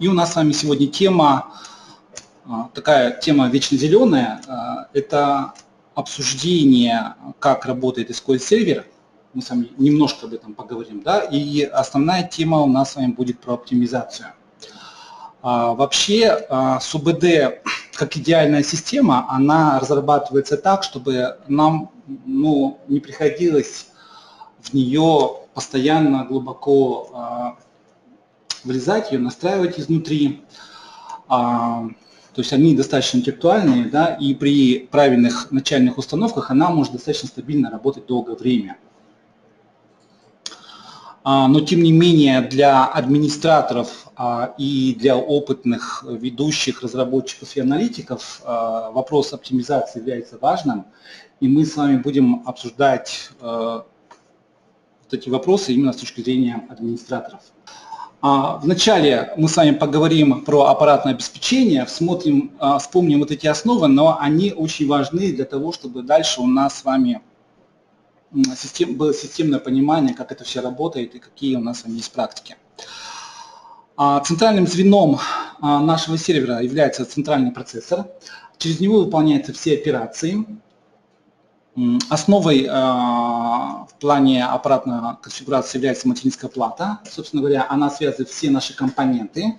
И у нас с вами сегодня тема, такая тема вечно зеленая, это обсуждение, как работает SQL сервер. Мы с вами немножко об этом поговорим, да, и основная тема у нас с вами будет про оптимизацию. А, вообще а, СУБД как идеальная система, она разрабатывается так, чтобы нам ну, не приходилось в нее постоянно глубоко а, влезать, ее настраивать изнутри. А, то есть они достаточно интеллектуальные, да, и при правильных начальных установках она может достаточно стабильно работать долгое время. А, но тем не менее для администраторов а, и для опытных ведущих разработчиков и аналитиков а, вопрос оптимизации является важным. И мы с вами будем обсуждать вот эти вопросы именно с точки зрения администраторов. Вначале мы с вами поговорим про аппаратное обеспечение, смотрим, вспомним вот эти основы, но они очень важны для того, чтобы дальше у нас с вами систем, было системное понимание, как это все работает и какие у нас есть практики. А центральным звеном а, нашего сервера является центральный процессор. Через него выполняются все операции. Основой а, в плане аппаратной конфигурации является материнская плата. Собственно говоря, она связывает все наши компоненты.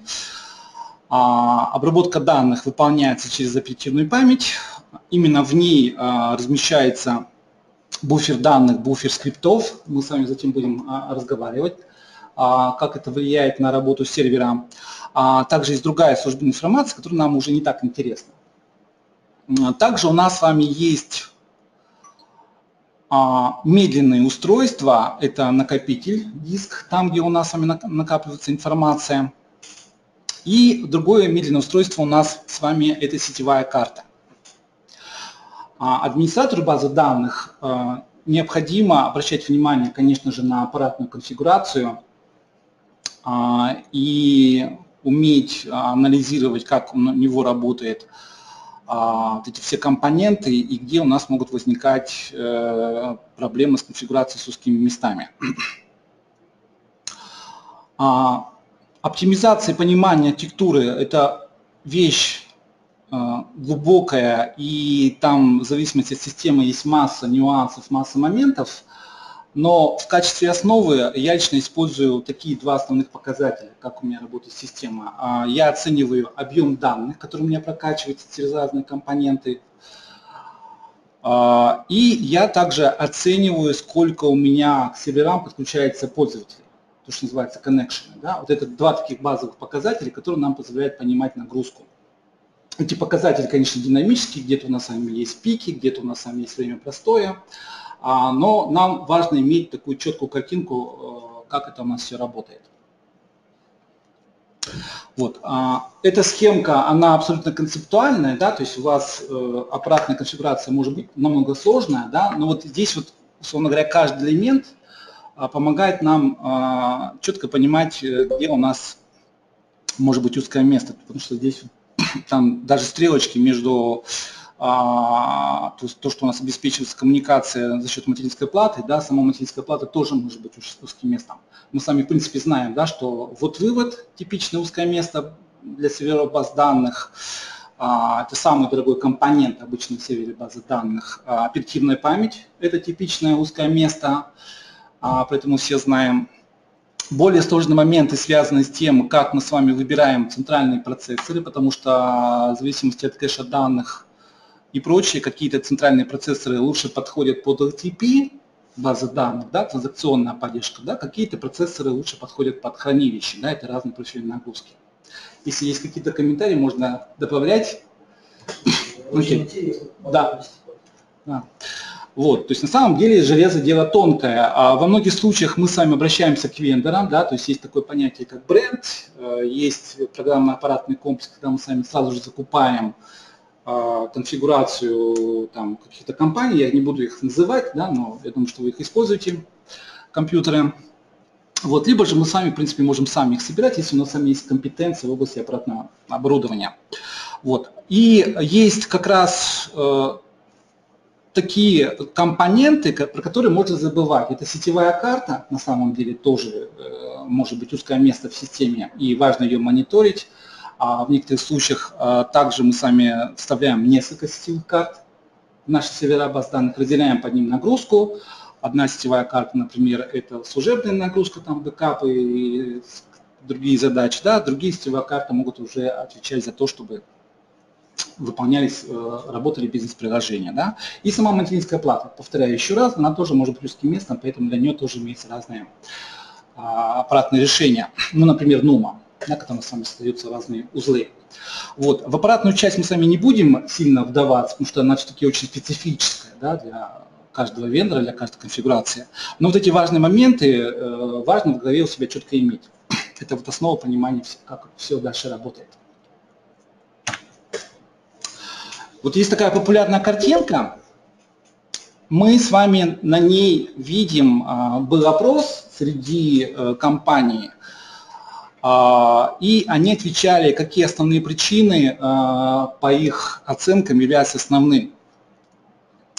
Обработка данных выполняется через оперативную память. Именно в ней размещается буфер данных, буфер скриптов. Мы с вами затем будем а, разговаривать, а, как это влияет на работу сервера. А, также есть другая служебная информация, которая нам уже не так интересна. Также у нас с вами есть медленные устройства, это накопитель, диск, там, где у нас с вами накапливается информация. И другое медленное устройство у нас с вами это сетевая карта. А администратору базы данных э, необходимо обращать внимание, конечно же, на аппаратную конфигурацию а, и уметь анализировать, как у него работают а, вот эти все компоненты и где у нас могут возникать э, проблемы с конфигурацией с узкими местами. Оптимизация понимания текстуры – это вещь Э, глубокая, и там в зависимости от системы есть масса нюансов, масса моментов, но в качестве основы я лично использую такие два основных показателя, как у меня работает система. А, я оцениваю объем данных, который у меня прокачивается через разные компоненты, а, и я также оцениваю, сколько у меня к серверам подключается пользователей, то, что называется connection. Да? Вот это два таких базовых показателя, которые нам позволяют понимать нагрузку. Эти показатели, конечно, динамические, где-то у нас с вами есть пики, где-то у нас с вами есть время простое, но нам важно иметь такую четкую картинку, э, как это у нас все работает. Вот. А, эта схемка, она абсолютно концептуальная, да, то есть у вас э, аппаратная конфигурация может быть намного сложная, да, но вот здесь вот, условно говоря, каждый элемент а, помогает нам четко понимать, э, где у нас может быть узкое место, потому что здесь там даже стрелочки между а, то, то, что у нас обеспечивается коммуникация за счет материнской платы, да, сама материнская плата тоже может быть узким местом. Мы сами, в принципе, знаем, да, что вот вывод, типичное узкое место для серверов баз данных, а, это самый дорогой компонент обычно в сервере базы данных. А, оперативная память – это типичное узкое место, поэтому все знаем более сложные моменты связаны с тем, как мы с вами выбираем центральные процессоры, потому что в зависимости от кэша данных и прочие, какие-то центральные процессоры лучше подходят под LTP, базы данных, да, транзакционная поддержка, да, какие-то процессоры лучше подходят под хранилище, да, это разные профили нагрузки. Если есть какие-то комментарии, можно добавлять. Очень okay. Да. да. Вот, то есть на самом деле железо дело тонкое. А во многих случаях мы с вами обращаемся к вендорам, да, то есть есть такое понятие, как бренд, э, есть программно-аппаратный комплекс, когда мы с вами сразу же закупаем конфигурацию там, каких-то компаний, я не буду их называть, да, но я думаю, что вы их используете, компьютеры. Вот, либо же мы с вами, в принципе, можем сами их собирать, если у нас сами есть компетенция в области аппаратного оборудования. Вот. И есть как раз э, такие компоненты, про которые можно забывать. Это сетевая карта, на самом деле тоже э, может быть узкое место в системе, и важно ее мониторить. А в некоторых случаях а, также мы сами вставляем несколько сетевых карт в наши сервера баз данных, разделяем под ним нагрузку. Одна сетевая карта, например, это служебная нагрузка, там бэкапы и другие задачи. Да? Другие сетевые карты могут уже отвечать за то, чтобы выполнялись, э, работали бизнес-приложения. Да? И сама материнская плата, повторяю еще раз, она тоже может быть узким местом, поэтому для нее тоже имеются разные а, аппаратные решения. Ну, например, NUMA, на котором с вами создаются разные узлы. Вот. В аппаратную часть мы с вами не будем сильно вдаваться, потому что она все-таки очень специфическая да, для каждого вендора, для каждой конфигурации. Но вот эти важные моменты э, важно в голове у себя четко иметь. Это вот основа понимания, как все дальше работает. Вот есть такая популярная картинка. Мы с вами на ней видим, а, был опрос среди э, компаний, и они отвечали, какие основные причины а, по их оценкам являются основными.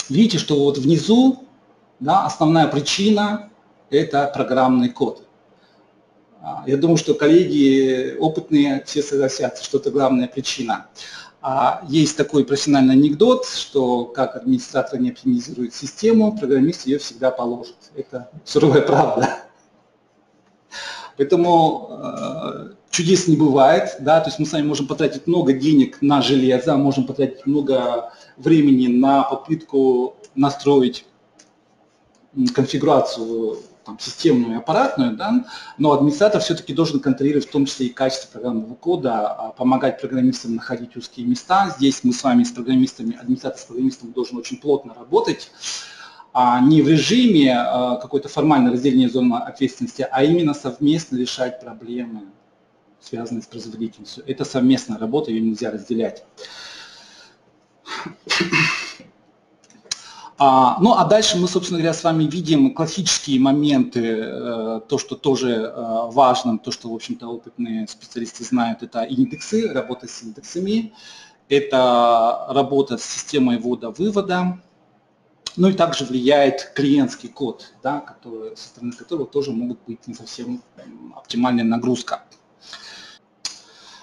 Видите, что вот внизу да, основная причина – это программный код. Я думаю, что коллеги опытные все согласятся, что это главная причина. А есть такой профессиональный анекдот, что как администратор не оптимизирует систему, программист ее всегда положит. Это суровая правда. Поэтому э, чудес не бывает, да, то есть мы с вами можем потратить много денег на железо, можем потратить много времени на попытку настроить конфигурацию там, системную и аппаратную, да, но администратор все-таки должен контролировать в том числе и качество программного кода, а, помогать программистам находить узкие места. Здесь мы с вами с программистами, администратор с программистом должен очень плотно работать, а не в режиме а, какой-то формального разделения зоны ответственности, а именно совместно решать проблемы, связанные с производительностью. Это совместная работа, ее нельзя разделять. А, ну а дальше мы, собственно говоря, с вами видим классические моменты, э, то, что тоже э, важно, то, что, в общем-то, опытные специалисты знают, это индексы, работа с индексами, это работа с системой ввода-вывода, ну и также влияет клиентский код, да, который, со стороны которого тоже могут быть не совсем оптимальная нагрузка.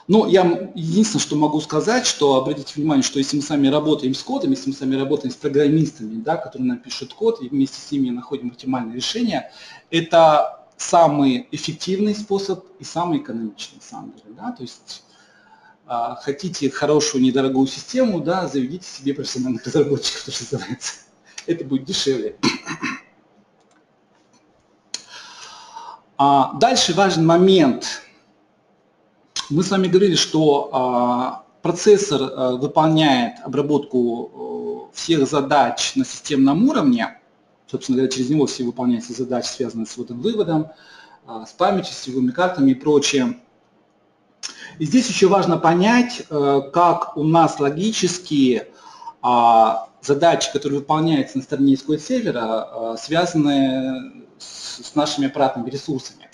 Но я единственное, что могу сказать, что обратите внимание, что если мы с вами работаем с кодом, если мы с вами работаем с программистами, да, которые нам пишут код, и вместе с ними находим оптимальное решение, это самый эффективный способ и самый экономичный, на самом деле. Да? То есть а, хотите хорошую, недорогую систему, да, заведите себе профессиональных разработчиков, то, что называется. Это будет дешевле. А дальше важный момент – мы с вами говорили, что а, процессор а, выполняет обработку всех задач на системном уровне. Собственно говоря, через него все выполняются задачи, связанные с вводом-выводом, а, с памятью, с сетевыми картами и прочее. И здесь еще важно понять, как у нас логически задачи, которые выполняются на стороне SQL сервера, связаны с нашими аппаратными ресурсами.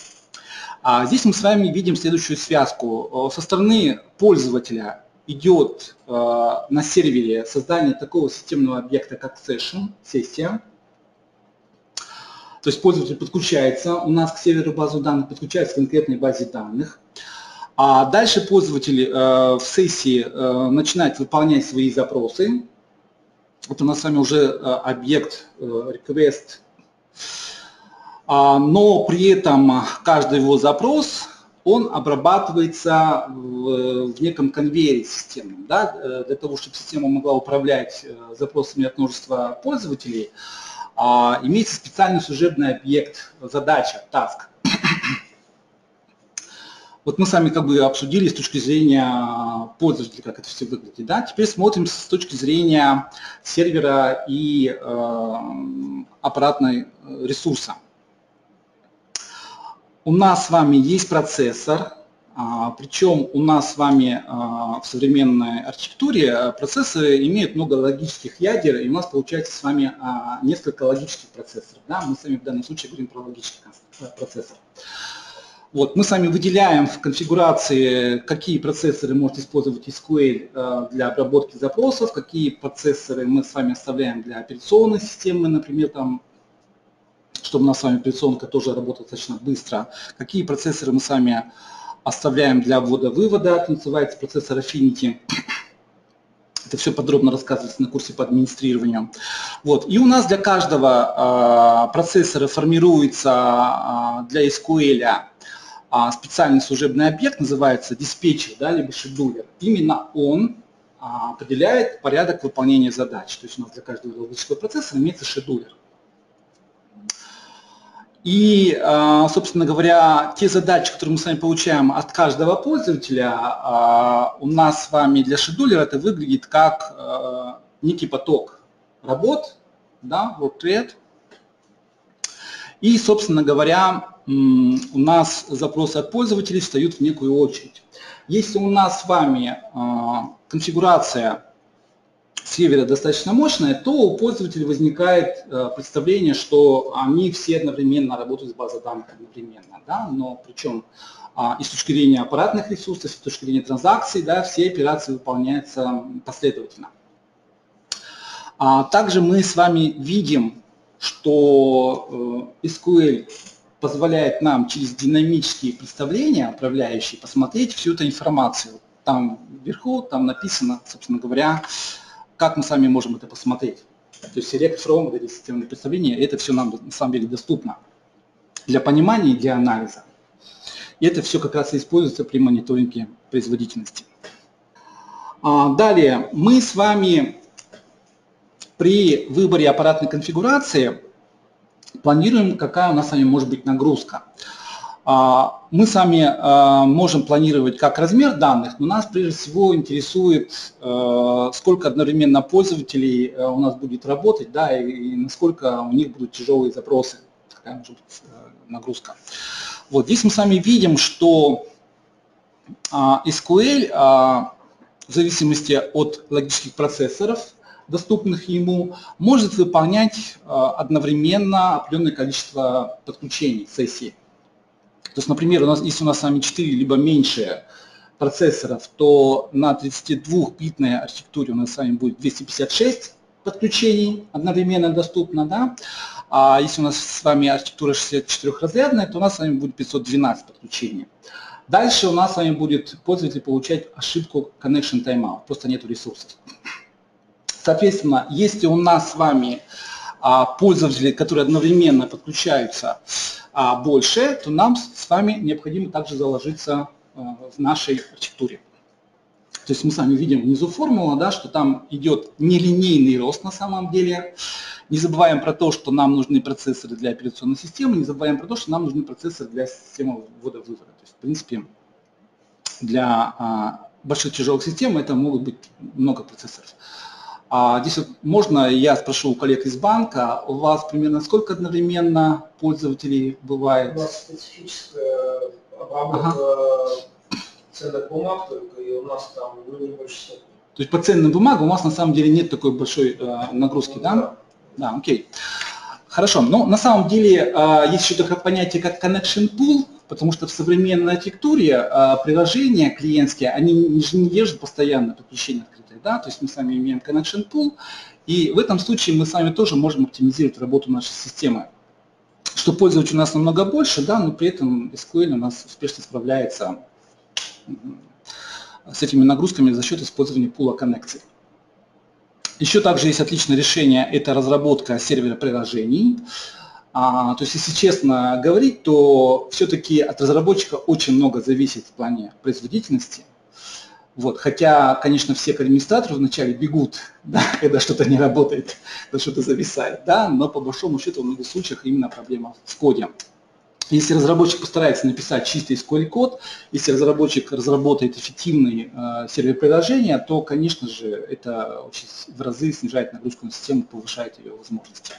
А здесь мы с вами видим следующую связку. Э, со стороны пользователя идет э, на сервере создание такого системного объекта, как session, сессия. То есть пользователь подключается у нас к серверу базу данных, подключается к конкретной базе данных. А дальше пользователь э, в сессии начинает выполнять свои запросы. Вот у нас с вами уже объект request а, но при этом каждый его запрос, он обрабатывается в, неком конвейере системном. Да? Э, для того, чтобы система могла управлять э, запросами от множества пользователей, а, имеется специальный служебный объект, задача, task. Вот мы с вами как бы обсудили с точки зрения пользователя, как это все выглядит. Да? Теперь смотрим с точки зрения сервера и э, аппаратной ресурса. У нас с вами есть процессор, а, причем у нас с вами а, в современной архитектуре процессоры имеют много логических ядер, и у нас получается с вами а, несколько логических процессоров. Да? Мы с вами в данном случае говорим про логический процессор. Вот, мы с вами выделяем в конфигурации, какие процессоры может использовать SQL э, для обработки запросов, какие процессоры мы с вами оставляем для операционной системы, например, там, чтобы у нас с вами операционка тоже работала достаточно быстро, какие процессоры мы с вами оставляем для ввода-вывода, это называется процессор Affinity. Это все подробно рассказывается на курсе по администрированию. Вот. И у нас для каждого э, процессора формируется э, для SQL а, специальный служебный объект, называется диспетчер, да, либо шедулер. Именно он а, определяет порядок выполнения задач. То есть у нас для каждого логического процесса имеется шедулер. И, а, собственно говоря, те задачи, которые мы с вами получаем от каждого пользователя, у нас с вами для шедулера это выглядит как некий поток работ, да, вот thread. И, собственно говоря, у нас запросы от пользователей встают в некую очередь. Если у нас с вами а, конфигурация сервера достаточно мощная, то у пользователей возникает а, представление, что они все одновременно работают с базой данных одновременно. Да? Но причем а, и с точки зрения аппаратных ресурсов, и с точки зрения транзакций, да, все операции выполняются последовательно. Также мы с вами видим, что э, SQL позволяет нам через динамические представления управляющие посмотреть всю эту информацию. Там вверху, там написано, собственно говоря, как мы сами можем это посмотреть. То есть Select From, вот эти системные это все нам на самом деле доступно для понимания и для анализа. И это все как раз и используется при мониторинге производительности. А, далее, мы с вами при выборе аппаратной конфигурации планируем, какая у нас с вами может быть нагрузка. А, мы сами а, можем планировать как размер данных, но нас прежде всего интересует, а, сколько одновременно пользователей у нас будет работать, да, и насколько у них будут тяжелые запросы, какая может быть нагрузка. Вот здесь мы с вами видим, что SQL в зависимости от логических процессоров доступных ему, может выполнять э, одновременно определенное количество подключений сессии. То есть, например, у нас, если у нас с вами 4 либо меньше процессоров, то на 32-битной архитектуре у нас с вами будет 256 подключений одновременно доступно, да? А если у нас с вами архитектура 64-разрядная, то у нас с вами будет 512 подключений. Дальше у нас с вами будет пользователь получать ошибку connection timeout, просто нет ресурсов. Соответственно, если у нас с вами а, пользователи, которые одновременно подключаются а, больше, то нам с вами необходимо также заложиться а, в нашей архитектуре. То есть мы с вами видим внизу формула, да, что там идет нелинейный рост на самом деле. Не забываем про то, что нам нужны процессоры для операционной системы, не забываем про то, что нам нужны процессоры для системы ввода-вывода. То есть, в принципе, для больших тяжелых систем это могут быть много процессоров. А здесь вот можно, я спрошу у коллег из банка, у вас примерно сколько одновременно пользователей бывает? У нас специфическая обработка ага. ценных бумаг только, и у нас там ну, не больше сотни. То есть по ценным бумагам у вас на самом деле нет такой большой э, нагрузки, ну, да? да? Да, окей. Хорошо, но на самом деле э, есть еще такое понятие, как connection pool, потому что в современной архитектуре э, приложения клиентские, они не держат постоянно подключение да, то есть мы с вами имеем connection pool, и в этом случае мы с вами тоже можем оптимизировать работу нашей системы. Что пользователей у нас намного больше, да, но при этом SQL у нас успешно справляется с этими нагрузками за счет использования пула коннекций. Еще также есть отличное решение, это разработка сервера приложений. А, то есть, если честно говорить, то все-таки от разработчика очень много зависит в плане производительности – вот, хотя, конечно, все администраторы вначале бегут, да, когда что-то не работает, когда что-то зависает, да, но по большому счету в многих случаях именно проблема в коде. Если разработчик постарается написать чистый SQL код, если разработчик разработает эффективный э, сервер приложения, то, конечно же, это очень в разы снижает нагрузку на систему, повышает ее возможности.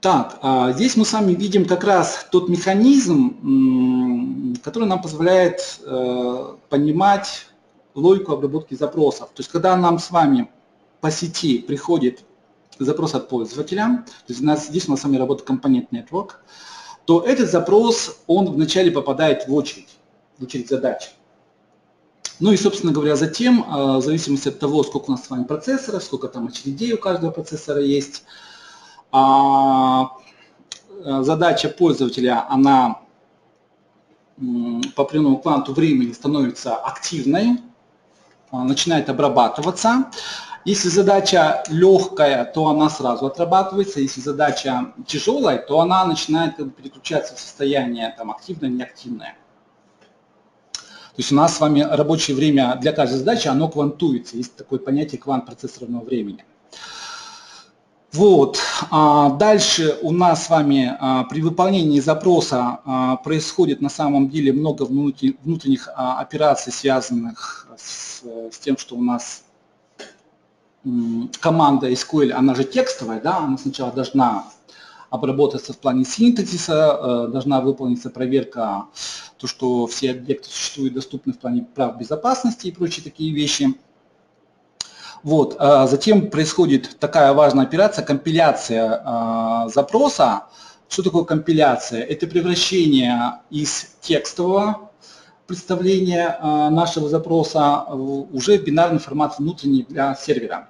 Так, а здесь мы с вами видим как раз тот механизм, который нам позволяет э, понимать логику обработки запросов. То есть, когда нам с вами по сети приходит запрос от пользователя, то есть у нас здесь у нас с вами работает компонент network, то этот запрос, он вначале попадает в очередь, в очередь задач. Ну и, собственно говоря, затем, в зависимости от того, сколько у нас с вами процессоров, сколько там очередей у каждого процессора есть, задача пользователя, она по определенному кванту времени становится активной, а, начинает обрабатываться. Если задача легкая, то она сразу отрабатывается. Если задача тяжелая, то она начинает переключаться в состояние там, активное, неактивное. То есть у нас с вами рабочее время для каждой задачи, оно квантуется. Есть такое понятие квант процессорного времени. Вот. А дальше у нас с вами а, при выполнении запроса а, происходит на самом деле много внутренних операций, связанных с тем, что у нас команда SQL, она же текстовая, да, она сначала должна обработаться в плане синтезиса, должна выполниться проверка, то, что все объекты существуют доступны в плане прав безопасности и прочие такие вещи. Вот. А затем происходит такая важная операция, компиляция а, запроса. Что такое компиляция? Это превращение из текстового представления а, нашего запроса уже в бинарный формат внутренний для сервера.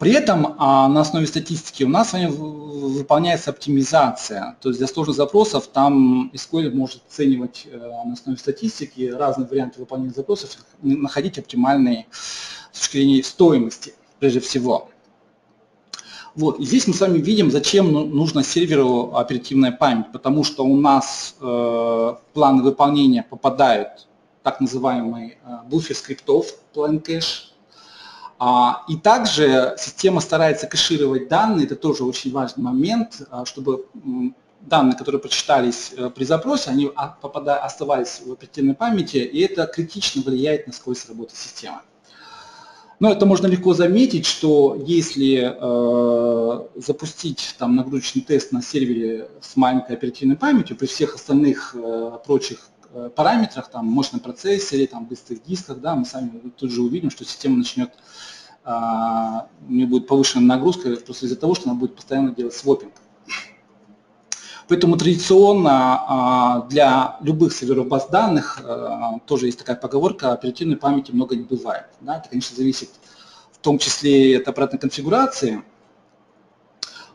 При этом на основе статистики у нас с вами выполняется оптимизация. То есть для сложных запросов там SQL может оценивать э, на основе статистики разные варианты выполнения запросов, находить оптимальные с точки зрения стоимости, прежде всего. Вот. И здесь мы с вами видим, зачем ну, нужно серверу оперативная память, потому что у нас э, планы выполнения попадают так называемый э, буфер скриптов, план кэш. А, и также система старается кэшировать данные, это тоже очень важный момент, а, чтобы данные, которые прочитались э, при запросе, они попадая, оставались в оперативной памяти, и это критично влияет на скорость работы системы. Но это можно легко заметить, что если э, запустить там нагрузочный тест на сервере с маленькой оперативной памятью, при всех остальных э, прочих э, параметрах, там, мощном процессоре, там, быстрых дисках, да, мы сами тут же увидим, что система начнет, э, у нее будет повышенная нагрузка просто из-за того, что она будет постоянно делать свопинг. Поэтому традиционно а, для любых серверов баз данных а, тоже есть такая поговорка, оперативной памяти много не бывает. Да? Это, конечно, зависит в том числе от обратной конфигурации.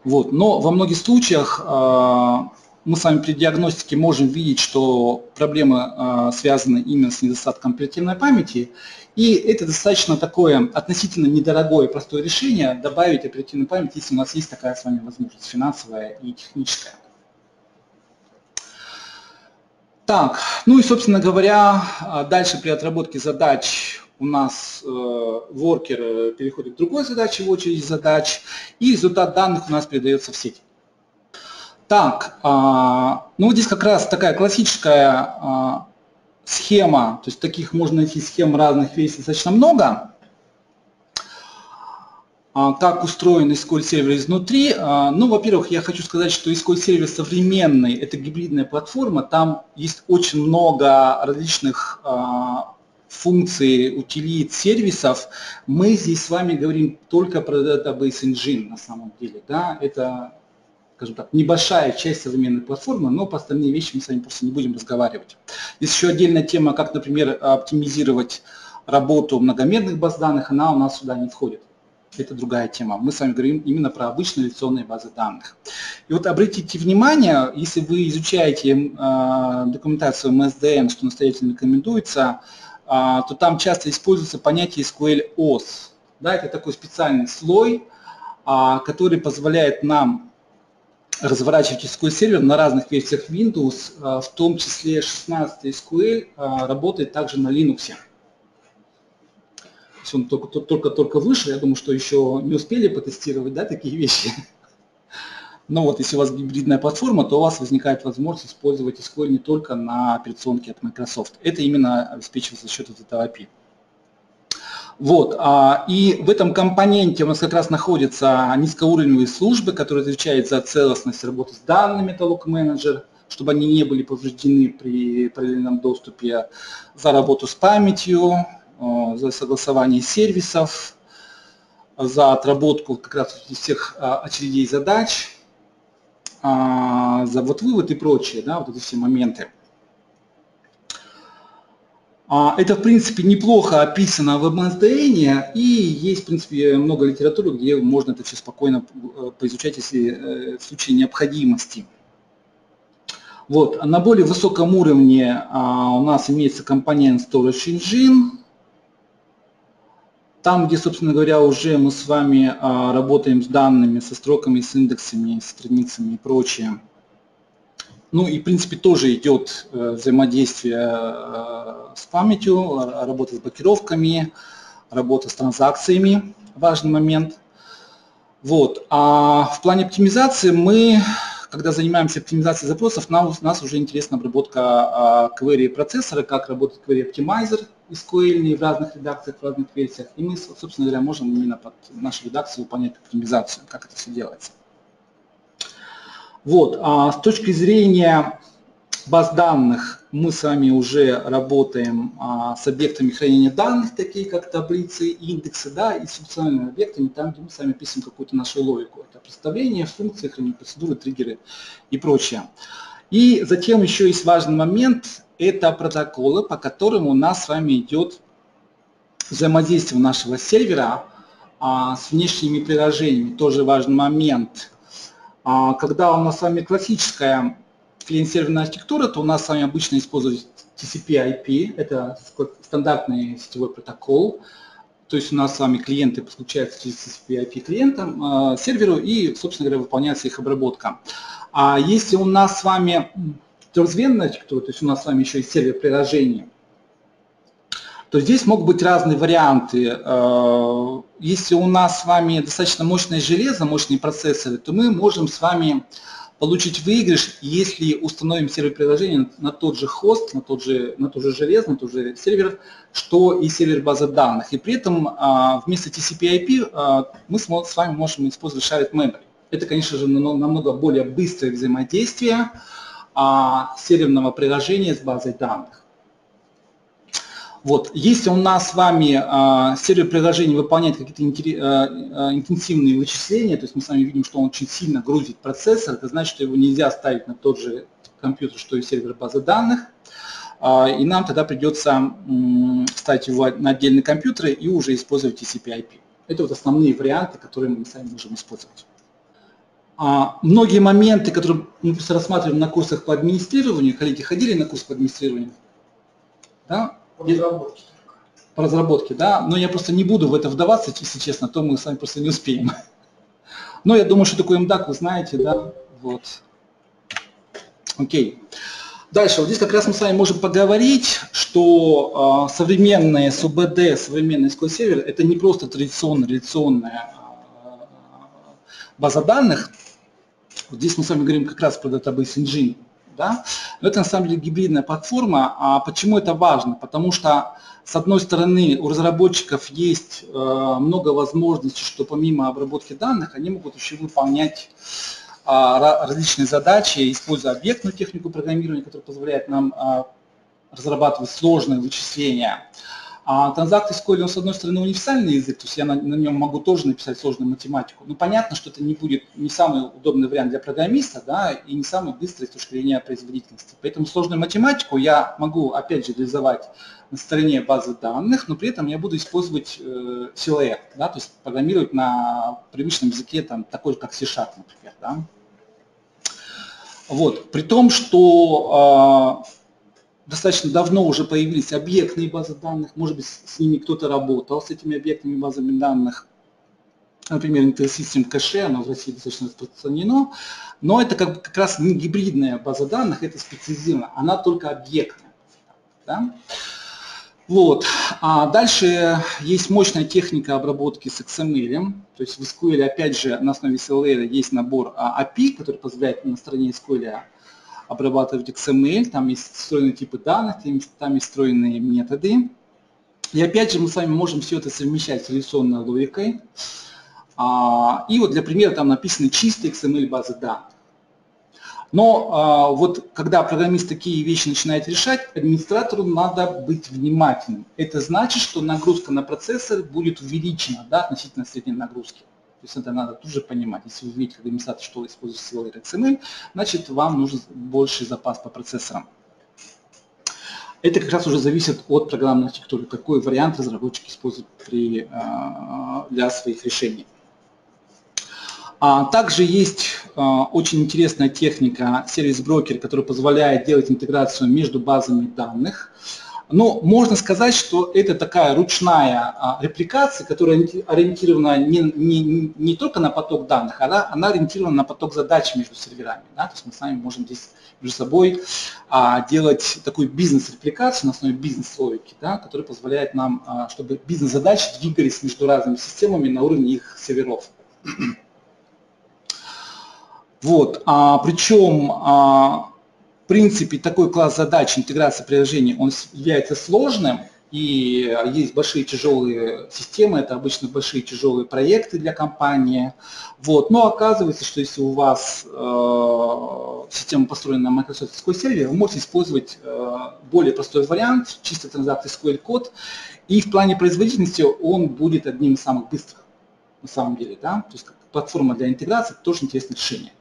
Вот. Но во многих случаях а, мы с вами при диагностике можем видеть, что проблемы связаны именно с недостатком оперативной памяти. И это достаточно такое относительно недорогое простое решение добавить оперативную память, если у нас есть такая с вами возможность финансовая и техническая. Так, ну и, собственно говоря, а, дальше при отработке задач у нас э, воркер э, переходит к другой задаче в очередь задач, и результат данных у нас передается в сеть. Так, а, ну здесь как раз такая классическая а, схема, то есть таких можно найти схем разных весей достаточно много. А, как устроен SQL сервер изнутри. А, ну, во-первых, я хочу сказать, что SQL сервер современный, это гибридная платформа, там есть очень много различных а, функций, утилит, сервисов. Мы здесь с вами говорим только про Database Engine на самом деле. Да? Это, скажем так, небольшая часть современной платформы, но по остальным вещам мы с вами просто не будем разговаривать. Есть еще отдельная тема, как, например, оптимизировать работу многомерных баз данных, она у нас сюда не входит это другая тема. Мы с вами говорим именно про обычные реляционные базы данных. И вот обратите внимание, если вы изучаете э, документацию MSDN, что настоятельно рекомендуется, э, то там часто используется понятие SQL OS. Да, это такой специальный слой, э, который позволяет нам разворачивать SQL сервер на разных версиях Windows, в том числе 16 SQL работает также на Linux есть он только-только вышел, я думаю, что еще не успели потестировать да, такие вещи. Но вот если у вас гибридная платформа, то у вас возникает возможность использовать SQL не только на операционке от Microsoft. Это именно обеспечивается за счет этого API. Вот, а, и в этом компоненте у нас как раз находятся низкоуровневые службы, которые отвечают за целостность работы с данными, Log Manager, чтобы они не были повреждены при параллельном доступе, за работу с памятью, Э, за согласование сервисов, за отработку как раз всех а, очередей задач, а, за вот вывод и прочее, да, вот эти все моменты. А, это, в принципе, неплохо описано в MSDN, и есть, в принципе, много литературы, где можно это все спокойно э, поизучать, если э, в случае необходимости. Вот. На более высоком уровне а, у нас имеется компонент Storage Engine. Там, где, собственно говоря, уже мы с вами а, работаем с данными, со строками, с индексами, с страницами и прочее. Ну и, в принципе, тоже идет э, взаимодействие э, с памятью, работа с блокировками, работа с транзакциями, важный момент. Вот. А в плане оптимизации мы, когда занимаемся оптимизацией запросов, нам, нас уже интересна обработка а, query процессора, как работает query optimizer SQL в разных редакциях, в разных версиях. И мы, собственно говоря, можем именно под нашу редакцию выполнять оптимизацию, как это все делается. Вот, а с точки зрения баз данных мы с вами уже работаем а, с объектами хранения данных, такие как таблицы, индексы, да, и с функциональными объектами, там, где мы с вами пишем какую-то нашу логику. Это представление, функции, хранение процедуры, триггеры и прочее. И затем еще есть важный момент, это протоколы, по которым у нас с вами идет взаимодействие нашего сервера а, с внешними приложениями. Тоже важный момент – когда у нас с вами классическая клиент-серверная архитектура, то у нас с вами обычно используется TCP-IP, это стандартный сетевой протокол, то есть у нас с вами клиенты подключаются через TCP-IP клиентам, э, серверу и, собственно говоря, выполняется их обработка. А если у нас с вами трехзвенная архитектура, то есть у нас с вами еще есть сервер приложения, то здесь могут быть разные варианты. Э, если у нас с вами достаточно мощное железо, мощные процессоры, то мы можем с вами получить выигрыш, если установим сервер приложения на тот же хост, на тот же, на тот же железо, на тот же сервер, что и сервер базы данных. И при этом э, вместо TCP-IP э, мы с вами можем использовать shared memory. Это, конечно же, намного более быстрое взаимодействие серверного приложения с базой данных. Вот. Если у нас с вами э, сервер приложений выполняет какие-то э, э, интенсивные вычисления, то есть мы с вами видим, что он очень сильно грузит процессор, это значит, что его нельзя ставить на тот же компьютер, что и сервер базы данных, э, и нам тогда придется э, ставить его на отдельные компьютеры и уже использовать TCP/IP. Это вот основные варианты, которые мы сами можем использовать. А, многие моменты, которые мы рассматриваем на курсах по администрированию, коллеги ходили на курс по администрированию? Да? По разработке. По разработке, да. Но я просто не буду в это вдаваться, если честно, то мы с вами просто не успеем. Но я думаю, что такое МДАК, вы знаете, да. Вот. Окей. Дальше, вот здесь как раз мы с вами можем поговорить, что э, современные СУБД, современный SQL сервер, это не просто традиционная реляционная э, база данных. Вот здесь мы с вами говорим как раз про Database Engine. Да? Но это на самом деле гибридная платформа. А почему это важно? Потому что, с одной стороны, у разработчиков есть э, много возможностей, что помимо обработки данных, они могут еще выполнять э, различные задачи, используя объектную технику программирования, которая позволяет нам э, разрабатывать сложные вычисления. А транзакты SQL, он, с одной стороны, универсальный язык, то есть я на, на нем могу тоже написать сложную математику. Но понятно, что это не будет не самый удобный вариант для программиста, да, и не самый быстрый с точки зрения производительности. Поэтому сложную математику я могу, опять же, реализовать на стороне базы данных, но при этом я буду использовать э, CLR, да, то есть программировать на привычном языке, там, такой как C-Sharp, например. Да. Вот. При том, что э, достаточно давно уже появились объектные базы данных, может быть, с ними кто-то работал, с этими объектными базами данных. Например, IntelliSystem кэше, оно в России достаточно распространено, но это как, как раз не гибридная база данных, это специализированная, она только объектная. Да? Вот. А дальше есть мощная техника обработки с XML. То есть в SQL, опять же, на основе CLR есть набор API, который позволяет на стороне SQL обрабатывать XML, там есть встроенные типы данных, там есть встроенные методы. И опять же мы с вами можем все это совмещать с реляционной логикой. А, и вот для примера там написаны чистые XML базы данных. Но а, вот когда программист такие вещи начинает решать, администратору надо быть внимательным. Это значит, что нагрузка на процессор будет увеличена да, относительно средней нагрузки. Есть это надо тоже понимать. Если вы видите, как администратор, что использует SQL XML, значит вам нужен больший запас по процессорам. Это как раз уже зависит от программной архитектуры, какой вариант разработчик использует при, а, для своих решений. А также есть а, очень интересная техника сервис-брокер, которая позволяет делать интеграцию между базами данных. Но можно сказать, что это такая ручная а, репликация, которая ориентирована не, не, не только на поток данных, а она ориентирована на поток задач между серверами. Да? То есть мы с вами можем здесь между собой а, делать такую бизнес-репликацию на основе бизнес-логики, да, которая позволяет нам, а, чтобы бизнес-задачи двигались между разными системами на уровне их серверов. Вот, а, причем, а, в принципе, такой класс задач интеграции приложений, он является сложным, и есть большие тяжелые системы, это обычно большие тяжелые проекты для компании. Вот. Но оказывается, что если у вас э, система построена на Microsoft SQL Server, вы можете использовать э, более простой вариант, чисто транзакции SQL код, и в плане производительности он будет одним из самых быстрых на самом деле. Да? То есть как платформа для интеграции тоже интересное решение.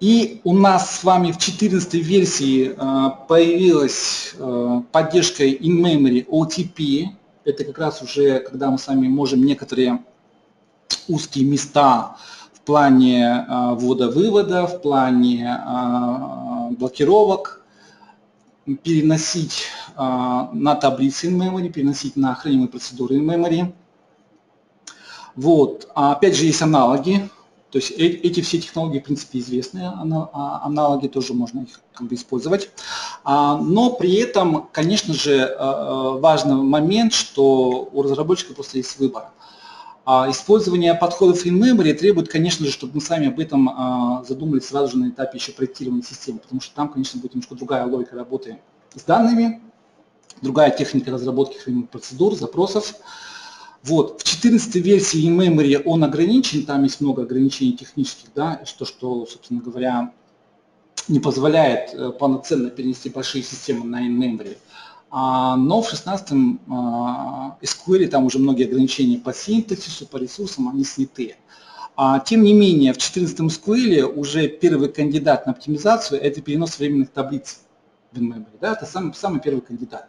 И у нас с вами в 14 версии э, появилась э, поддержка in-memory OTP. Это как раз уже, когда мы с вами можем некоторые узкие места в плане э, ввода-вывода, в плане блокировок переносить на таблицы in-memory, переносить на хранимые процедуры in-memory. Вот. А опять же есть аналоги то есть эти все технологии, в принципе, известные, а, аналоги тоже можно их как бы использовать. А, но при этом, конечно же, а, важный момент, что у разработчика просто есть выбор. Использование подходов in-memory требует, конечно же, чтобы мы сами об этом задумались сразу же на этапе еще проектирования системы, потому что там, конечно, будет немножко другая логика работы с данными, другая техника разработки процедур, запросов. Вот. В 14 версии in-memory он ограничен, там есть много ограничений технических, да, что, что, собственно говоря, не позволяет э, полноценно перенести большие системы на in-memory. А, но в 16 а, SQL там уже многие ограничения по синтаксису, по ресурсам, они сняты. А, тем не менее, в 14 SQL уже первый кандидат на оптимизацию – это перенос временных таблиц в in-memory. Да, это самый, самый первый кандидат.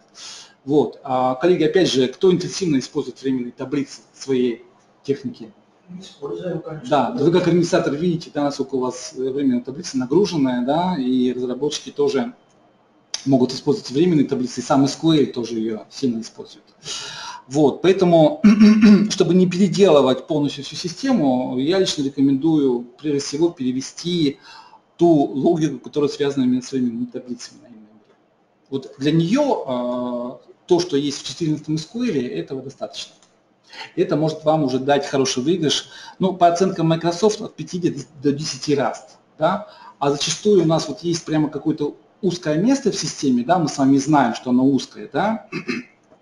Вот. А, коллеги, опять же, кто интенсивно использует временные таблицы своей техники? Используем, конечно. Да, вы как администратор видите, да, насколько у вас временная таблица нагруженная, да, и разработчики тоже могут использовать временные таблицы, и сам SQL тоже ее сильно использует. Вот, поэтому, чтобы не переделывать полностью всю систему, я лично рекомендую, прежде всего, перевести ту логику, которая связана с временными таблицами Вот для нее а, то, что есть в 14 SQL, этого достаточно. Это может вам уже дать хороший выигрыш. Ну, по оценкам Microsoft от 5 до 10 раз. Да? А зачастую у нас вот есть прямо какое-то узкое место в системе, да, мы с вами знаем, что оно узкое, да,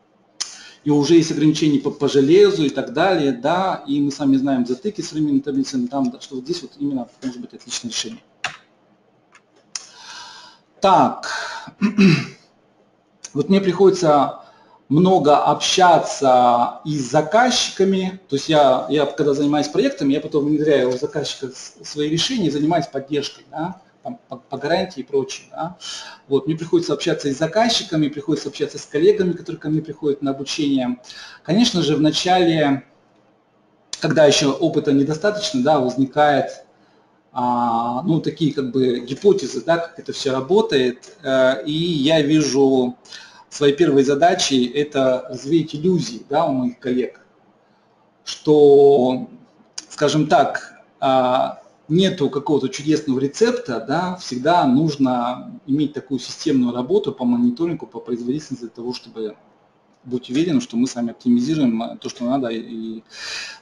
и уже есть ограничения по, по железу и так далее, да, и мы с вами знаем затыки с временными таблицами, там, что вот здесь вот именно может быть отличное решение. Так, вот мне приходится много общаться и с заказчиками, то есть я, я когда занимаюсь проектами, я потом внедряю у заказчика свои решения занимаюсь поддержкой, да, там, по, по гарантии и прочее. Да. Вот, мне приходится общаться и с заказчиками, приходится общаться с коллегами, которые ко мне приходят на обучение. Конечно же, в начале, когда еще опыта недостаточно, да, возникает а, ну, такие как бы гипотезы, да, как это все работает, э, и я вижу своей первой задачей это развеять иллюзии да, у моих коллег, что, скажем так, а, нету какого-то чудесного рецепта, да, всегда нужно иметь такую системную работу по мониторингу, по производительности для того, чтобы быть уверенным, что мы сами оптимизируем то, что надо, и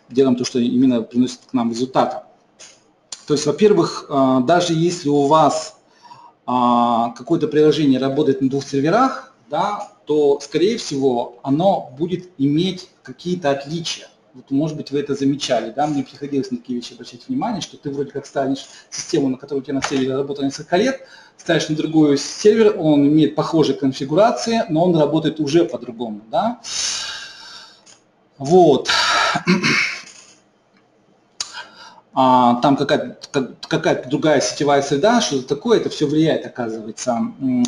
делаем то, что именно приносит к нам результаты. То есть, во-первых, а, даже если у вас а, какое-то приложение работает на двух серверах, да, то, скорее всего, оно будет иметь какие-то отличия. Вот, может быть, вы это замечали, да, мне приходилось на такие вещи обращать внимание, что ты вроде как ставишь систему, на которой у тебя на сервере работает несколько лет, ставишь на другой сервер, он имеет похожие конфигурации, но он работает уже по-другому, да. Вот. А, там какая-то какая другая сетевая среда, что-то такое, это все влияет, оказывается.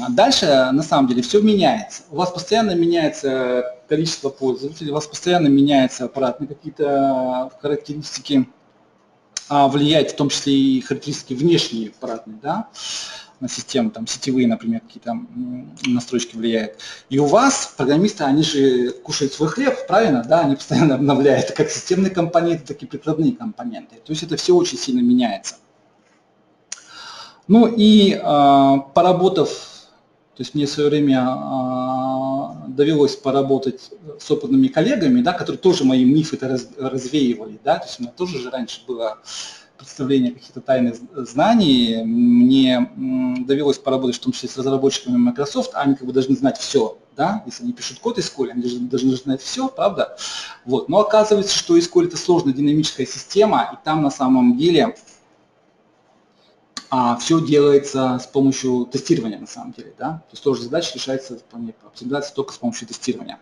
Дальше, на самом деле, все меняется. У вас постоянно меняется количество пользователей, у вас постоянно меняются аппаратные какие-то характеристики, а влияет в том числе и характеристики внешние аппаратные, да на систему, там сетевые, например, какие-то настройки влияют. И у вас программисты, они же кушают свой хлеб, правильно, да, они постоянно обновляют как системные компоненты, так и прикладные компоненты. То есть это все очень сильно меняется. Ну и э, поработав, то есть мне в свое время э, довелось поработать с опытными коллегами, да, которые тоже мои мифы это раз, развеивали, да, то есть у меня тоже же раньше было представления каких-то тайных знаний. Мне довелось поработать в том числе с разработчиками Microsoft, они как бы должны знать все, да, если они пишут код SQL, они должны, знать все, правда? Вот. Но оказывается, что SQL это сложная динамическая система, и там на самом деле а, все делается с помощью тестирования на самом деле, да, то есть тоже задача решается оптимизация только с помощью тестирования.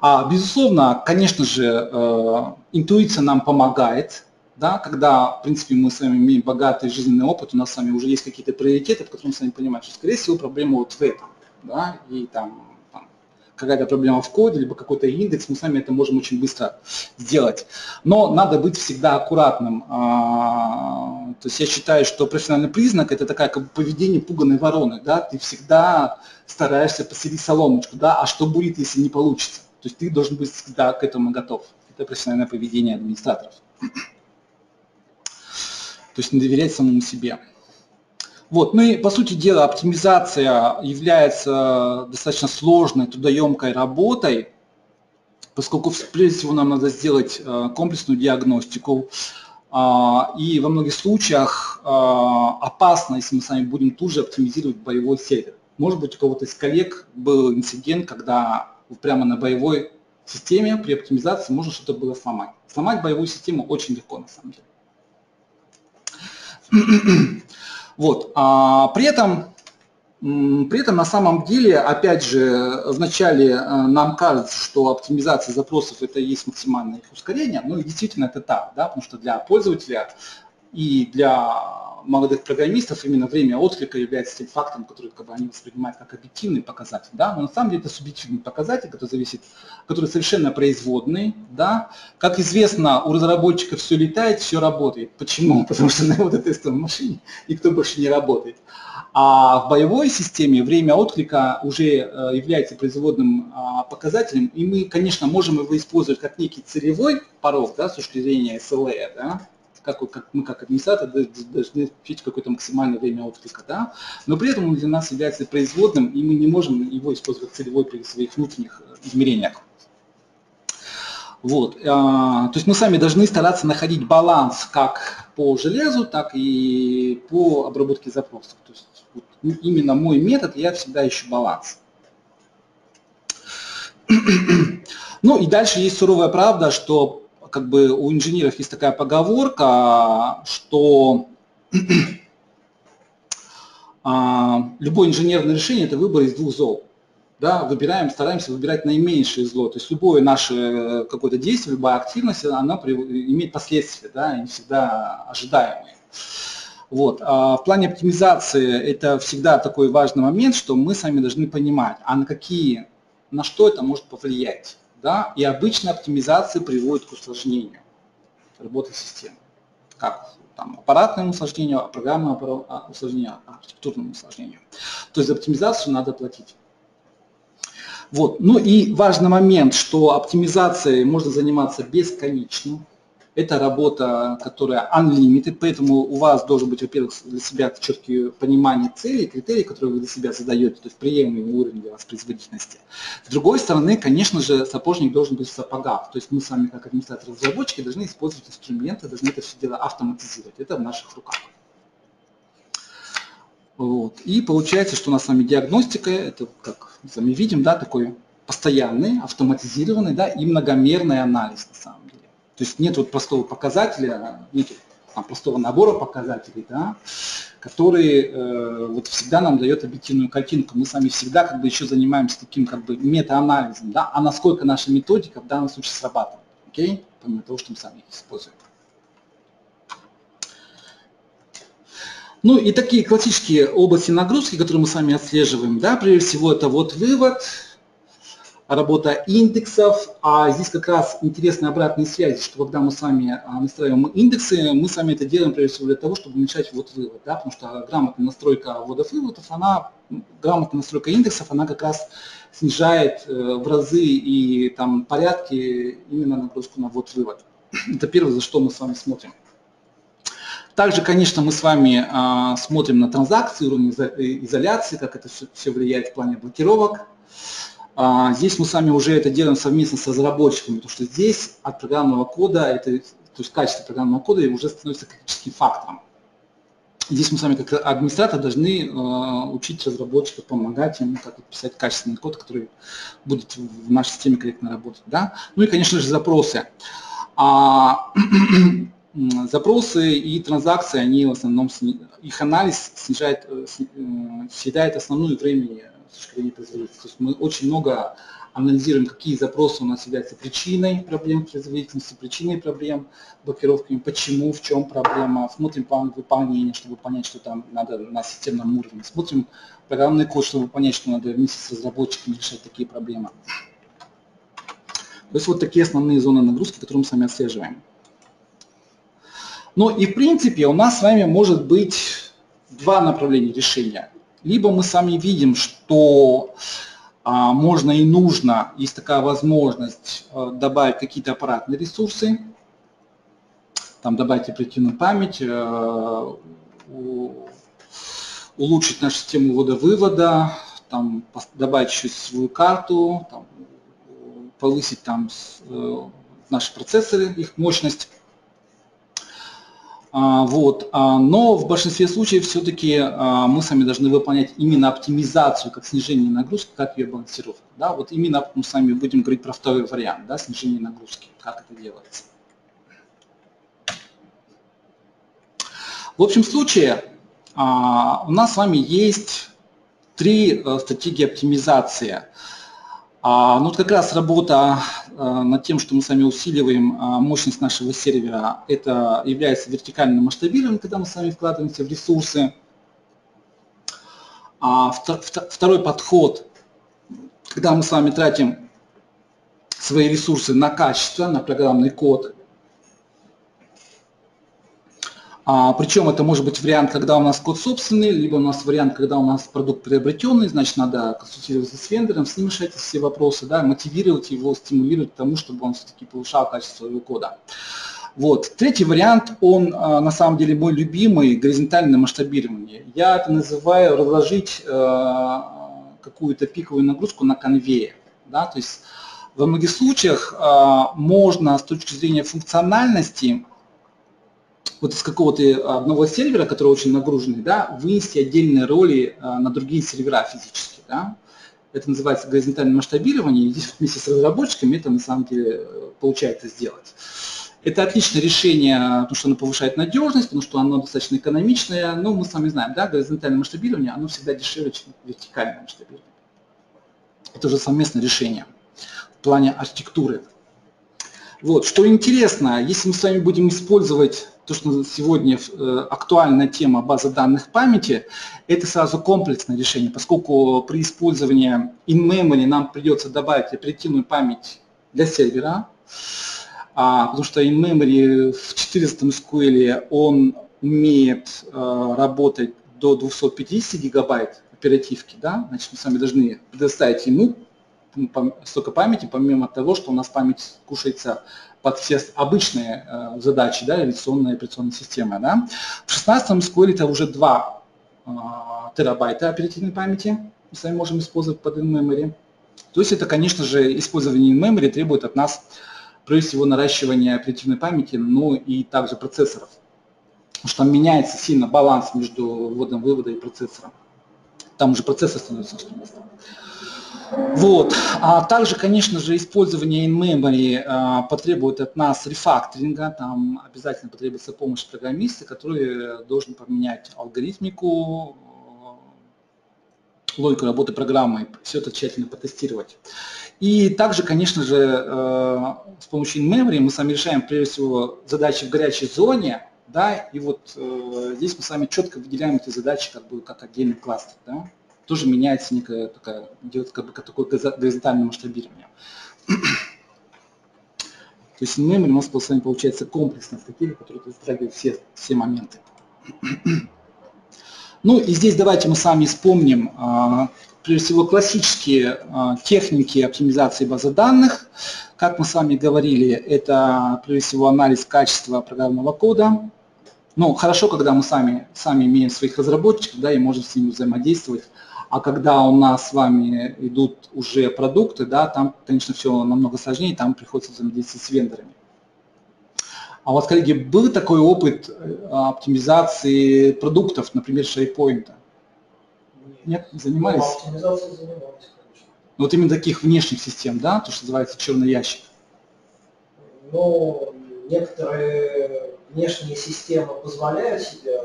А, безусловно, конечно же, э, интуиция нам помогает, да, когда, в принципе, мы с вами имеем богатый жизненный опыт, у нас с вами уже есть какие-то приоритеты, в которых мы с вами понимаем, что, скорее всего, проблема вот в этом, да, и там, там какая-то проблема в коде, либо какой-то индекс, мы с вами это можем очень быстро сделать. Но надо быть всегда аккуратным. А, то есть я считаю, что профессиональный признак – это такая как бы поведение пуганой вороны, да, ты всегда стараешься посадить соломочку, да, а что будет, если не получится? То есть ты должен быть всегда к этому готов. Это профессиональное поведение администраторов то есть не доверять самому себе. Вот. Ну и по сути дела оптимизация является достаточно сложной, трудоемкой работой, поскольку прежде всего нам надо сделать э, комплексную диагностику, а, и во многих случаях а, опасно, если мы с вами будем тут же оптимизировать боевой сервер. Может быть, у кого-то из коллег был инцидент, когда прямо на боевой системе при оптимизации можно что-то было сломать. Сломать боевую систему очень легко на самом деле. Вот. А при этом при этом на самом деле, опять же, вначале э, нам кажется, что оптимизация запросов это и есть максимальное их ускорение, ну и действительно это так, да, потому что для пользователя и для молодых программистов именно время отклика является тем фактом, который как бы, они воспринимают как объективный показатель. Да? Но на самом деле это субъективный показатель, который зависит, который совершенно производный. Да? Как известно, у разработчика все летает, все работает. Почему? Потому что на его тестовой машине никто больше не работает. А в боевой системе время отклика уже э, является производным а, показателем, и мы, конечно, можем его использовать как некий целевой порог да, с точки зрения SLA, да, как, как мы как администратор должны включить какое-то максимальное время отклика, да? но при этом он для нас является производным, и мы не можем его использовать целевой при своих внутренних э, измерениях. Вот. А, то есть мы сами должны стараться находить баланс как по железу, так и по обработке запросов. То есть вот, именно мой метод, я всегда ищу баланс. Ну и дальше есть суровая правда, что как бы у инженеров есть такая поговорка, что а, любое инженерное решение – это выбор из двух зол. Да, выбираем, стараемся выбирать наименьшее зло. То есть любое наше э, какое-то действие, любая активность, она имеет последствия, да, не всегда ожидаемые. Вот. А в плане оптимизации это всегда такой важный момент, что мы сами должны понимать, а на какие, на что это может повлиять да, и обычно оптимизация приводит к усложнению работы системы. Как там, аппаратному усложнению, программному а, усложнению, архитектурному усложнению. То есть за оптимизацию надо платить. Вот. Ну и важный момент, что оптимизацией можно заниматься бесконечно. Это работа, которая unlimited, поэтому у вас должен быть, во-первых, для себя четкие понимание целей, критерий, которые вы для себя задаете, то есть приемлемый уровень для вас производительности. С другой стороны, конечно же, сапожник должен быть в сапогах, то есть мы с вами, как администраторы-разработчики, должны использовать инструменты, должны это все дело автоматизировать. Это в наших руках. Вот. И получается, что у нас с вами диагностика, это, как мы с вами видим, да, такой постоянный, автоматизированный да, и многомерный анализ на самом. То есть нет вот простого показателя, нет простого набора показателей, да, который э, вот всегда нам дает объективную картинку. Мы с вами всегда как бы еще занимаемся таким как бы метаанализом, да, а насколько наша методика в данном случае срабатывает, окей, помимо того, что мы сами их используем. Ну и такие классические области нагрузки, которые мы с вами отслеживаем, да, прежде всего это вот вывод, работа индексов, а здесь как раз интересная обратная связь, что когда мы с вами а, настраиваем индексы, мы с вами это делаем прежде всего для того, чтобы уменьшать ввод-вывод, да, потому что грамотная настройка вводов-выводов, она, грамотная настройка индексов, она как раз снижает э, в разы и там порядки именно нагрузку на ввод-вывод. Это первое, за что мы с вами смотрим. Также, конечно, мы с вами а, смотрим на транзакции, уровень изоляции, как это все влияет в плане блокировок. А, здесь мы с вами уже это делаем совместно с разработчиками, потому что здесь от программного кода, это, то есть качество программного кода уже становится критическим фактором. Здесь мы с вами как администратор должны э, учить разработчиков, помогать им, как писать качественный код, который будет в нашей системе корректно работать. Да? Ну и, конечно же, запросы. А, запросы и транзакции, они в основном, их анализ снижает, э, э, съедает основную времени с точки зрения производительности. То есть мы очень много анализируем, какие запросы у нас являются причиной проблем производительности, причиной проблем блокировками, почему, в чем проблема, смотрим план выполнения, чтобы понять, что там надо на системном уровне, смотрим программный код, чтобы понять, что надо вместе с разработчиками решать такие проблемы. То есть вот такие основные зоны нагрузки, которые мы с вами отслеживаем. Ну и в принципе у нас с вами может быть два направления решения либо мы сами видим, что а, можно и нужно, есть такая возможность а, добавить какие-то аппаратные ресурсы, там добавить оперативную память, а, улучшить нашу систему ввода-вывода, там, добавить еще свою карту, там, повысить там, э, наши процессоры, их мощность. А, вот. А, но в большинстве случаев все-таки а, мы сами должны выполнять именно оптимизацию, как снижение нагрузки, как ее балансировку. Да? Вот именно мы с вами будем говорить про второй вариант, да, снижение нагрузки, как это делается. В общем случае у нас с вами есть три э, стратегии оптимизации – а, ну, вот как раз работа а, над тем, что мы с вами усиливаем а, мощность нашего сервера, это является вертикальным масштабированием, когда мы с вами вкладываемся в ресурсы. Второй подход, когда мы с вами тратим свои ресурсы на качество, на программный код, а, причем это может быть вариант, когда у нас код собственный, либо у нас вариант, когда у нас продукт приобретенный, значит, надо консультироваться с вендором, с ним решать все вопросы, да, мотивировать его, стимулировать к тому, чтобы он все-таки повышал качество своего кода. Вот. Третий вариант, он а, на самом деле мой любимый, горизонтальное масштабирование. Я это называю разложить э, какую-то пиковую нагрузку на конвейер. Да? То есть во многих случаях э, можно с точки зрения функциональности вот из какого-то одного сервера, который очень нагруженный, да, вынести отдельные роли а, на другие сервера физически. Да. Это называется горизонтальное масштабирование, и здесь вместе с разработчиками это на самом деле получается сделать. Это отличное решение, потому что оно повышает надежность, потому что оно достаточно экономичное. Но мы с вами знаем, да, горизонтальное масштабирование, оно всегда дешевле, чем вертикальное масштабирование. Это уже совместное решение в плане архитектуры. Вот, что интересно, если мы с вами будем использовать то, что сегодня э, актуальная тема базы данных памяти, это сразу комплексное решение, поскольку при использовании in-memory нам придется добавить оперативную память для сервера, а, потому что in-memory в 14 SQL он умеет а, работать до 250 гигабайт оперативки, да, значит, мы с вами должны предоставить ему столько памяти, помимо того, что у нас память кушается под все обычные э, задачи, да, реляционная операционная система. Да. В 16 SQL это уже 2 э, терабайта оперативной памяти мы с вами можем использовать под in-memory. То есть это, конечно же, использование in-memory требует от нас, прежде всего, наращивания оперативной памяти, но и также процессоров. Потому что там меняется сильно баланс между вводом вывода и процессором. Там уже процессор становится что Вот. А также, конечно же, использование in-memory а, потребует от нас рефакторинга. Там обязательно потребуется помощь программиста, который должен поменять алгоритмику, логику работы программы, все это тщательно потестировать. И также, конечно же, э, с помощью in-memory мы сами решаем, прежде всего, задачи в горячей зоне, да, и вот э, здесь мы с вами четко выделяем эти задачи как бы как отдельный кластер, да тоже меняется некая такая, идет как бы такое горизонтальное масштабирование. То есть memory у нас с вами получается комплексная стратегия, которая затрагивает все, все моменты. Ну и здесь давайте мы с вами вспомним, а, прежде всего, классические а, техники оптимизации базы данных. Как мы с вами говорили, это прежде всего анализ качества программного кода. Ну, хорошо, когда мы сами, сами имеем своих разработчиков, да, и можем с ними взаимодействовать а когда у нас с вами идут уже продукты, да, там, конечно, все намного сложнее, там приходится взаимодействовать с вендорами. А у вас, коллеги, был такой опыт э, оптимизации продуктов, например, SharePoint? Нет, не занимались? Ну, оптимизацией занимались, конечно. Вот именно таких внешних систем, да, то, что называется черный ящик? Ну, некоторые внешние системы позволяют себе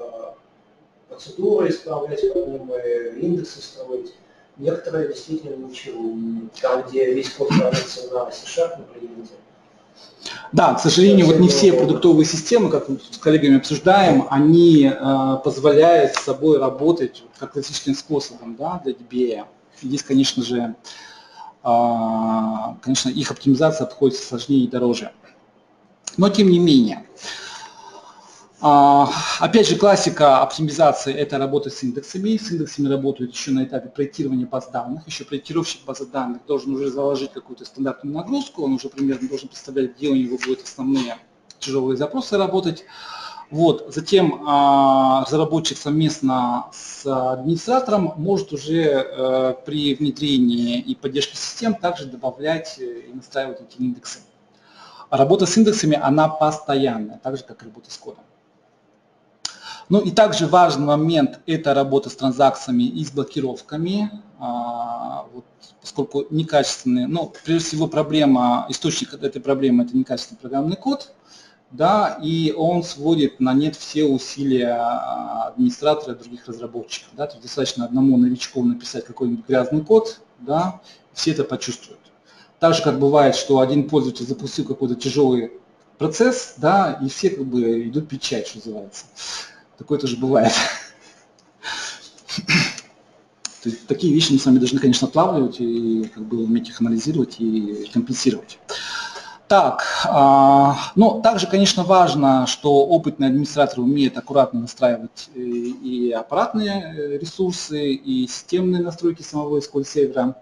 процедуры исправлять проблемы, индексы строить. Некоторые действительно ничего. Там, где весь код хранится на C-Sharp, например, да, к сожалению, вот не все продуктовые системы, как мы с коллегами обсуждаем, они э, позволяют с собой работать как классическим способом да, для DBA. Здесь, конечно же, э, конечно, их оптимизация обходится сложнее и дороже. Но тем не менее, а, опять же, классика оптимизации – это работа с индексами. С индексами работают еще на этапе проектирования баз данных. Еще проектировщик базы данных должен уже заложить какую-то стандартную нагрузку, он уже примерно должен представлять, где у него будут основные тяжелые запросы работать. Вот. Затем а, разработчик совместно с администратором может уже э, при внедрении и поддержке систем также добавлять и настраивать эти индексы. Работа с индексами, она постоянная, так же, как и работа с кодом. Ну и также важный момент – это работа с транзакциями и с блокировками, а, вот, поскольку некачественные, ну, прежде всего проблема, источник этой проблемы – это некачественный программный код, да, и он сводит на нет все усилия администратора и других разработчиков. Да, то есть достаточно одному новичку написать какой-нибудь грязный код, да, все это почувствуют. Так же, как бывает, что один пользователь запустил какой-то тяжелый процесс, да, и все как бы идут печать, что называется. Такое тоже бывает. такие вещи мы с вами должны, конечно, отлавливать и как бы уметь их анализировать и компенсировать. Так, а, ну, также, конечно, важно, что опытный администратор умеет аккуратно настраивать и, и аппаратные э, ресурсы, и системные настройки самого SQL сервера.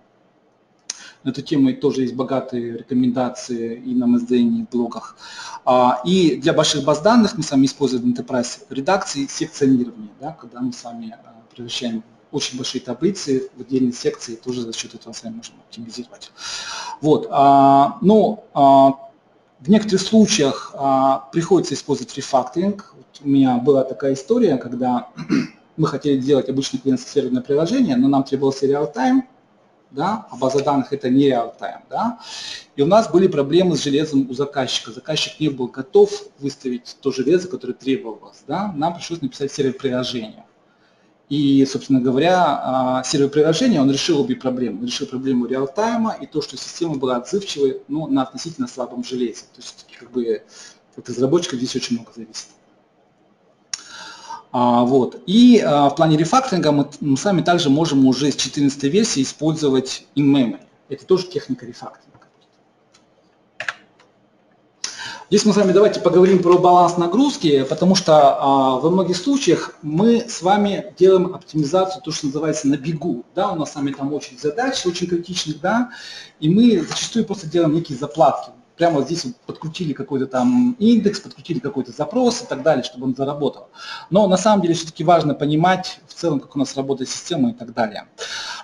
На эту тему тоже есть богатые рекомендации и на MSD, и в блогах. А, и для больших баз данных мы с вами используем Enterprise редакции секционирования, да, когда мы с вами а, превращаем очень большие таблицы в отдельные секции, тоже за счет этого с вами можем оптимизировать. Вот, а, а, в некоторых случаях приходится использовать рефакторинг. Вот у меня была такая история, когда мы хотели сделать обычное клиентско-серверное приложение, но нам требовался реал-тайм, да, а база данных это не real-time, да, и у нас были проблемы с железом у заказчика. Заказчик не был готов выставить то железо, которое требовалось, да, нам пришлось написать сервер приложения. И, собственно говоря, а, сервер приложения, он решил обе проблемы. Он решил проблему реал-тайма и то, что система была отзывчивой ну, на относительно слабом железе. То есть, как бы, от разработчика здесь очень много зависит. А, вот. И а, в плане рефакторинга мы, мы сами также можем уже с 14 версии использовать in-memory. Это тоже техника рефакторинга. Здесь мы с вами давайте поговорим про баланс нагрузки, потому что а, во многих случаях мы с вами делаем оптимизацию, то, что называется на бегу. Да, у нас с вами там очень задач, очень критичных, да, и мы зачастую просто делаем некие заплатки прямо здесь подкрутили какой-то там индекс, подкрутили какой-то запрос и так далее, чтобы он заработал. Но на самом деле все-таки важно понимать в целом, как у нас работает система и так далее.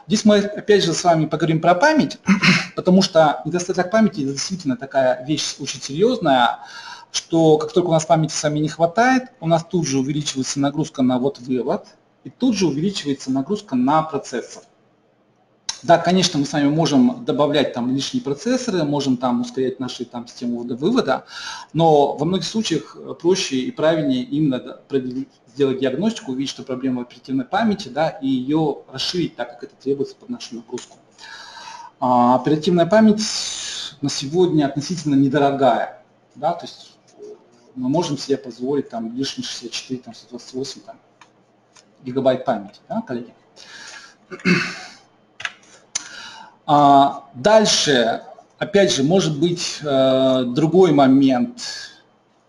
Здесь мы опять же с вами поговорим про память, потому что недостаток памяти действительно такая вещь очень серьезная, что как только у нас памяти с вами не хватает, у нас тут же увеличивается нагрузка на вот вывод, и тут же увеличивается нагрузка на процессор. Да, конечно, мы с вами можем добавлять там лишние процессоры, можем там ускорять наши там системы ввода-вывода, но во многих случаях проще и правильнее именно сделать диагностику, увидеть, что проблема в оперативной памяти, да, и ее расширить так, как это требуется под нашу нагрузку. А, оперативная память на сегодня относительно недорогая, да, то есть мы можем себе позволить там лишние 64, там, 128 там, гигабайт памяти, да, коллеги. А, дальше, опять же, может быть э, другой момент.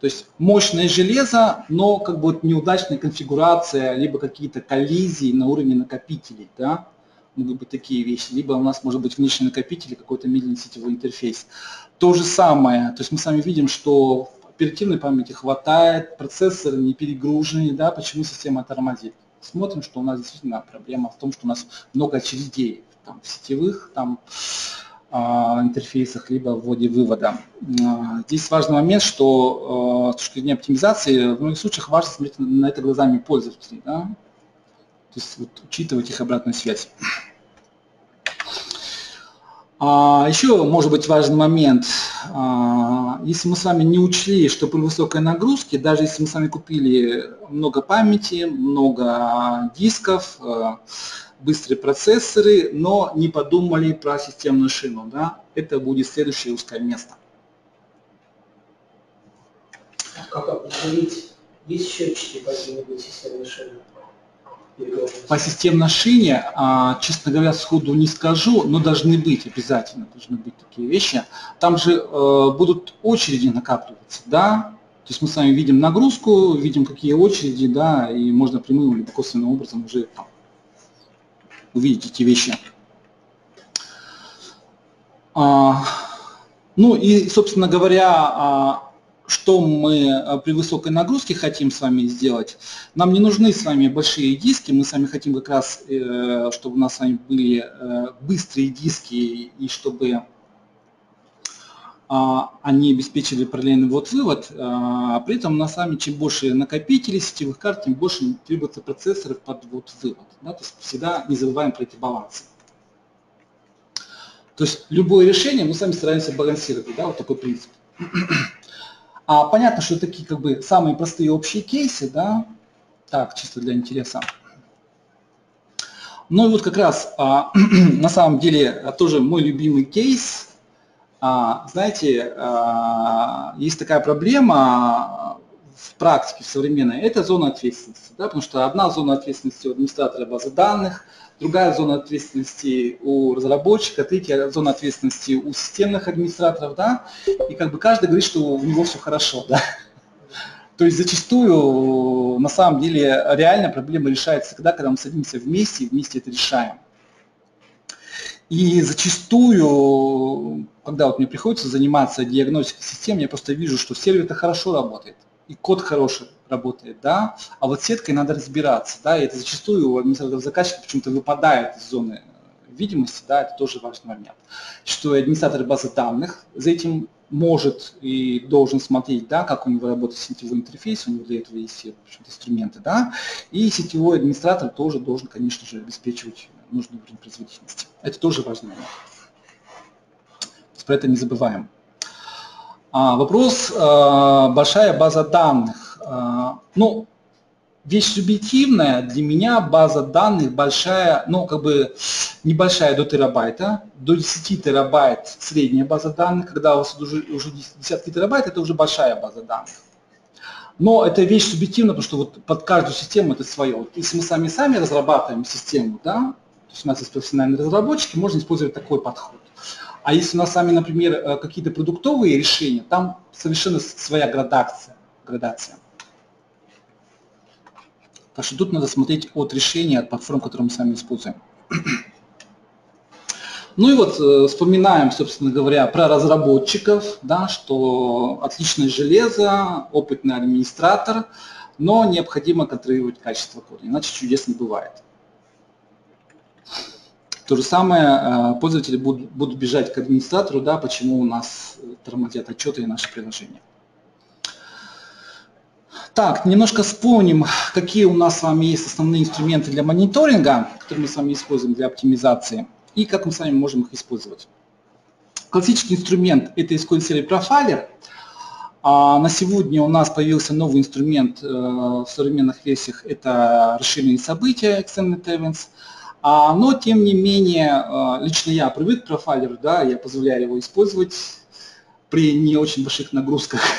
То есть мощное железо, но как бы вот неудачная конфигурация, либо какие-то коллизии на уровне накопителей, да, могут быть такие вещи. Либо у нас может быть внешний накопитель, какой-то медленный сетевой интерфейс. То же самое, то есть мы с вами видим, что оперативной памяти хватает, процессоры не перегружены, да, почему система тормозит. Смотрим, что у нас действительно проблема в том, что у нас много очередей там, сетевых там, а, интерфейсах, либо в вводе вывода. А, здесь важный момент, что а, с точки зрения оптимизации в многих случаях важно смотреть на это глазами пользователей. Да? То есть вот, учитывать их обратную связь. А, еще может быть важный момент, если мы с вами не учли, что при высокой нагрузке, даже если мы с вами купили много памяти, много дисков, быстрые процессоры, но не подумали про системную шину. Да? Это будет следующее узкое место. Как определить, есть счетчики какие-нибудь системной шины? По системной шине, а, честно говоря, сходу не скажу, но должны быть обязательно, должны быть такие вещи. Там же э, будут очереди накапливаться, да, то есть мы с вами видим нагрузку, видим какие очереди, да, и можно прямым или косвенным образом уже там, увидеть эти вещи. А, ну и, собственно говоря, а, что мы а, при высокой нагрузке хотим с вами сделать? Нам не нужны с вами большие диски, мы с вами хотим как раз, э, чтобы у нас с вами были э, быстрые диски и чтобы они обеспечили параллельный ввод-вывод, а при этом у нас с вами чем больше накопителей сетевых карт, тем больше требуется процессоров под ввод-вывод. Да? То есть всегда не забываем про эти балансы. То есть любое решение мы сами стараемся балансировать, да, вот такой принцип. А понятно, что такие как бы самые простые общие кейсы, да, так, чисто для интереса. Ну и вот как раз а, на самом деле тоже мой любимый кейс, а, знаете, а, есть такая проблема в практике, современной, это зона ответственности. Да, потому что одна зона ответственности у администратора базы данных, другая зона ответственности у разработчика, третья зона ответственности у системных администраторов, да, и как бы каждый говорит, что у него все хорошо, да. То есть зачастую на самом деле реально проблема решается тогда, когда мы садимся вместе и вместе это решаем. И зачастую, когда вот мне приходится заниматься диагностикой систем, я просто вижу, что сервер-то хорошо работает, и код хороший работает, да, а вот сеткой надо разбираться, да, и это зачастую у администраторов заказчика почему-то выпадает из зоны видимости, да, это тоже важный момент. Что администратор базы данных за этим может и должен смотреть, да, как у него работает сетевой интерфейс, у него для этого есть инструменты, да, и сетевой администратор тоже должен, конечно же, обеспечивать нужный уровень производительности. Это тоже важный момент. Про это не забываем. А, вопрос, а, большая база данных. А, ну, вещь субъективная, для меня база данных большая, ну, как бы небольшая до терабайта, до 10 терабайт средняя база данных, когда у вас уже, уже десятки терабайт, это уже большая база данных. Но это вещь субъективная, потому что вот под каждую систему это свое. Вот если мы сами сами разрабатываем систему, да, то есть у нас есть профессиональные разработчики, можно использовать такой подход. А если у нас сами, например, э, какие-то продуктовые решения, там совершенно своя градация. градация. Так что тут надо смотреть от решения, от платформ, которые мы сами используем. Ну и вот э, вспоминаем, собственно говоря, про разработчиков, да, что отличное железо, опытный администратор, но необходимо контролировать качество кода, иначе чудес не бывает. То же самое э, пользователи будут, будут бежать к администратору, да, почему у нас тормозят отчеты и наши приложения. Так, немножко вспомним, какие у нас с вами есть основные инструменты для мониторинга, которые мы с вами используем для оптимизации. и как мы с вами можем их использовать. Классический инструмент – это SQL Server Profiler. А на сегодня у нас появился новый инструмент э, в современных версиях – это расширенные события Extended Events. А, но, тем не менее, э, лично я привык к профайлеру, да, я позволяю его использовать при не очень больших нагрузках.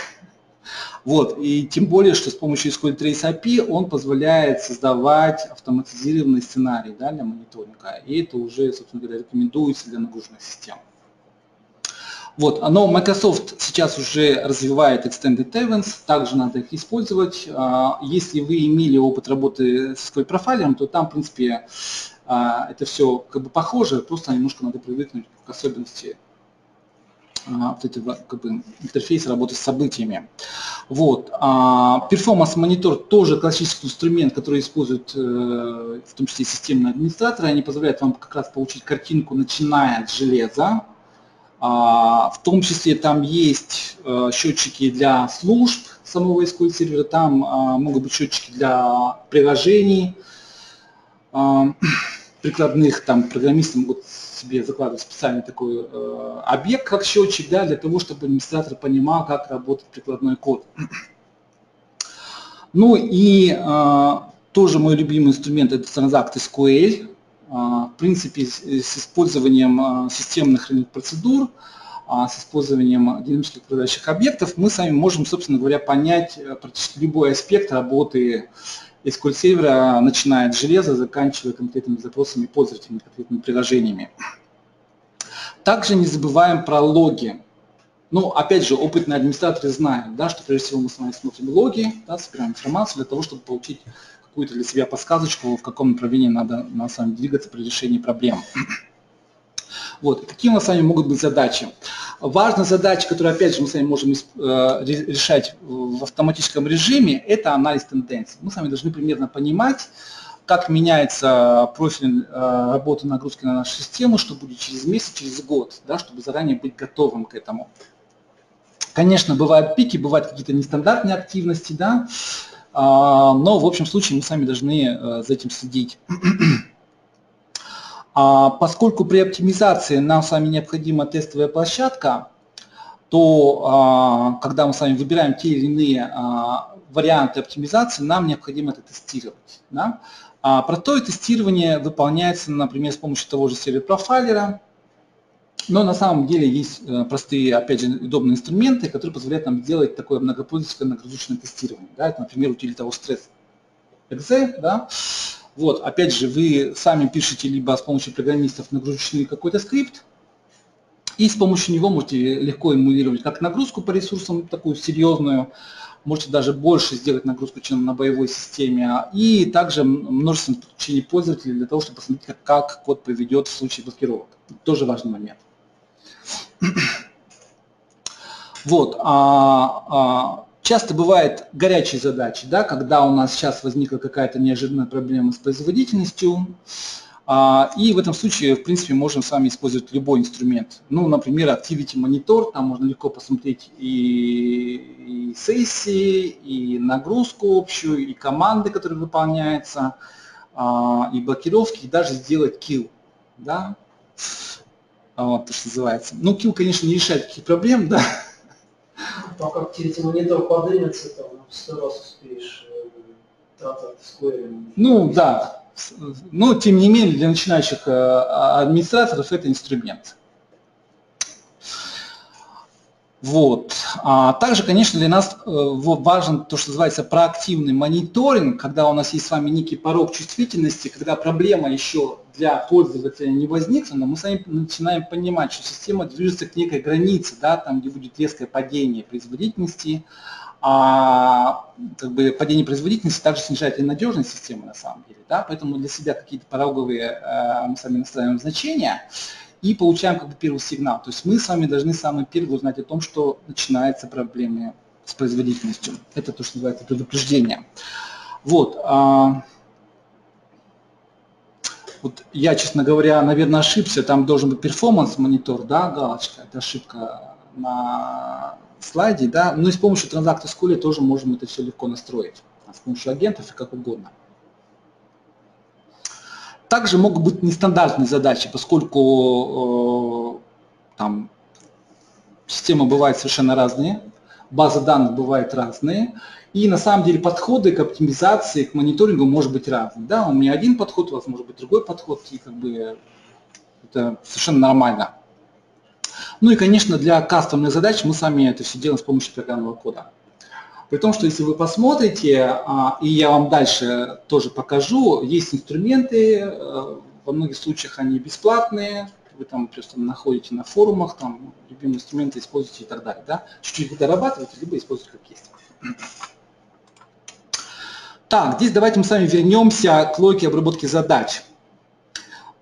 Вот, и тем более, что с помощью SQL Trace API он позволяет создавать автоматизированный сценарий да, для мониторинга, и это уже, собственно говоря, рекомендуется для нагруженных систем. Вот, но Microsoft сейчас уже развивает Extended Events, также надо их использовать. А, если вы имели опыт работы с SQL профайлером, то там, в принципе, а, это все как бы похоже, просто немножко надо привыкнуть к особенности а, вот этого как бы, интерфейса работы с событиями. Вот. А, Performance Monitor тоже классический инструмент, который используют э, в том числе системные администраторы. Они позволяют вам как раз получить картинку, начиная от железа. А, в том числе там есть э, счетчики для служб самого SQL сервера, там могут быть счетчики для приложений прикладных, там программисты могут себе закладывать специальный такой э, объект, как счетчик, да, для того, чтобы администратор понимал, как работает прикладной код. Ну и э, тоже мой любимый инструмент это Transact SQL. Э, в принципе, с, с использованием э, системных процедур, э, с использованием динамических управляющих объектов мы с вами можем, собственно говоря, понять э, практически любой аспект работы SQL сервера, начиная от железа, заканчивая конкретными запросами пользователей, конкретными приложениями. Также не забываем про логи. Ну, опять же, опытные администраторы знают, да, что прежде всего мы с вами смотрим логи, да, собираем информацию для того, чтобы получить какую-то для себя подсказочку, в каком направлении надо на самом деле двигаться при решении проблем. Вот, какие у нас с вами могут быть задачи? Важная задача, которую, опять же, мы с вами можем э, решать в автоматическом режиме, это анализ тенденций. Мы с вами должны примерно понимать, как меняется профиль э, работы нагрузки на нашу систему, что будет через месяц, через год, да, чтобы заранее быть готовым к этому. Конечно, бывают пики, бывают какие-то нестандартные активности, да, а, но в общем случае мы сами должны э, за этим следить. А поскольку при оптимизации нам с вами необходима тестовая площадка, то а, когда мы с вами выбираем те или иные а, варианты оптимизации, нам необходимо это тестировать. Да? А простое тестирование выполняется, например, с помощью того же сервер-профайлера, но на самом деле есть э, простые, опять же, удобные инструменты, которые позволяют нам сделать такое многопользовательское нагрузочное тестирование. Да? Это, например, утилита .exe, да? Вот, опять же, вы сами пишете либо с помощью программистов нагрузочный какой-то скрипт, и с помощью него можете легко эмулировать как нагрузку по ресурсам, такую серьезную, можете даже больше сделать нагрузку, чем на боевой системе, и также множество подключений пользователей для того, чтобы посмотреть, как, код поведет в случае блокировок. Тоже важный момент. Вот. А, а, Часто бывает горячие задачи, да, когда у нас сейчас возникла какая-то неожиданная проблема с производительностью, а, и в этом случае, в принципе, можем с вами использовать любой инструмент. Ну, например, Activity Monitor, там можно легко посмотреть и, и сессии, и нагрузку общую, и команды, которые выполняются, а, и блокировки, и даже сделать kill. Да? Вот, то, что называется. Ну, kill, конечно, не решает таких проблем, да, а как эти монитор поднимется, там 100 раз успеешь э, Ну да, но тем не менее для начинающих э, администраторов это инструмент. Вот. А также, конечно, для нас э, важен то, что называется проактивный мониторинг, когда у нас есть с вами некий порог чувствительности, когда проблема еще для пользователя не возникла, но мы с вами начинаем понимать, что система движется к некой границе, да, там, где будет резкое падение производительности, а как бы, падение производительности также снижает и надежность системы на самом деле. Да? Поэтому для себя какие-то пороговые э, мы с вами настраиваем значения и получаем как бы первый сигнал. То есть мы с вами должны самым первым узнать о том, что начинается проблема с производительностью. Это то, что называется предупреждение. Вот. А, вот я, честно говоря, наверное, ошибся. Там должен быть перформанс-монитор, да, галочка. Это ошибка на слайде, да. Но и с помощью транзакта School тоже можем это все легко настроить. С помощью агентов и как угодно. также могут быть нестандартные задачи, поскольку э, там системы бывают совершенно разные, базы данных бывают разные, и на самом деле подходы к оптимизации, к мониторингу может быть разные. Да, у меня один подход, у вас может быть другой подход, и как бы это совершенно нормально. Ну и, конечно, для кастомных задач мы сами это все делаем с помощью программного кода. При том, что если вы посмотрите, а, и я вам дальше тоже покажу, есть инструменты, э, во многих случаях они бесплатные, вы там просто находите на форумах, там любимые инструменты используете и так далее. Да? Чуть-чуть дорабатывайте, либо используйте как есть. Так, здесь давайте мы с вами вернемся к логике обработки задач.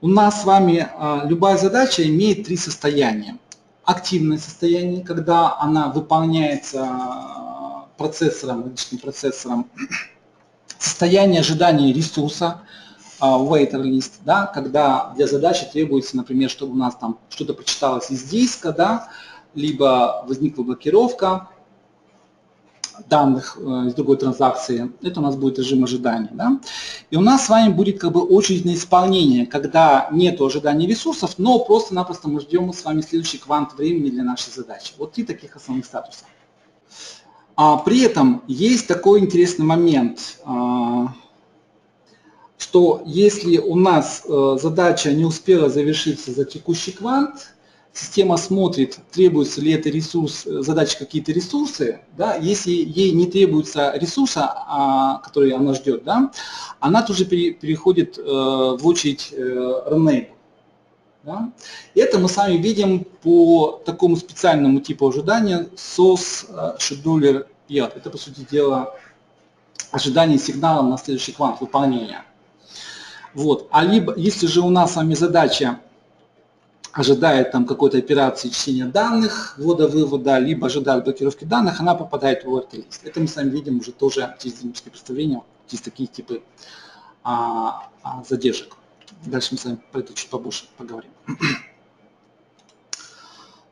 У нас с вами а, любая задача имеет три состояния. Активное состояние, когда она выполняется а, процессором, логическим процессором. Состояние ожидания ресурса, waiter list, да, когда для задачи требуется, например, чтобы у нас там что-то прочиталось из диска, да, либо возникла блокировка, данных э, из другой транзакции, это у нас будет режим ожидания. Да? И у нас с вами будет как бы очередь на исполнение, когда нет ожидания ресурсов, но просто-напросто мы ждем с вами следующий квант времени для нашей задачи. Вот три таких основных статуса. А при этом есть такой интересный момент, а, что если у нас э, задача не успела завершиться за текущий квант, система смотрит, требуется ли это ресурс, э, задача какие-то ресурсы, да, если ей не требуется ресурса, а, который она ждет, да, она тоже пере, переходит э, в очередь э. Да. Это мы с вами видим по такому специальному типу ожидания э, Scheduler yield. Это, по сути дела, ожидание сигнала на следующий квант выполнения. Вот. А либо, если же у нас с вами задача ожидает там какой-то операции чтения данных, ввода-вывода, либо ожидает блокировки данных, она попадает в ORT-лист. Это мы с вами видим уже тоже через динамические представления, через такие типы а, а, задержек. Дальше мы с вами про это чуть побольше поговорим.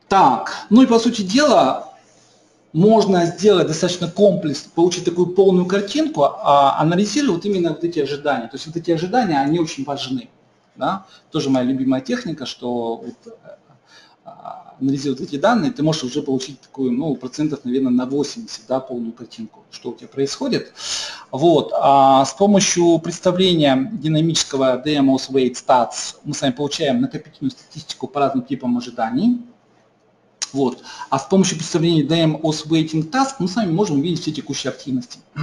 Так, ну и по сути дела, можно сделать достаточно комплекс, получить такую полную картинку, а анализировать именно вот эти ожидания. То есть вот эти ожидания, они очень важны. Да? Тоже моя любимая техника, что вот, э, анализируя эти данные, ты можешь уже получить такую, ну, процентов, наверное, на 80, да, полную картинку, что у тебя происходит. Вот. А с помощью представления динамического DMOS Weight Stats мы с вами получаем накопительную статистику по разным типам ожиданий. Вот. А с помощью представления DMOS Weighting Task мы с вами можем увидеть все текущие активности.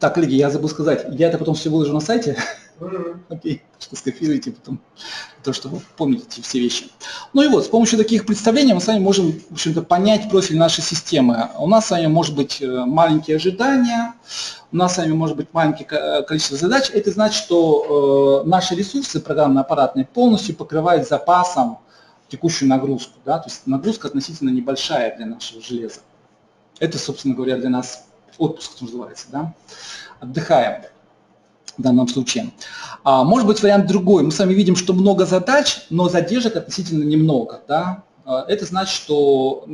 Так, коллеги, я забыл сказать, я это потом все выложу на сайте. Окей, что скопируйте потом, то, что вы помните все вещи. Ну и вот, с помощью таких представлений мы с вами можем, в общем-то, понять профиль нашей системы. У нас с вами может быть э, маленькие ожидания, у нас с вами может быть маленькое количество задач. Это значит, что э, наши ресурсы программно-аппаратные полностью покрывают запасом текущую нагрузку. Да? То есть нагрузка относительно небольшая для нашего железа. Это, собственно говоря, для нас отпуск, называется. Да? Отдыхаем в данном случае. А, может быть вариант другой. Мы с вами видим, что много задач, но задержек относительно немного. Да? А, это значит, что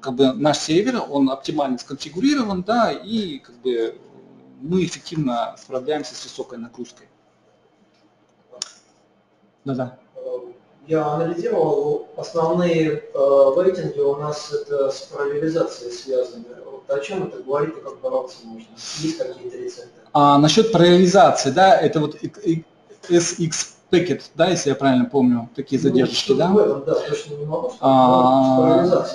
как бы, наш сервер, он оптимально сконфигурирован, да, и как бы, мы эффективно справляемся с высокой нагрузкой. Да-да. Я анализировал, основные э, рейтинги у нас это с параллелизацией связаны. Вот о чем это говорит и как бороться можно? Есть какие-то рецепты? А, насчет параллелизации, да, это вот SX Packet, да, если я правильно помню, такие ну, задержки, да? этом, да, точно не могу а,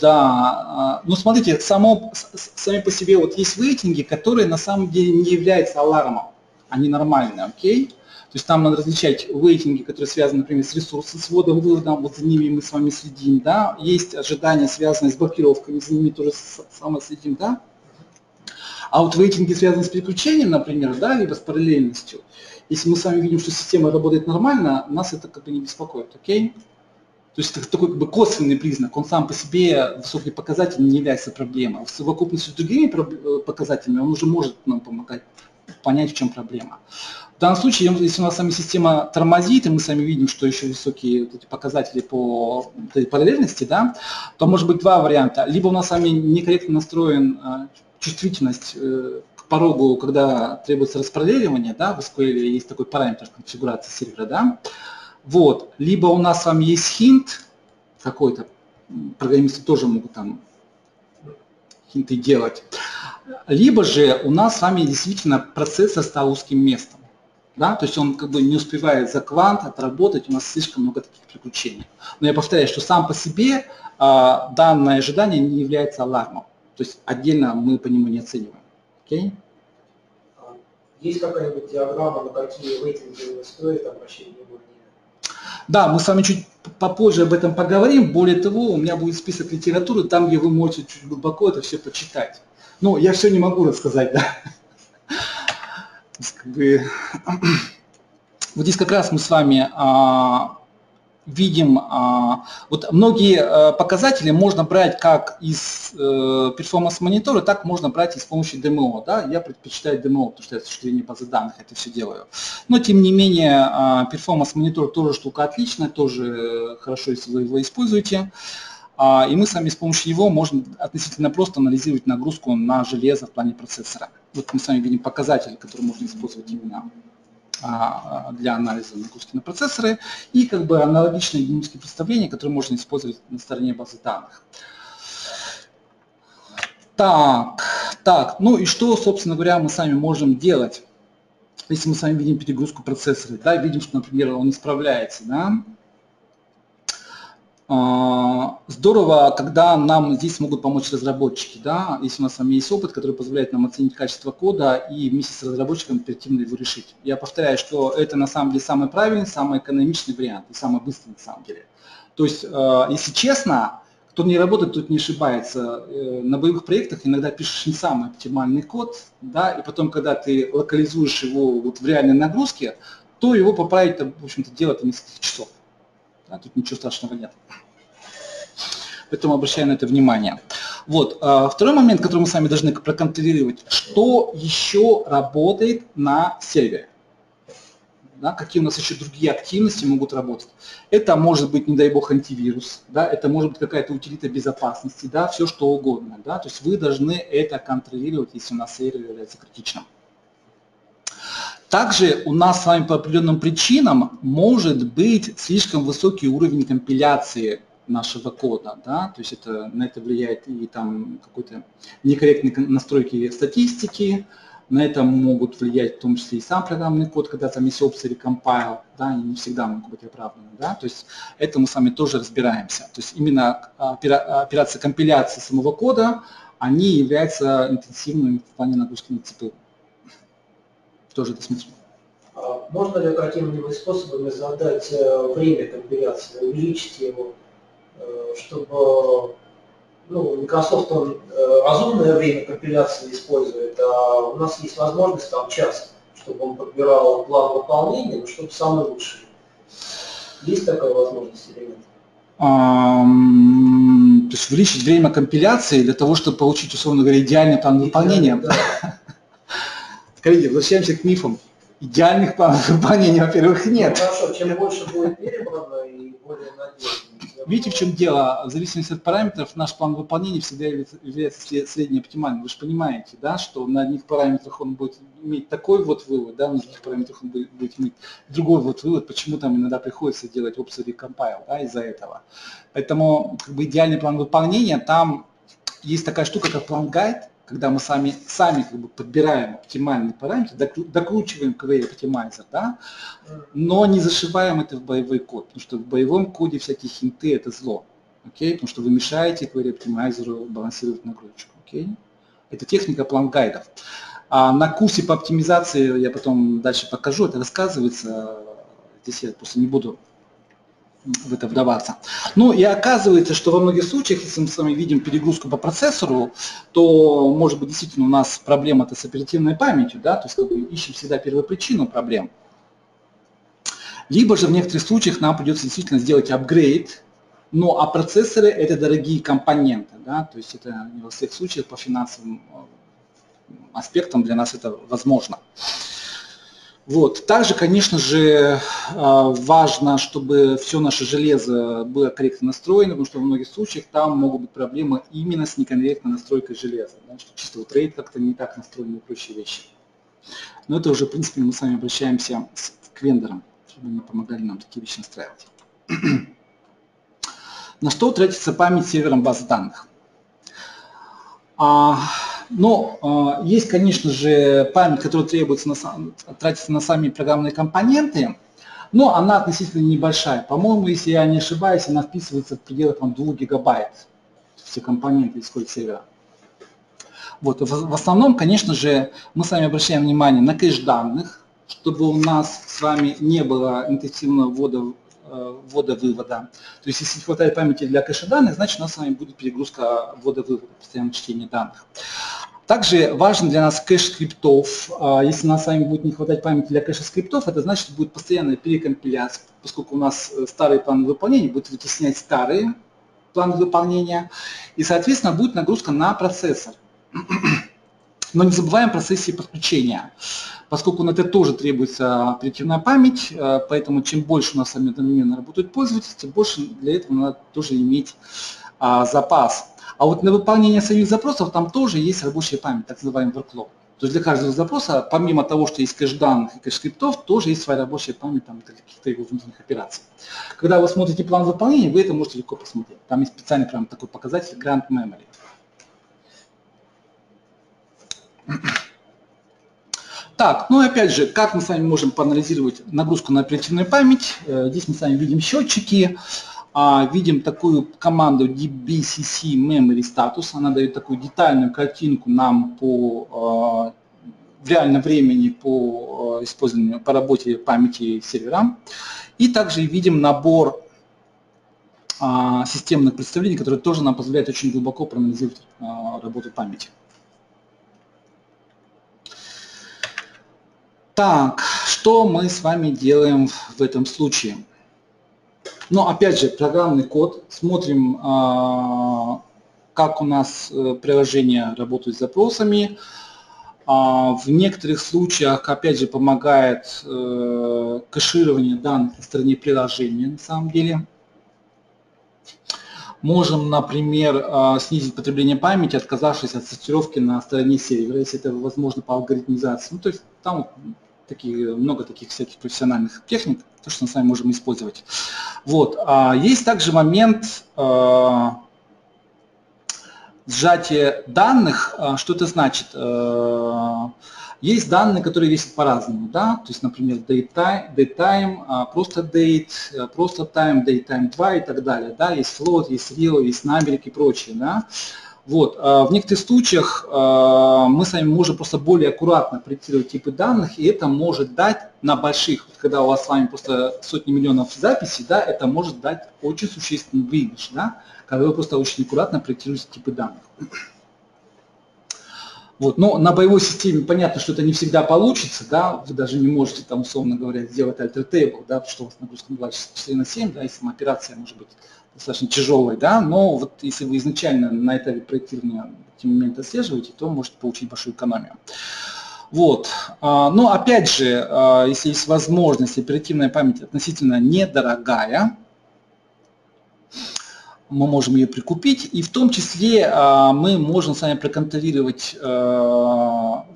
Да, а, ну смотрите, само, сами по себе вот есть рейтинги, которые на самом деле не являются алармом, они нормальные, окей? То есть там надо различать вейтинги, которые связаны, например, с ресурсом, с вводом, выводом, вот за ними мы с вами следим, да. Есть ожидания, связанные с блокировками, за ними тоже самое следим, да. А вот рейтинги, связанные с переключением, например, да, либо с параллельностью, если мы с вами видим, что система работает нормально, нас это как бы не беспокоит, окей? То есть это такой как бы косвенный признак, он сам по себе, высокий показатель, не является проблемой. В совокупности с другими э, показателями он уже может нам помогать понять, в чем проблема. В данном случае, если у нас сами система тормозит, и мы сами видим, что еще высокие вот эти показатели по параллельности, да, то может быть два варианта. Либо у нас с вами некорректно настроен э, чувствительность э, порогу, когда требуется распределивание, да, в SQL есть такой параметр конфигурации сервера, да, вот, либо у нас с вами есть хинт какой-то, программисты тоже могут там хинты делать, либо же у нас с вами действительно процессор стал узким местом. Да? То есть он как бы не успевает за квант отработать, у нас слишком много таких приключений. Но я повторяю, что сам по себе а, данное ожидание не является алармом. То есть отдельно мы по нему не оцениваем. Okay? А есть какая-нибудь диаграмма, на какие рейтинги стоит обращать внимание? Да, мы с вами чуть попозже об этом поговорим. Более того, у меня будет список литературы, там, где вы можете чуть глубоко это все почитать. Ну, я все не могу рассказать, да. Как бы, вот здесь как раз мы с вами а, видим, а, вот многие а, показатели можно брать как из э, performance монитора, так можно брать и с помощью DMO. Да? Я предпочитаю DMO, потому что я с точки зрения базы данных это все делаю. Но тем не менее, а, performance монитор тоже штука отличная, тоже хорошо, если вы его используете. И мы с вами с помощью него можем относительно просто анализировать нагрузку на железо в плане процессора. Вот мы с вами видим показатели, которые можно использовать именно а, для анализа нагрузки на процессоры и как бы аналогичные динамические представления, которые можно использовать на стороне базы данных. Так, так, ну и что, собственно говоря, мы сами можем делать, если мы с вами видим перегрузку процессора, да, видим, что, например, он не справляется, да, а, здорово, когда нам здесь могут помочь разработчики, да, если у нас с вами есть опыт, который позволяет нам оценить качество кода и вместе с разработчиком оперативно его решить. Я повторяю, что это на самом деле самый правильный, самый экономичный вариант и самый быстрый на самом деле. То есть, а, если честно, кто не работает, тот не ошибается. Э, на боевых проектах иногда пишешь не самый оптимальный код, да, и потом, когда ты локализуешь его вот в реальной нагрузке, то его поправить, в общем-то, дело это несколько часов. Да, тут ничего страшного нет. Поэтому обращаю на это внимание. Вот. А, второй момент, который мы с вами должны проконтролировать, что еще работает на сервере. Да, какие у нас еще другие активности могут работать. Это может быть, не дай бог, антивирус, да, это может быть какая-то утилита безопасности, да, все что угодно. Да, то есть вы должны это контролировать, если у нас сервер является критичным. Также у нас с вами по определенным причинам может быть слишком высокий уровень компиляции нашего кода, да, то есть это, на это влияет и там какой-то некорректные настройки статистики, на это могут влиять в том числе и сам программный код, когда там есть опция recompile, да, они не всегда могут быть оправданы, да, то есть это мы с вами тоже разбираемся. То есть именно операция компиляции самого кода, они являются интенсивными в плане нагрузки на CPU тоже это смысл. А можно ли какими-нибудь способами задать э, время компиляции, увеличить его, э, чтобы ну, Microsoft он э, разумное время компиляции использует, а у нас есть возможность там час, чтобы он подбирал план выполнения, но чтобы самый лучший. Есть такая возможность или нет? Um, то есть увеличить время компиляции для того, чтобы получить, условно говоря, идеальный план выполнения. Да. Коллеги, возвращаемся к мифам. Идеальных планов выполнения, во-первых, нет. Ну, хорошо, чем больше будет перебрано и более надежно. Видите, в чем дело? В зависимости от параметров наш план выполнения всегда является среднеоптимальным. Вы же понимаете, да, что на одних параметрах он будет иметь такой вот вывод, да, на других параметрах он будет, иметь другой вот вывод, почему там иногда приходится делать опцию recompile да, из-за этого. Поэтому как бы, идеальный план выполнения, там есть такая штука, как план гайд, когда мы сами, сами как бы подбираем оптимальный параметр, докручиваем query optimizer, да, но не зашиваем это в боевой код, потому что в боевом коде всякие хинты это зло, окей, потому что вы мешаете query optimizer балансировать нагрузку, окей. Это техника план-гайдов. А на курсе по оптимизации я потом дальше покажу, это рассказывается, здесь я просто не буду в это вдаваться. Ну и оказывается, что во многих случаях, если мы с вами видим перегрузку по процессору, то может быть действительно у нас проблема-то с оперативной памятью, да, то есть как бы ищем всегда первопричину проблем. Либо же в некоторых случаях нам придется действительно сделать апгрейд, ну а процессоры это дорогие компоненты, да, то есть это не во всех случаях по финансовым э, аспектам для нас это возможно. Вот. Также, конечно же, важно, чтобы все наше железо было корректно настроено, потому что в многих случаях там могут быть проблемы именно с некорректной настройкой железа. Да, что чисто вот рейд как-то не так настроен и прочие вещи. Но это уже, в принципе, мы с вами обращаемся к вендорам, чтобы они помогали нам такие вещи настраивать. На что тратится память сервером баз данных? Но а, есть, конечно же, память, которая требуется на, тратится на сами программные компоненты, но она относительно небольшая. По-моему, если я не ошибаюсь, она вписывается в пределах там, 2 гигабайт, все компоненты исходят сервера. Вот. В, в основном, конечно же, мы с вами обращаем внимание на кэш данных, чтобы у нас с вами не было интенсивного ввода Э, ввода-вывода. То есть если не хватает памяти для кэша данных, значит у нас с вами будет перегрузка ввода-вывода, постоянное чтение данных. Также важен для нас кэш скриптов. А, если у нас с вами будет не хватать памяти для кэша скриптов, это значит будет постоянная перекомпиляция, поскольку у нас э, старые планы выполнения будут вытеснять старые планы выполнения, и, соответственно, будет нагрузка на процессор. Но не забываем про сессии подключения, поскольку на это тоже требуется оперативная память, э, поэтому чем больше у нас одновременно работает пользователь, тем больше для этого надо тоже иметь а, запас. А вот на выполнение самих запросов там тоже есть рабочая память, так называемый workload. То есть для каждого запроса, помимо того, что есть кэш данных и кэш скриптов, тоже есть своя рабочая память там, для каких-то его внутренних операций. Когда вы смотрите план выполнения, вы это можете легко посмотреть. Там есть специальный прям такой показатель Grant Memory. Так, ну и опять же, как мы с вами можем поанализировать нагрузку на оперативную память? Э, здесь мы с вами видим счетчики, видим такую команду dbcc memory status, она дает такую детальную картинку нам по а, в реальном времени по а, использованию, по работе памяти сервера. И также видим набор системных представлений, которые тоже нам позволяют очень глубоко проанализировать работу памяти. Так, что мы с вами делаем в этом случае? Ну, опять же, программный код. Смотрим, а, как у нас э, приложение работает с запросами. А, в некоторых случаях, опять же, помогает э, кэширование данных на стороне приложения, на самом деле. Можем, например, а, снизить потребление памяти, отказавшись от сортировки на стороне сервера, если это возможно по алгоритмизации. Ну, то есть там такие, много таких всяких профессиональных техник, то, что мы с вами можем использовать. Вот. А есть также момент э, сжатия данных. А, что это значит? Э, есть данные, которые весят по-разному, да, то есть, например, datetime, datetime а, просто date, э, просто time, datetime 2 и так далее, да, есть float, есть real, есть numeric и прочее, да. Вот. А в некоторых случаях а, мы с вами можем просто более аккуратно проектировать типы данных, и это может дать на больших, когда у вас с вами просто сотни миллионов записей, да, это может дать очень существенный выигрыш, да, когда вы просто очень аккуратно проектируете типы данных. Вот. Но на боевой системе понятно, что это не всегда получится, да, вы даже не можете там, условно говоря, сделать table, да, что у вас нагрузка была 4 на 7, да, если операция может быть достаточно тяжелой, да, но вот если вы изначально на этапе проектирования эти моменты отслеживаете, то можете получить большую экономию. Вот. А, но опять же, а, если есть возможность, оперативная память относительно недорогая, мы можем ее прикупить, и в том числе а, мы можем с вами проконтролировать а,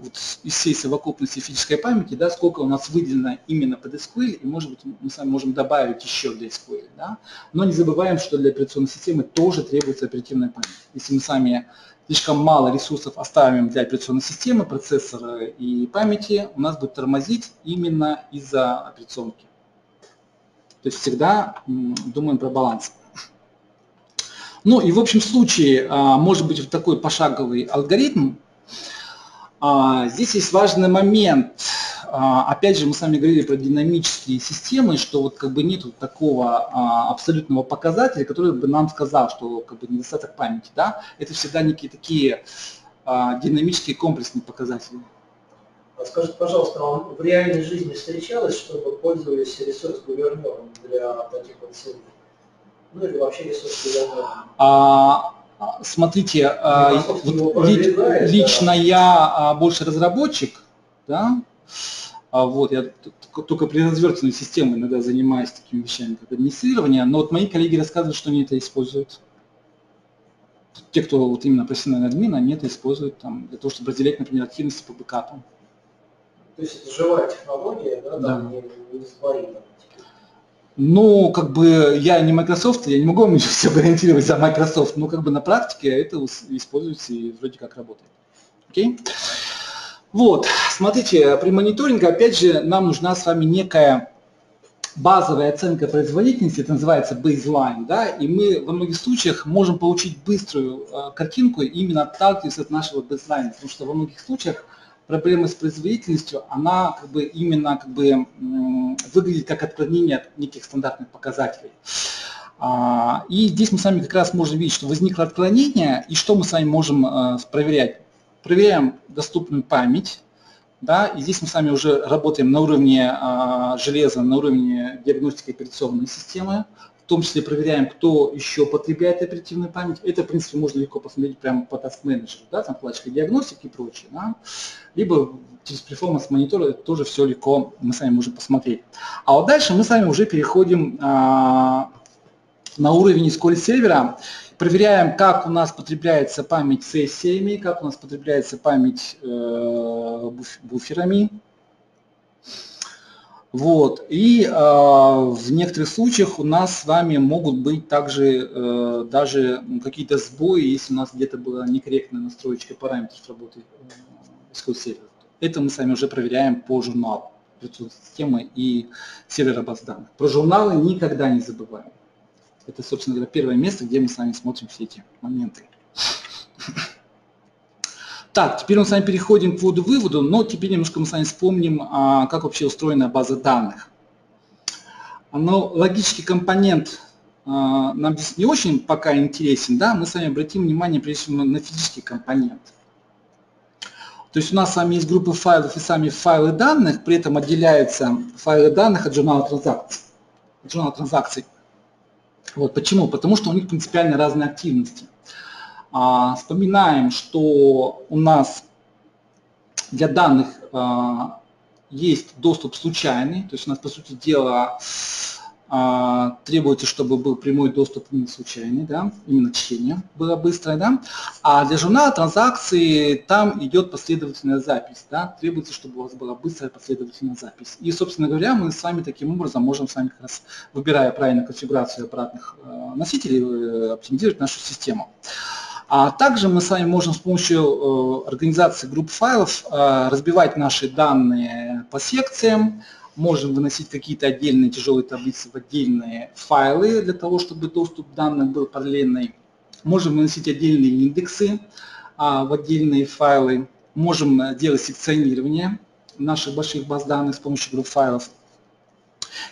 из всей совокупности физической памяти, да, сколько у нас выделено именно под SQL, и может быть мы с вами можем добавить еще для SQL. Да. Но не забываем, что для операционной системы тоже требуется оперативная память. Если мы с вами слишком мало ресурсов оставим для операционной системы, процессора и памяти, у нас будет тормозить именно из-за операционки. То есть всегда думаем про баланс. Ну и в общем случае, а, может быть, вот такой пошаговый алгоритм. А, здесь есть важный момент. А, опять же, мы с вами говорили про динамические системы, что вот как бы нет такого абсолютного показателя, который бы нам сказал, что как бы недостаток памяти. Да? Это всегда некие такие динамические комплексные показатели. Скажите, пожалуйста, вам в реальной жизни встречалось, чтобы пользовались ресурс-гувернером для таких вот целей? Ну или вообще ресурсы а, Смотрите, а, вот ли, лично да. я а, больше разработчик, да, А вот, я только при развертывании системы иногда занимаюсь такими вещами, как администрирование, но вот мои коллеги рассказывают, что они это используют. Те, кто вот именно профессиональный админ, они это используют там, для того, чтобы разделять, например, активности по бэкапам. То есть это живая технология, да, да. Там, не, не с Ну, как бы я не Microsoft, я не могу все гарантировать за Microsoft, но как бы на практике это используется и вроде как работает. Окей? Вот, смотрите, при мониторинге, опять же, нам нужна с вами некая базовая оценка производительности, это называется baseline, да, и мы во многих случаях можем получить быструю э, картинку именно отталкиваясь от нашего baseline, потому что во многих случаях проблема с производительностью, она как бы именно как бы выглядит как отклонение от неких стандартных показателей. А, и здесь мы с вами как раз можем видеть, что возникло отклонение, и что мы с вами можем э, проверять проверяем доступную память, да, и здесь мы с вами уже работаем на уровне а, железа, на уровне диагностики операционной системы, том числе проверяем, кто еще потребляет оперативную память. Это, в принципе, можно легко посмотреть прямо по task manager, да, там вкладочка диагностики и прочее, да. Либо через performance монитора тоже все легко мы с вами можем посмотреть. А вот дальше мы с вами уже переходим а, на уровень SQL сервера Проверяем, как у нас потребляется память сессиями, как у нас потребляется память э, буферами. Вот. И э, в некоторых случаях у нас с вами могут быть также э, даже какие-то сбои, если у нас где-то была некорректная настроечка параметров работы э, SQL сервера. Это мы с вами уже проверяем по журналу системы и сервера баз данных. Про журналы никогда не забываем. Это, собственно говоря, первое место, где мы с вами смотрим все эти моменты. Так, теперь мы с вами переходим к вводу-выводу, но теперь немножко мы с вами вспомним, а, как вообще устроена база данных. Но логический компонент а, нам здесь не очень пока интересен, да, мы с вами обратим внимание прежде всего на физический компонент. То есть у нас с вами есть группы файлов и сами файлы данных, при этом отделяются файлы данных от журнала транзакций. От журнала транзакций. Вот, почему? Потому что у них принципиально разные активности. А, вспоминаем, что у нас для данных а, есть доступ случайный, то есть у нас, по сути дела, а, требуется, чтобы был прямой доступ, не случайный, да, именно чтение было быстрое, да, а для журнала транзакции там идет последовательная запись, да, требуется, чтобы у вас была быстрая последовательная запись. И, собственно говоря, мы с вами таким образом можем с вами как раз, выбирая правильную конфигурацию аппаратных э, носителей, э, оптимизировать нашу систему. А также мы с вами можем с помощью э, организации групп файлов разбивать наши данные по секциям, можем выносить какие-то отдельные тяжелые таблицы в отдельные файлы для того, чтобы доступ данных был параллельный. Можем выносить отдельные индексы а, в отдельные файлы. Можем э, делать секционирование наших больших баз данных с помощью групп файлов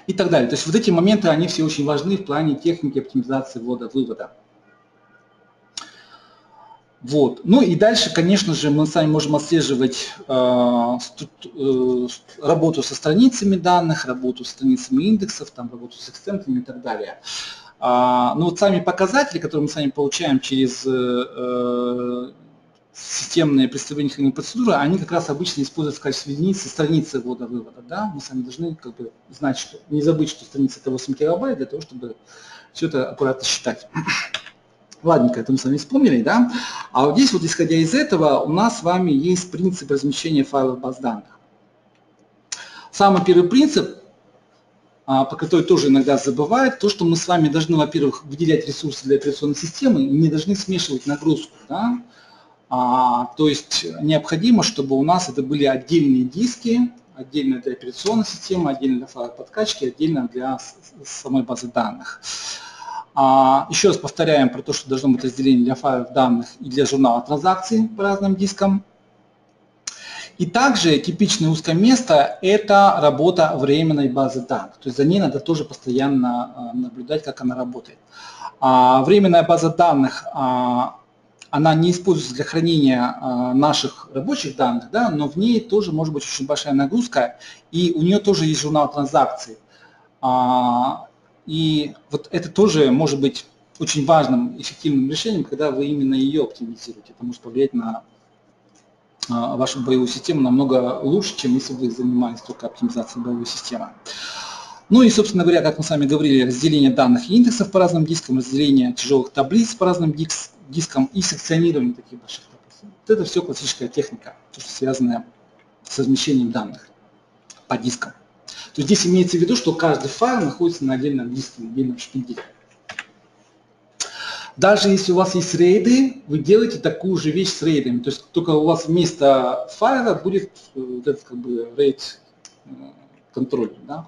и так далее. То есть вот эти моменты, они все очень важны в плане техники оптимизации ввода-вывода. Вот. Ну и дальше, конечно же, мы сами можем отслеживать э, э, работу со страницами данных, работу со страницами индексов, там, работу с экстентами и так далее. А, но вот сами показатели, которые мы сами получаем через э, э системные представительные процедуры, они как раз обычно используются в качестве единицы страницы ввода-вывода. Да? Мы сами должны как бы, знать, что, не забыть, что страница это 8 килобайт, для того, чтобы все это аккуратно считать. Ладненько, это мы с вами вспомнили, да? А вот здесь вот, исходя из этого, у нас с вами есть принцип размещения файлов баз данных. Самый первый принцип, а, по который тоже иногда забывают, то, что мы с вами должны, во-первых, выделять ресурсы для операционной системы и не должны смешивать нагрузку, да? А, то есть необходимо, чтобы у нас это были отдельные диски, отдельно для операционной системы, отдельно для подкачки, отдельно для самой базы данных. А, еще раз повторяем про то, что должно быть разделение для файлов данных и для журнала транзакций по разным дискам. И также типичное узкое место – это работа временной базы данных. То есть за ней надо тоже постоянно а, наблюдать, как она работает. А временная база данных, она не используется для хранения наших рабочих данных, да, но в ней тоже может быть очень большая нагрузка, и у нее тоже есть журнал транзакций. И вот это тоже может быть очень важным, эффективным решением, когда вы именно ее оптимизируете. Это может повлиять на вашу боевую систему намного лучше, чем если бы вы занимались только оптимизацией боевой системы. Ну и, собственно говоря, как мы с вами говорили, разделение данных и индексов по разным дискам, разделение тяжелых таблиц по разным дискам и секционирование таких больших таблиц. Вот это все классическая техника, то, что связано с размещением данных по дискам. То здесь имеется в виду, что каждый файл находится на отдельном диске, на отдельном шпинделе. Даже если у вас есть рейды, вы делаете такую же вещь с рейдами. То есть только у вас вместо файла будет э, вот этот как бы рейд э, контроль. Да?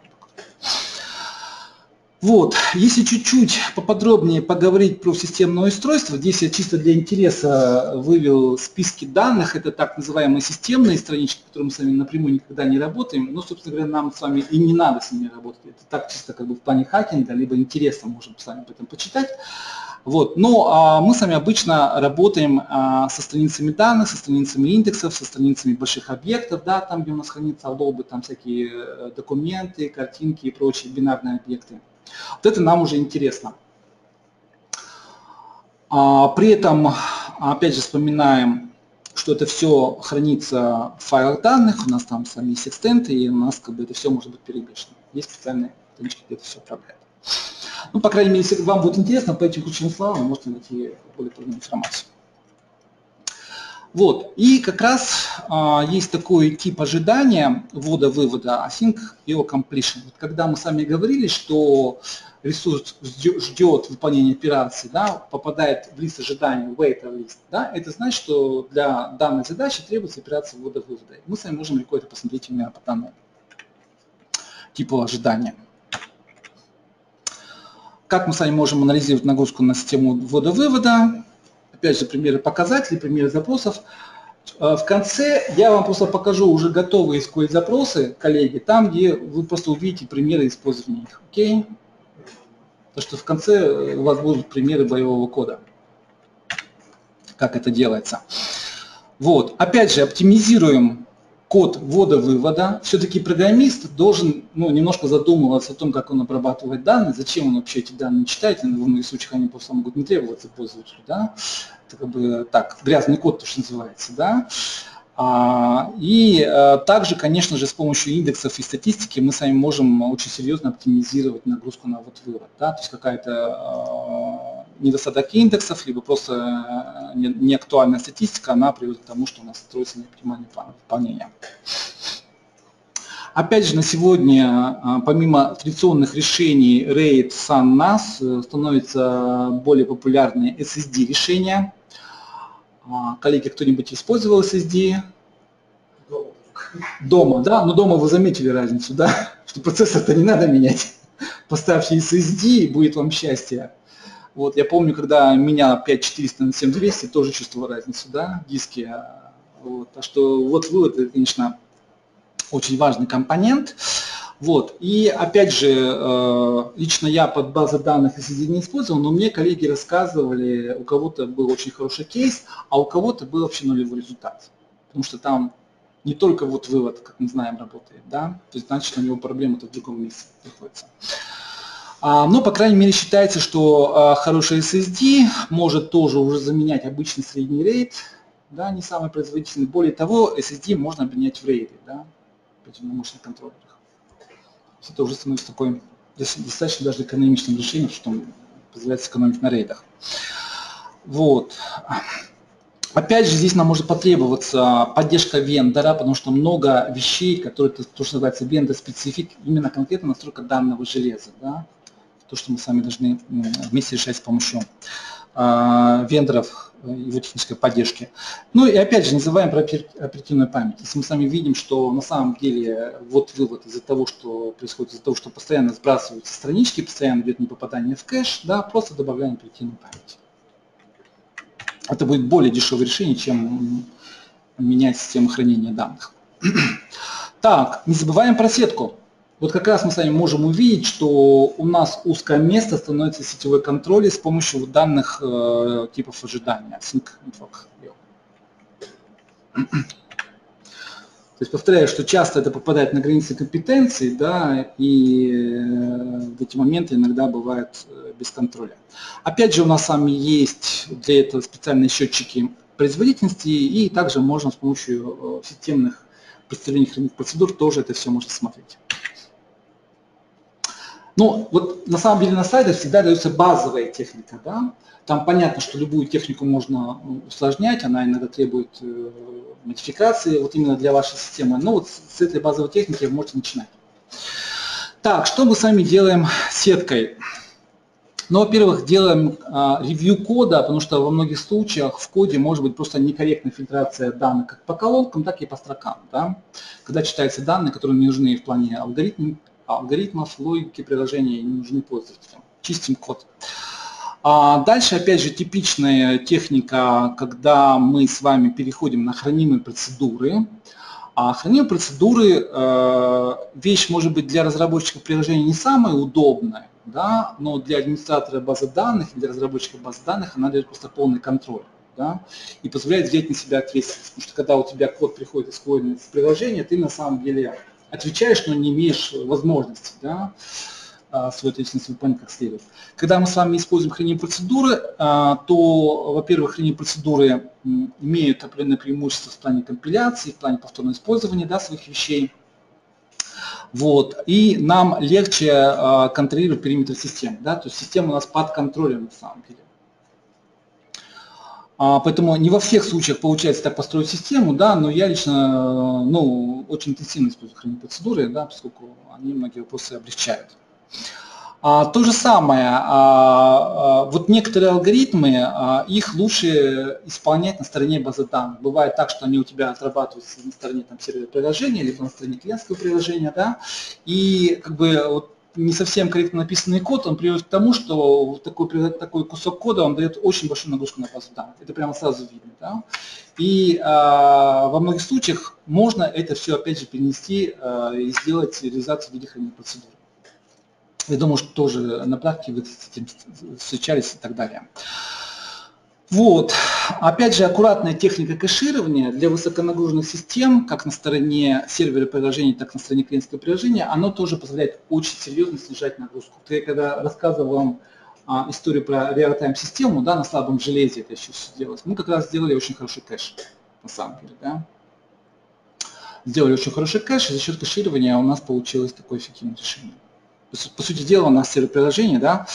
Вот, если чуть-чуть поподробнее поговорить про системное устройство, здесь я чисто для интереса вывел списки данных, это так называемые системные странички, которые мы с вами напрямую никогда не работаем, но, собственно говоря, нам с вами и не надо с ними работать, это так чисто как бы в плане хакинга, либо интереса можем с вами об этом почитать. Вот. Но а, мы с вами обычно работаем а, со страницами данных, со страницами индексов, со страницами больших объектов, да, там, где у нас хранятся лобы, там всякие э, документы, картинки и прочие бинарные объекты. Вот это нам уже интересно. А, при этом, опять же, вспоминаем, что это все хранится в файлах данных, у нас там сами есть экстенты, и у нас как бы это все может быть перебежно. Есть специальные странички, где это все управляет. Ну, по крайней мере, если вам будет интересно, по этим ключевым словам вы можете найти более полную информацию. Вот, и как раз а, есть такой тип ожидания ввода-вывода async IO completion. Вот когда мы с вами говорили, что ресурс ждет выполнения операции, да, попадает в лист ожидания, waiter лист, да, это значит, что для данной задачи требуется операция ввода-вывода. Мы с вами можем легко это посмотреть именно по данному типу ожидания. Как мы с вами можем анализировать нагрузку на систему ввода-вывода? Опять же, примеры показателей, примеры запросов. Э, в конце я вам просто покажу уже готовые SQL запросы, коллеги, там, где вы просто увидите примеры использования их. Окей? Потому что в конце э, у вас будут примеры боевого кода, как это делается. Вот, опять же, оптимизируем код ввода-вывода, все-таки программист должен ну, немножко задумываться о том, как он обрабатывает данные, зачем он вообще эти данные читает, в многих случаях они просто могут не требоваться пользователю. Да? Это как бы так, грязный код, то, что называется. Да? А, и а, также, конечно же, с помощью индексов и статистики мы с вами можем очень серьезно оптимизировать нагрузку на вот вывод. Да? То есть какая-то а, недостаток индексов, либо просто неактуальная статистика, она приводит к тому, что у нас строится неоптимальный план выполнения. Опять же, на сегодня, помимо традиционных решений RAID, SUN, NAS, э, становятся более популярные SSD решения. А, коллеги, кто-нибудь использовал SSD? Дома, да? Но дома вы заметили разницу, да? Что процессор-то не надо менять. Поставьте SSD, и будет вам счастье. Вот, я помню, когда меня 5400 на 7200, тоже чувствовал разницу, да, диски. Вот, а что вот вывод, это, конечно, очень важный компонент. Вот. И опять же, э, лично я под базы данных SSD не использовал, но мне коллеги рассказывали, у кого-то был очень хороший кейс, а у кого-то был вообще нулевой результат. Потому что там не только вот вывод, как мы знаем, работает, да, то есть значит у него проблема-то в другом месте находится. А, но, по крайней мере, считается, что а, хороший SSD может тоже уже заменять обычный средний рейд, да, не самый производительный. Более того, SSD можно обменять в рейды, да, на мощных контроллерах это уже становится такой достаточно даже экономичным решением, что позволяет сэкономить на рейдах. Вот. Опять же, здесь нам может потребоваться поддержка вендора, потому что много вещей, которые, то, что называется вендор специфик, именно конкретно настройка данного железа. Да? То, что мы с вами должны вместе решать с помощью э, вендоров его технической поддержки. Ну и опять же, не забываем про оперативную память. Если мы с вами видим, что на самом деле вот вывод из-за того, что происходит, из-за того, что постоянно сбрасываются странички, постоянно идет непопадание в кэш, да, просто добавляем оперативную память. Это будет более дешевое решение, чем менять систему хранения данных. Так, не забываем про сетку. Вот как раз мы с вами можем увидеть, что у нас узкое место становится сетевой контроль с помощью данных э, типов ожидания. Sync network. То есть повторяю, что часто это попадает на границы компетенций, да, и э, в эти моменты иногда бывает э, без контроля. Опять же, у нас с вами есть для этого специальные счетчики производительности, и также можно с помощью э, системных представлений хранительных процедур тоже это все можно смотреть. Ну, вот на самом деле на слайдах всегда дается базовая техника, да. Там понятно, что любую технику можно усложнять, она иногда требует э, модификации, вот именно для вашей системы. Но вот с этой базовой техники вы можете начинать. Так, что мы с вами делаем сеткой? Ну, во-первых, делаем а, ревью кода, потому что во многих случаях в коде может быть просто некорректная фильтрация данных как по колонкам, так и по строкам. Да? Когда читаются данные, которые не нужны в плане алгоритм, алгоритмов, логики приложения, не нужны пользователям. Чистим код. А дальше, опять же, типичная техника, когда мы с вами переходим на хранимые процедуры. А хранимые процедуры, э, вещь может быть для разработчиков приложения не самая удобная, да, но для администратора базы данных, для разработчика базы данных она дает просто полный контроль. Да, и позволяет взять на себя ответственность. Потому что когда у тебя код приходит из приложения, ты на самом деле отвечаешь, но не имеешь возможности. Да, а, свою ответственность выполнять как следует. Когда мы с вами используем хранение процедуры, а, то, во-первых, хранение процедуры имеют определенное преимущество в плане компиляции, в плане повторного использования да, своих вещей. Вот. И нам легче а, контролировать периметр системы. Да? То есть система у нас под контролем на самом деле. Поэтому не во всех случаях получается так построить систему, да, но я лично ну, очень интенсивно использую хранение процедуры, да, поскольку они многие вопросы облегчают. А, то же самое, а, а, вот некоторые алгоритмы, а, их лучше исполнять на стороне базы данных. Бывает так, что они у тебя отрабатываются на стороне там, сервера приложения, либо на стороне клиентского приложения, да, и как бы вот, не совсем корректно написанный код, он приводит к тому, что такой, такой кусок кода, он дает очень большую нагрузку на базу данных. Это прямо сразу видно. Да? И а, во многих случаях можно это все опять же перенести а, и сделать реализацию в виде хранения процедуры. Я думаю, что тоже на практике вы с этим встречались и так далее. Вот. Опять же, аккуратная техника кэширования для высоконагруженных систем, как на стороне сервера приложения, так и на стороне клиентского приложения, оно тоже позволяет очень серьезно снижать нагрузку. Я когда рассказывал вам а, историю про real-time систему, да, на слабом железе это еще все делалось, мы как раз сделали очень хороший кэш, на самом деле. Да. Сделали очень хороший кэш, и за счет кэширования у нас получилось такое эффективное решение по сути дела, у нас сервер приложения, да,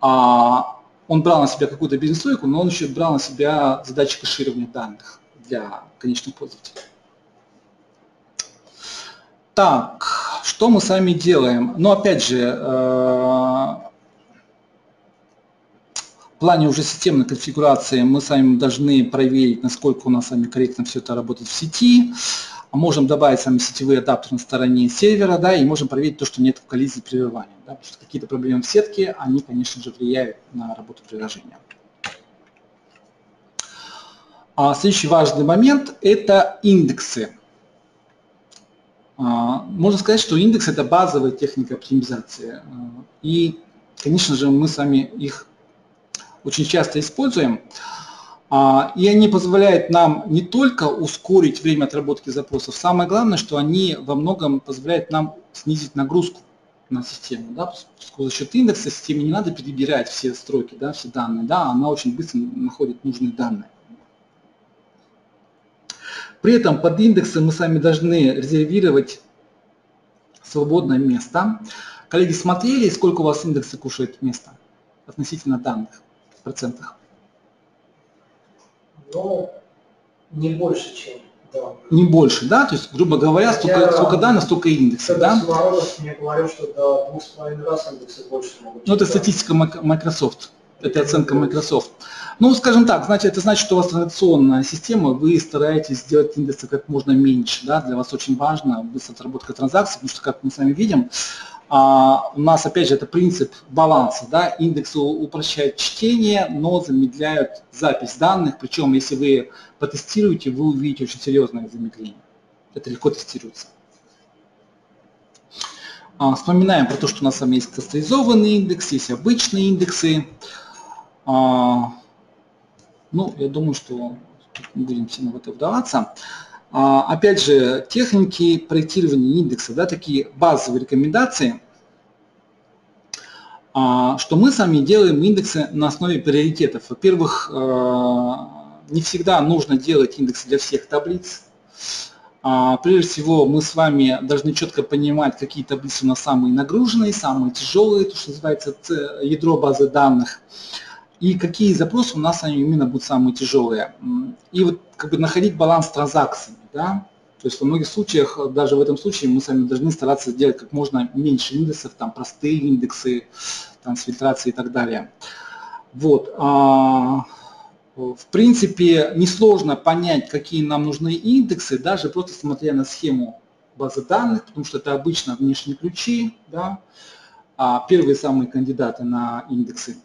а, он брал на себя какую-то бизнес-логику, но он еще брал на себя задачи кэширования данных для конечных пользователей. Так, что мы с вами делаем? Ну, опять же, э, в плане уже системной конфигурации мы с вами должны проверить, насколько у нас с вами корректно все это работает в сети. Можем добавить сами сетевые адаптеры на стороне сервера, да, и можем проверить то, что нет коллизии прерывания. Да, потому что какие-то проблемы в сетке, они, конечно же, влияют на работу приложения. А следующий важный момент – это индексы. А, можно сказать, что индекс – это базовая техника оптимизации. А, и, конечно же, мы с вами их очень часто используем. А, и они позволяют нам не только ускорить время отработки запросов, самое главное, что они во многом позволяют нам снизить нагрузку на систему. Да? За счет индекса системе не надо перебирать все строки, да, все данные, да, она очень быстро находит нужные данные. При этом под индексом мы сами должны резервировать свободное место. Коллеги, смотрели, сколько у вас индексы кушает места относительно данных в процентах? Но не больше, чем да. Не больше, да? То есть, грубо говоря, столько, столько данных, столько индексов, да? Самородов мне говорил, что до двух с половиной раз индексы больше могут. Ну, это статистика Microsoft, это оценка Microsoft. Ну, скажем так, значит, это значит, что у вас традиционная система, вы стараетесь сделать индексы как можно меньше, да? Для вас очень важно быстрая отработка транзакций, потому что, как мы с вами видим, а, у нас, опять же, это принцип баланса. Да? Индексы упрощают чтение, но замедляют запись данных. Причем, если вы потестируете, вы увидите очень серьезное замедление. Это легко тестируется. А, вспоминаем про то, что у нас с вами есть кластеризованный индекс, есть обычные индексы. А, ну, я думаю, что не будем сильно в это вдаваться. А, опять же, техники проектирования индекса, да, такие базовые рекомендации, а, что мы сами делаем индексы на основе приоритетов. Во-первых, э, не всегда нужно делать индексы для всех таблиц. А, прежде всего, мы с вами должны четко понимать, какие таблицы у нас самые нагруженные, самые тяжелые, то, что называется ядро базы данных, и какие запросы у нас именно будут самые тяжелые. И вот как бы находить баланс транзакций. Да? То есть во многих случаях, даже в этом случае, мы с вами должны стараться сделать как можно меньше индексов, там простые индексы, там с фильтрацией и так далее. Вот. А, в принципе, несложно понять, какие нам нужны индексы, даже просто смотря на схему базы данных, потому что это обычно внешние ключи, да, а первые самые кандидаты на индексы.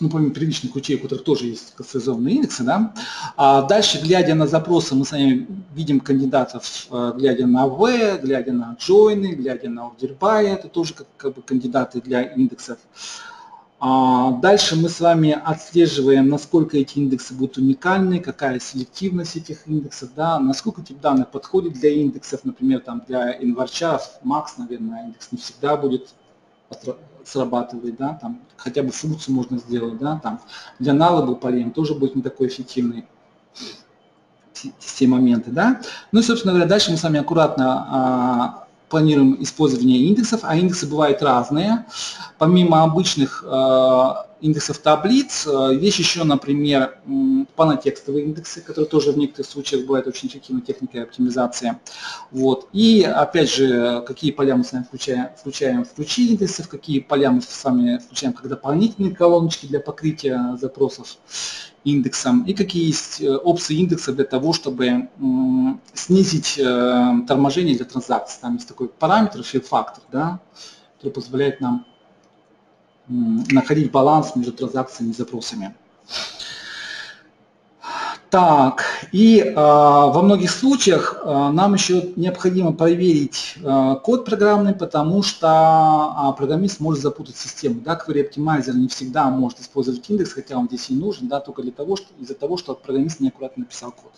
Ну, помимо первичных ключей, у которых тоже есть кастомизованные индексы, да. А дальше, глядя на запросы, мы с вами видим кандидатов, э, глядя на V, глядя на join, глядя на order by, это тоже как, как бы кандидаты для индексов. А дальше мы с вами отслеживаем, насколько эти индексы будут уникальны, какая селективность этих индексов, да, насколько тип данных подходит для индексов, например, там для инварча, Max, наверное, индекс не всегда будет срабатывать, да, там хотя бы функцию можно сделать, да, там для nullable парень тоже будет не такой эффективный все моменты, да. Ну и, собственно говоря, дальше мы с вами аккуратно а, планируем использование индексов, а индексы бывают разные. Помимо обычных э, индексов таблиц, э, есть еще, например, панотекстовые индексы, которые тоже в некоторых случаях бывают очень эффективной техникой оптимизации. Вот. И опять же, какие поля мы с вами включаем, включаем в ключи индексов, какие поля мы с вами включаем как дополнительные колоночки для покрытия запросов индексом и какие есть э, опции индекса для того, чтобы снизить э, торможение для транзакций. Там есть такой параметр, фил-фактор, да, который позволяет нам находить баланс между транзакциями и запросами. Так, и э, во многих случаях э, нам еще необходимо проверить э, код программный, потому что э, программист может запутать систему. Да, Query Optimizer не всегда может использовать индекс, хотя он здесь и нужен, да, только для того, что из-за того, что программист неаккуратно написал код.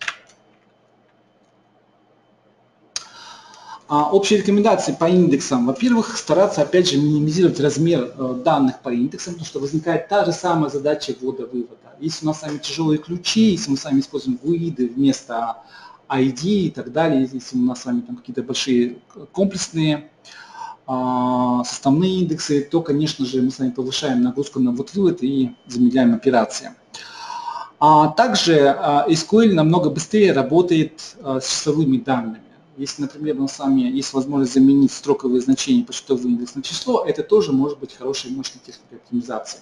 А общие рекомендации по индексам. Во-первых, стараться, опять же, минимизировать размер э, данных по индексам, потому что возникает та же самая задача ввода-вывода. Если у нас с вами тяжелые ключи, если мы с вами используем выводы вместо ID и так далее, если у нас с вами там какие-то большие комплексные а, составные индексы, то, конечно же, мы с вами повышаем нагрузку на ввод-вывод и замедляем операции. А также SQL намного быстрее работает с числовыми данными. Если, например, у с вами есть возможность заменить строковые значения почтовый индекс на число, это тоже может быть хорошей мощной техникой оптимизации.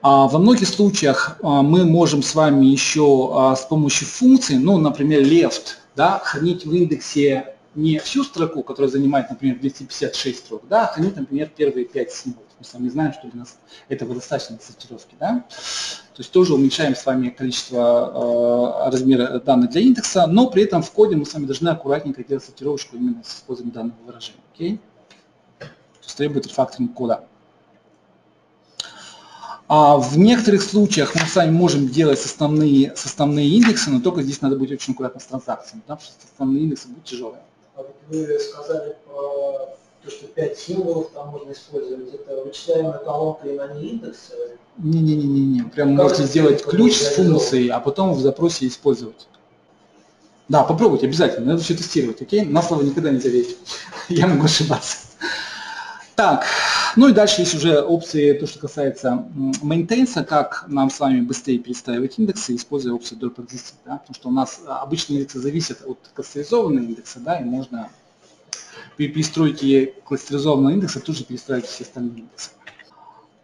А во многих случаях а, мы можем с вами еще а, с помощью функции, ну, например, left, да, хранить в индексе не всю строку, которая занимает, например, 256 строк, да, а хранить, например, первые 5 символов. Мы с вами знаем, что для нас этого достаточно для сортировки. Да? То есть тоже уменьшаем с вами количество э, размера данных для индекса, но при этом в коде мы с вами должны аккуратненько делать сортировочку именно с использованием данного выражения. Okay? То есть требует рефакторинг кода. А в некоторых случаях мы с вами можем делать составные, составные индексы, но только здесь надо быть очень аккуратно с транзакциями, потому что составные индексы будут тяжелые. А вы сказали про то, что 5 символов там можно использовать. Это вычисляемая колонка и на ней индекс? Не-не-не, прям как можете сделать ключ с функцией, а потом в запросе использовать. Да, попробуйте обязательно, надо все тестировать, окей? На слово никогда не верить, я могу ошибаться. Так, ну и дальше есть уже опции, то, что касается maintains, как нам с вами быстрее перестраивать индексы, используя опцию drop existing, да, потому что у нас обычные индексы зависят от кластеризованного индекса, да, и можно при перестройке кластеризованного индекса тут же перестраивать все остальные индексы.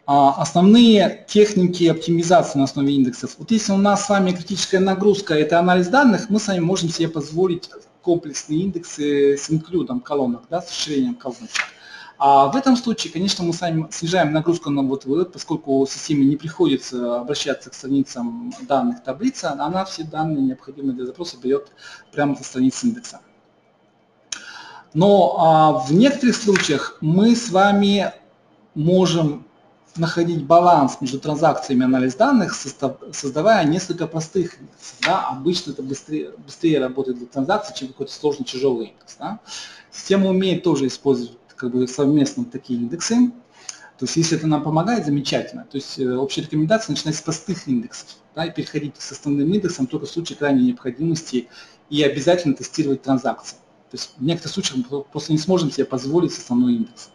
А основные техники оптимизации на основе индексов. Вот если у нас с вами критическая нагрузка – это анализ данных, мы с вами можем себе позволить комплексные индексы с инклюдом колонок, да, с расширением колоночек. А в этом случае, конечно, мы с вами снижаем нагрузку на вот поскольку системе не приходится обращаться к страницам данных таблицы, она все данные, необходимые для запроса, берет прямо со страницы индекса. Но а, в некоторых случаях мы с вами можем находить баланс между транзакциями анализ данных, создавая несколько простых индексов. Да? Обычно это быстрее, быстрее работает для транзакций, чем какой-то сложный тяжелый индекс. Да? Система умеет тоже использовать как бы совместно такие индексы. То есть если это нам помогает, замечательно. То есть э, общая рекомендация начинать с простых индексов да, и переходить с основным индексом только в случае крайней необходимости и обязательно тестировать транзакции. То есть в некоторых случаях мы просто не сможем себе позволить основной индекс.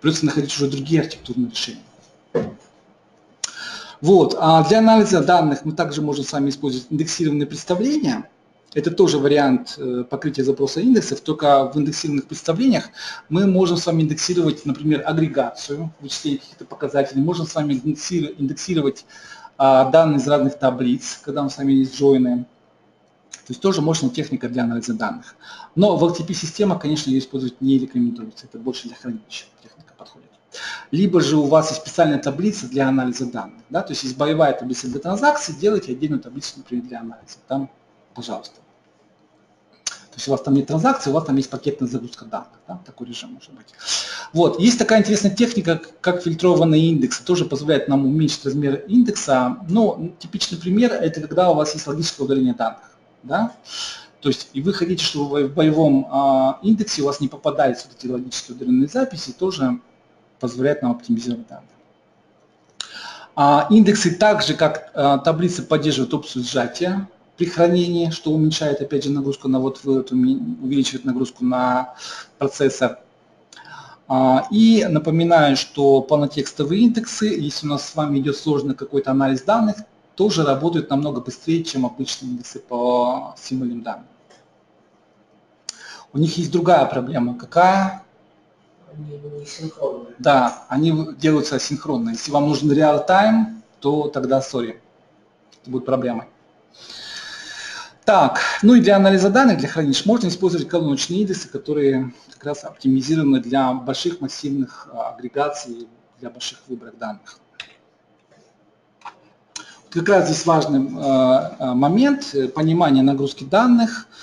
Придется находить уже другие архитектурные решения. Вот. А для анализа данных мы также можем с вами использовать индексированные представления. Это тоже вариант э, покрытия запроса индексов, только в индексированных представлениях мы можем с вами индексировать, например, агрегацию, вычисление каких-то показателей, можем с вами индексировать а, данные из разных таблиц, когда нас с вами есть джойны. То есть тоже мощная техника для анализа данных. Но в LTP-системах, конечно, ее использовать не рекомендуется, это больше для хранилища техника подходит. Либо же у вас есть специальная таблица для анализа данных. Да? То есть есть боевая таблица для транзакций, делайте отдельную таблицу, например, для анализа. Там, пожалуйста. То есть у вас там нет транзакции, у вас там есть пакетная загрузка данных. Да? Такой режим может быть. Вот. Есть такая интересная техника, как фильтрованные индексы. Тоже позволяет нам уменьшить размер индекса. Но типичный пример – это когда у вас есть логическое удаление данных. Да? То есть и вы хотите, чтобы в боевом а, индексе у вас не попадались вот эти логически удаленные записи, тоже позволяет нам оптимизировать данные. А, индексы также, как а, таблицы, поддерживают опцию сжатия при хранении, что уменьшает, опять же, нагрузку на вот увеличивает нагрузку на процессор. А, и напоминаю, что полнотекстовые индексы, если у нас с вами идет сложный какой-то анализ данных, тоже работают намного быстрее, чем обычные индексы по символьным данным. У них есть другая проблема. Какая? они не синхронные. Да, они делаются синхронно. Если вам нужен реал-тайм, то тогда, сори, это будет проблемой. Так, ну и для анализа данных, для хранилищ можно использовать колоночные индексы, которые как раз оптимизированы для больших массивных а, агрегаций, для больших выборок данных. Как раз здесь важный э, момент понимания нагрузки данных –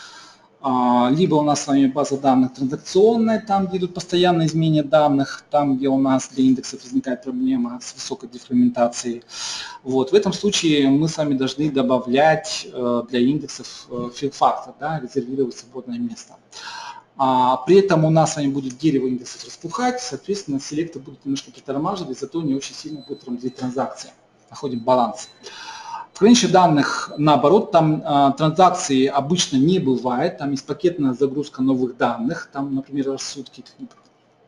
а, либо у нас с вами база данных транзакционная, там, где идут постоянные изменения данных, там, где у нас для индексов возникает проблема с высокой дефрагментацией. Вот. В этом случае мы с вами должны добавлять э, для индексов фил-фактор, э, да, резервировать свободное место. А при этом у нас с вами будет дерево индексов распухать, соответственно, селектор будет немножко притормаживать, зато не очень сильно будет тормозить транзакции. Находим баланс. В хранилище данных, наоборот, там э, транзакции обычно не бывает, там есть пакетная загрузка новых данных, там, например, рассудки.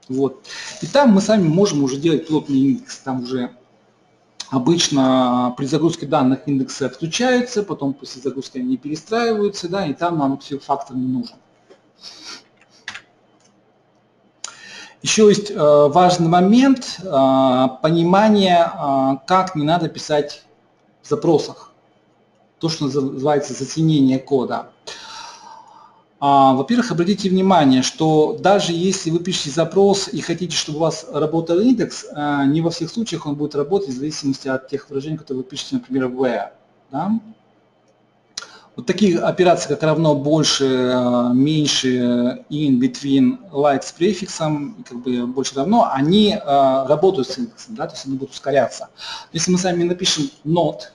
Вот. И там мы сами можем уже делать плотный индекс, там уже обычно при загрузке данных индексы включаются, потом после загрузки они перестраиваются, да, и там нам все фактор не нужен. Еще есть э, важный момент э, понимание, э, как не надо писать запросах. То, что называется затемнение кода. А, Во-первых, обратите внимание, что даже если вы пишете запрос и хотите, чтобы у вас работал индекс, не во всех случаях он будет работать в зависимости от тех выражений, которые вы пишете, например, в where. Да? Вот такие операции, как равно больше, а, меньше, in, between, like с префиксом, как бы больше равно, они а, работают с индексом, да, то есть они будут ускоряться. Если мы с вами напишем not,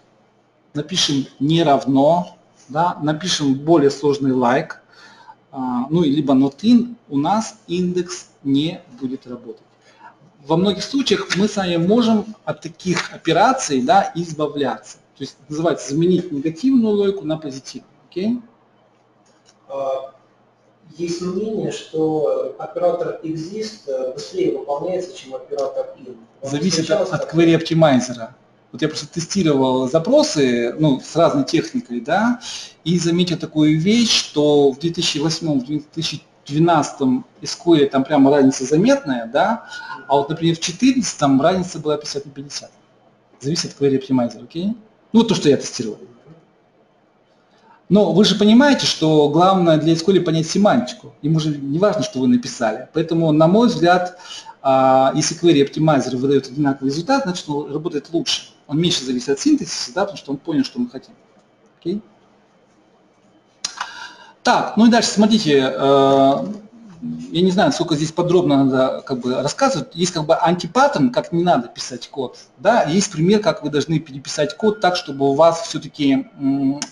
напишем не равно, да, напишем более сложный like, ну, либо not in, у нас индекс не будет работать. Во многих случаях мы с вами можем от таких операций да, избавляться. То есть называется заменить негативную логику на позитивную. Okay? А, есть мнение, что оператор exist быстрее выполняется, чем оператор in. Зависит от, от query оптимайзера. Вот я просто тестировал запросы ну, с разной техникой, да, и заметил такую вещь, что в 2008-2012 SQL там прямо разница заметная, да, а вот, например, в 2014 разница была 50 на 50. Зависит от query optimizer, окей? Okay? Ну, то, что я тестировал. Но вы же понимаете, что главное для SQL понять семантику. Ему же не важно, что вы написали. Поэтому, на мой взгляд, а, если query optimizer выдает одинаковый результат, значит он работает лучше. Он меньше зависит от синтезиса, да, потому что он понял, что мы хотим. Окей? Так, ну и дальше смотрите, э, я не знаю, сколько здесь подробно надо как бы рассказывать. Есть как бы антипаттерн, как не надо писать код. Да? Есть пример, как вы должны переписать код так, чтобы у вас все-таки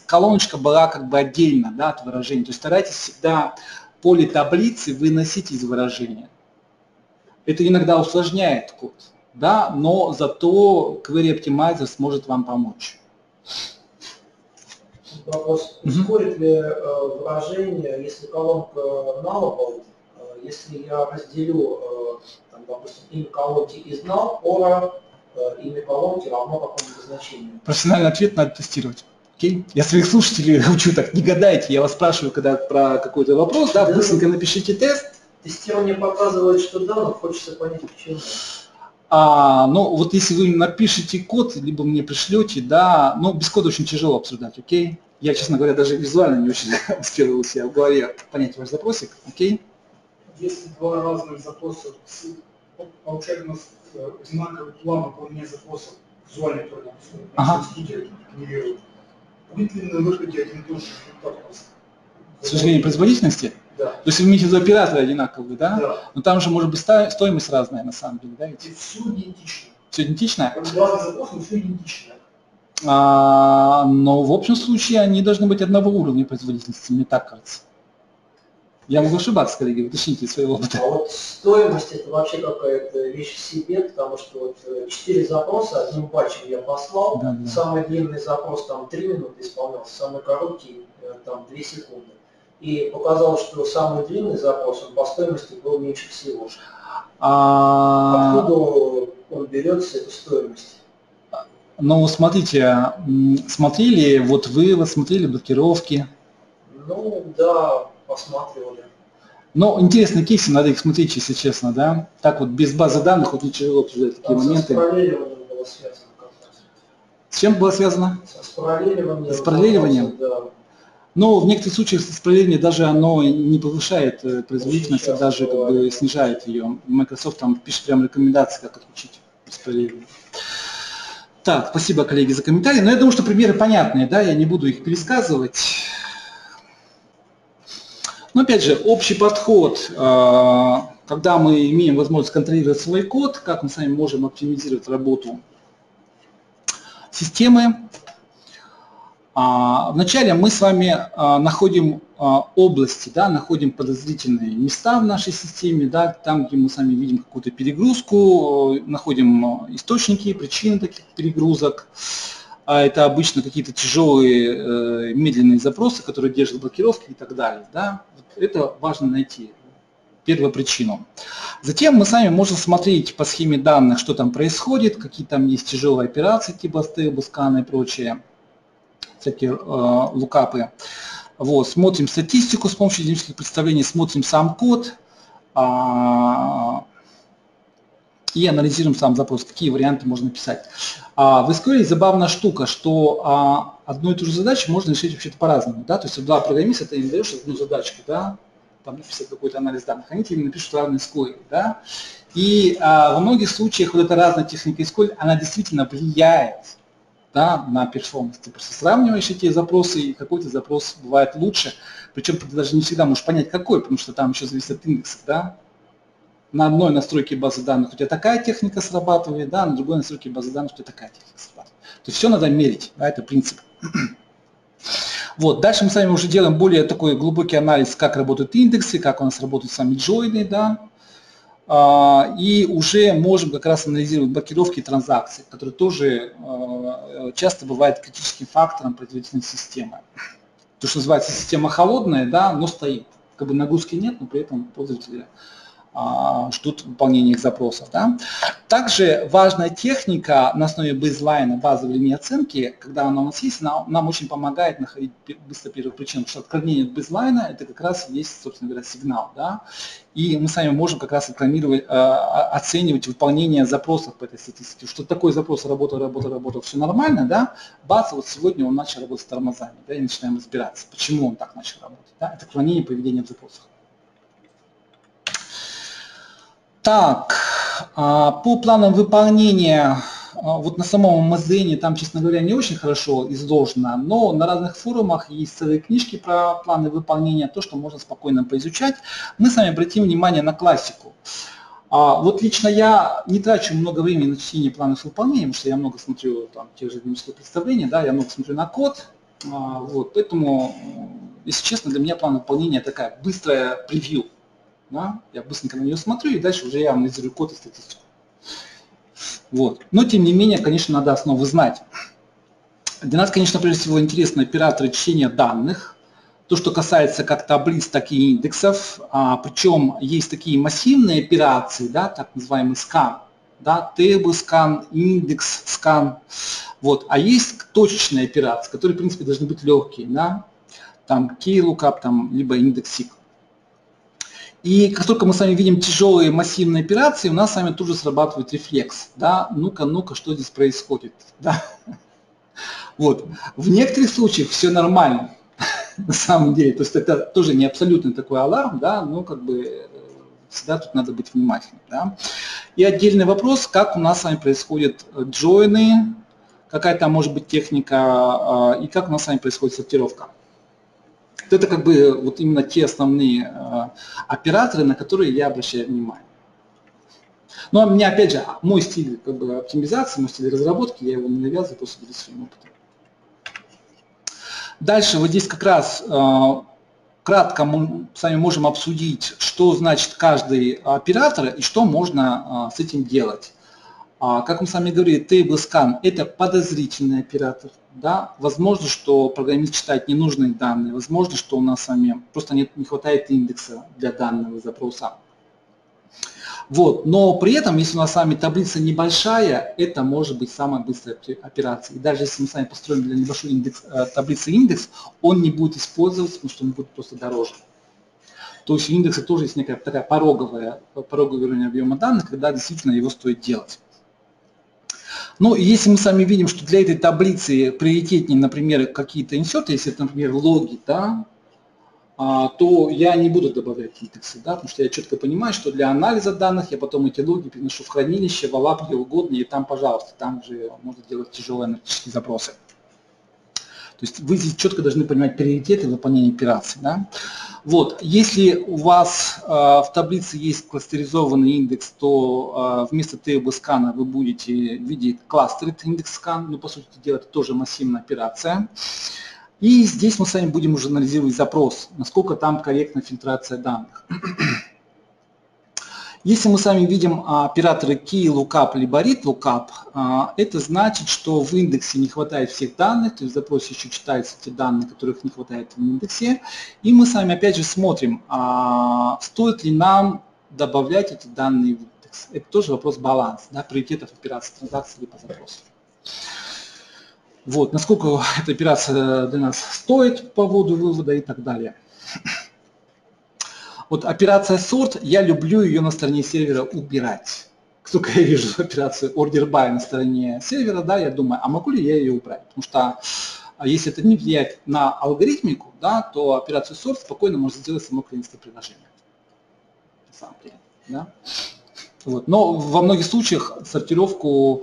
колоночка была как бы отдельно да, от выражения. То есть старайтесь всегда поле таблицы выносить из выражения. Это иногда усложняет код. да, но зато Query Optimizer сможет вам помочь. Вопрос. Ускорит ли э, выражение, если колонка nullable, если я разделю, э, там, допустим, имя колонки из null, ора, имя колонки равно какому-то значению? Профессиональный ответ надо тестировать. Okay. Я своих слушателей учу так, не гадайте, я вас спрашиваю, когда про какой-то вопрос, да, да, быстренько напишите тест. Тестирование показывает, что да, но хочется понять, почему. А, ну, вот если вы напишите код, либо мне пришлете, да, но без кода очень тяжело обсуждать, окей? Я, честно говоря, даже визуально не очень успел у себя в голове понять ваш запросик, окей? Если два разных запроса, получается у нас э, одинаковый план выполнения запросов, визуальный план, ага. генерируют, будет ли на выходе один и тот же результат у нас? К сожалению, производительности? Да. То есть вы имеете в виду операторы одинаковые, да? Да. Но там же может быть стоимость разная на самом деле, да? Ведь? И все идентично. Все идентично? Как разные запросы, но все идентично. А, но в общем случае они должны быть одного уровня производительности, мне так кажется. Я могу ошибаться, коллеги, уточните своего опыта. А вот стоимость это вообще какая-то вещь в себе, потому что вот э, четыре запроса одним патчем я послал, да, да. самый длинный запрос там 3 минуты исполнялся, самый короткий э, там 2 секунды. И показалось, что самый длинный запрос он по стоимости был меньше всего. А... Откуда он берется, эту стоимость? Ну, смотрите, смотрели, вот вы вот смотрели блокировки. Ну, да, посматривали. Ну, интересные кейсы, надо их смотреть, если честно, да. Так вот, без базы данных очень тяжело обсуждать такие Там моменты. Было связано. С чем было связано? С параллеливанием. С параллеливанием? Да. Но в некоторых случаях исправление даже оно не повышает э, производительность, а даже как бы снижает ее. Microsoft там пишет прям рекомендации, как отключить исправление. Так, спасибо, коллеги, за комментарии. Но я думаю, что примеры понятные, да, я не буду их пересказывать. Но опять же, общий подход, а, когда мы имеем возможность контролировать свой код, как мы с вами можем оптимизировать работу системы. А, вначале мы с вами а, находим области, да, находим подозрительные места в нашей системе, да, там, где мы с вами видим какую-то перегрузку, находим источники, причины таких перегрузок. А это обычно какие-то тяжелые э, медленные запросы, которые держат блокировки и так далее. Да. Это важно найти первую причину. Затем мы с вами можем смотреть по схеме данных, что там происходит, какие там есть тяжелые операции типа стейбл, сканы и прочее, всякие э, лукапы. Вот, смотрим статистику с помощью динамических представлений, смотрим сам код а, и анализируем сам запрос, какие варианты можно писать. А, в SQL забавная штука, что а, одну и ту же задачу можно решить вообще-то по-разному. Да? То есть два программиста, ты им даешь одну задачку, да? там написать какой-то анализ данных, они тебе напишут разные SQL. Да? И а, во многих случаях вот эта разная техника SQL, она действительно влияет да, на перформанс. Ты просто сравниваешь эти запросы, и какой-то запрос бывает лучше. Причем ты даже не всегда можешь понять, какой, потому что там еще зависит от индекса. Да? На одной настройке базы данных у тебя такая техника срабатывает, да, на другой настройке базы данных у тебя такая техника срабатывает. То есть все надо мерить, да, это принцип. Вот, дальше мы с вами уже делаем более такой глубокий анализ, как работают индексы, как у нас работают сами джойны, да, а, и уже можем как раз анализировать блокировки транзакций, которые тоже а, часто бывают критическим фактором производительной системы. То, что называется система холодная, да, но стоит. Как бы нагрузки нет, но при этом пользователи а, ждут выполнения их запросов. Да? Также важная техника на основе бейзлайна, базовой линии оценки, когда она у нас есть, она нам очень помогает находить быстро первую причину, потому что отклонение от бейзлайна это как раз есть, собственно говоря, сигнал. Да? И мы с вами можем как раз оценивать, оценивать выполнение запросов по этой статистике. Что такой запрос, работа, работа, работа, все нормально, да? Бац, вот сегодня он начал работать с тормозами, да, и начинаем разбираться, почему он так начал работать. Да? Это отклонение поведения в запросах. Так, а, по планам выполнения, а, вот на самом МСДН там, честно говоря, не очень хорошо изложено, но на разных форумах есть целые книжки про планы выполнения, то, что можно спокойно поизучать. Мы с вами обратим внимание на классику. А, вот лично я не трачу много времени на чтение планов выполнения, потому что я много смотрю там тех же динамических представлений, да, я много смотрю на код, вот, поэтому, если честно, для меня план выполнения такая быстрая превью да, я быстренько на нее смотрю, и дальше уже я анализирую код и статистику. Вот. Но, тем не менее, конечно, надо основы знать. Для нас, конечно, прежде всего интересны операторы чтения данных, то, что касается как таблиц, так и индексов. А, причем есть такие массивные операции, да, так называемый скан, да, table скан, индекс скан. Вот. А есть точечные операции, которые, в принципе, должны быть легкие. Да? Там keylookup, там, либо индексик. И как только мы с вами видим тяжелые массивные операции, у нас с вами тут же срабатывает рефлекс. Да? Ну-ка, ну-ка, что здесь происходит? Да? Вот. В некоторых случаях все нормально, на самом деле. То есть это тоже не абсолютный такой аларм, да, но как бы всегда тут надо быть внимательным. Да? И отдельный вопрос, как у нас с вами происходят джойны, какая там может быть техника а, и как у нас с вами происходит сортировка. Это как бы вот именно те основные а, операторы, на которые я обращаю внимание. Но у меня, опять же, мой стиль как бы, оптимизации, мой стиль разработки, я его не навязываю, просто делюсь своим опытом. Дальше вот здесь как раз а, кратко мы с вами можем обсудить, что значит каждый оператор и что можно с этим делать. А, как мы с вами говорили, table scan – это подозрительный оператор. Да? Возможно, что программист читает ненужные данные, возможно, что у нас с вами просто нет, не хватает индекса для данного запроса. Вот. Но при этом, если у нас с вами таблица небольшая, это может быть самая быстрая операция. И даже если мы с вами построим для небольшой индекс, э, таблицы индекс, он не будет использоваться, потому что он будет просто дороже. То есть у индекса тоже есть некая такая пороговая, пороговый уровень объема данных, когда действительно его стоит делать. Ну, если мы сами видим, что для этой таблицы приоритетнее, например, какие-то инсерты, если это, например, логи, да, а, то я не буду добавлять индексы, да, потому что я четко понимаю, что для анализа данных я потом эти логи переношу в хранилище, в ALAP, где угодно, и там, пожалуйста, там же можно делать тяжелые аналитические запросы. То есть вы здесь четко должны понимать приоритеты выполнения операций. Да? Вот. Если у вас э, в таблице есть кластеризованный индекс, то э, вместо table скана вы будете видеть clustered индекс скан, но по сути дела это тоже массивная операция. И здесь мы с вами будем уже анализировать запрос, насколько там корректна фильтрация данных. Если мы с вами видим а, операторы key lookup либо read lookup, а, это значит, что в индексе не хватает всех данных, то есть в запросе еще читаются те данные, которых не хватает в индексе. И мы с вами опять же смотрим, а, стоит ли нам добавлять эти данные в индекс. Это тоже вопрос баланса, да, приоритетов операций транзакций либо запросов. Вот, насколько эта операция для нас стоит по поводу вывода и так далее. Вот операция sort, я люблю ее на стороне сервера убирать. Как только я вижу операцию order by на стороне сервера, да, я думаю, а могу ли я ее убрать? Потому что а, если это не влияет на алгоритмику, да, то операцию sort спокойно может сделать само клиентское приложение. На самом. Да? Вот. Но во многих случаях сортировку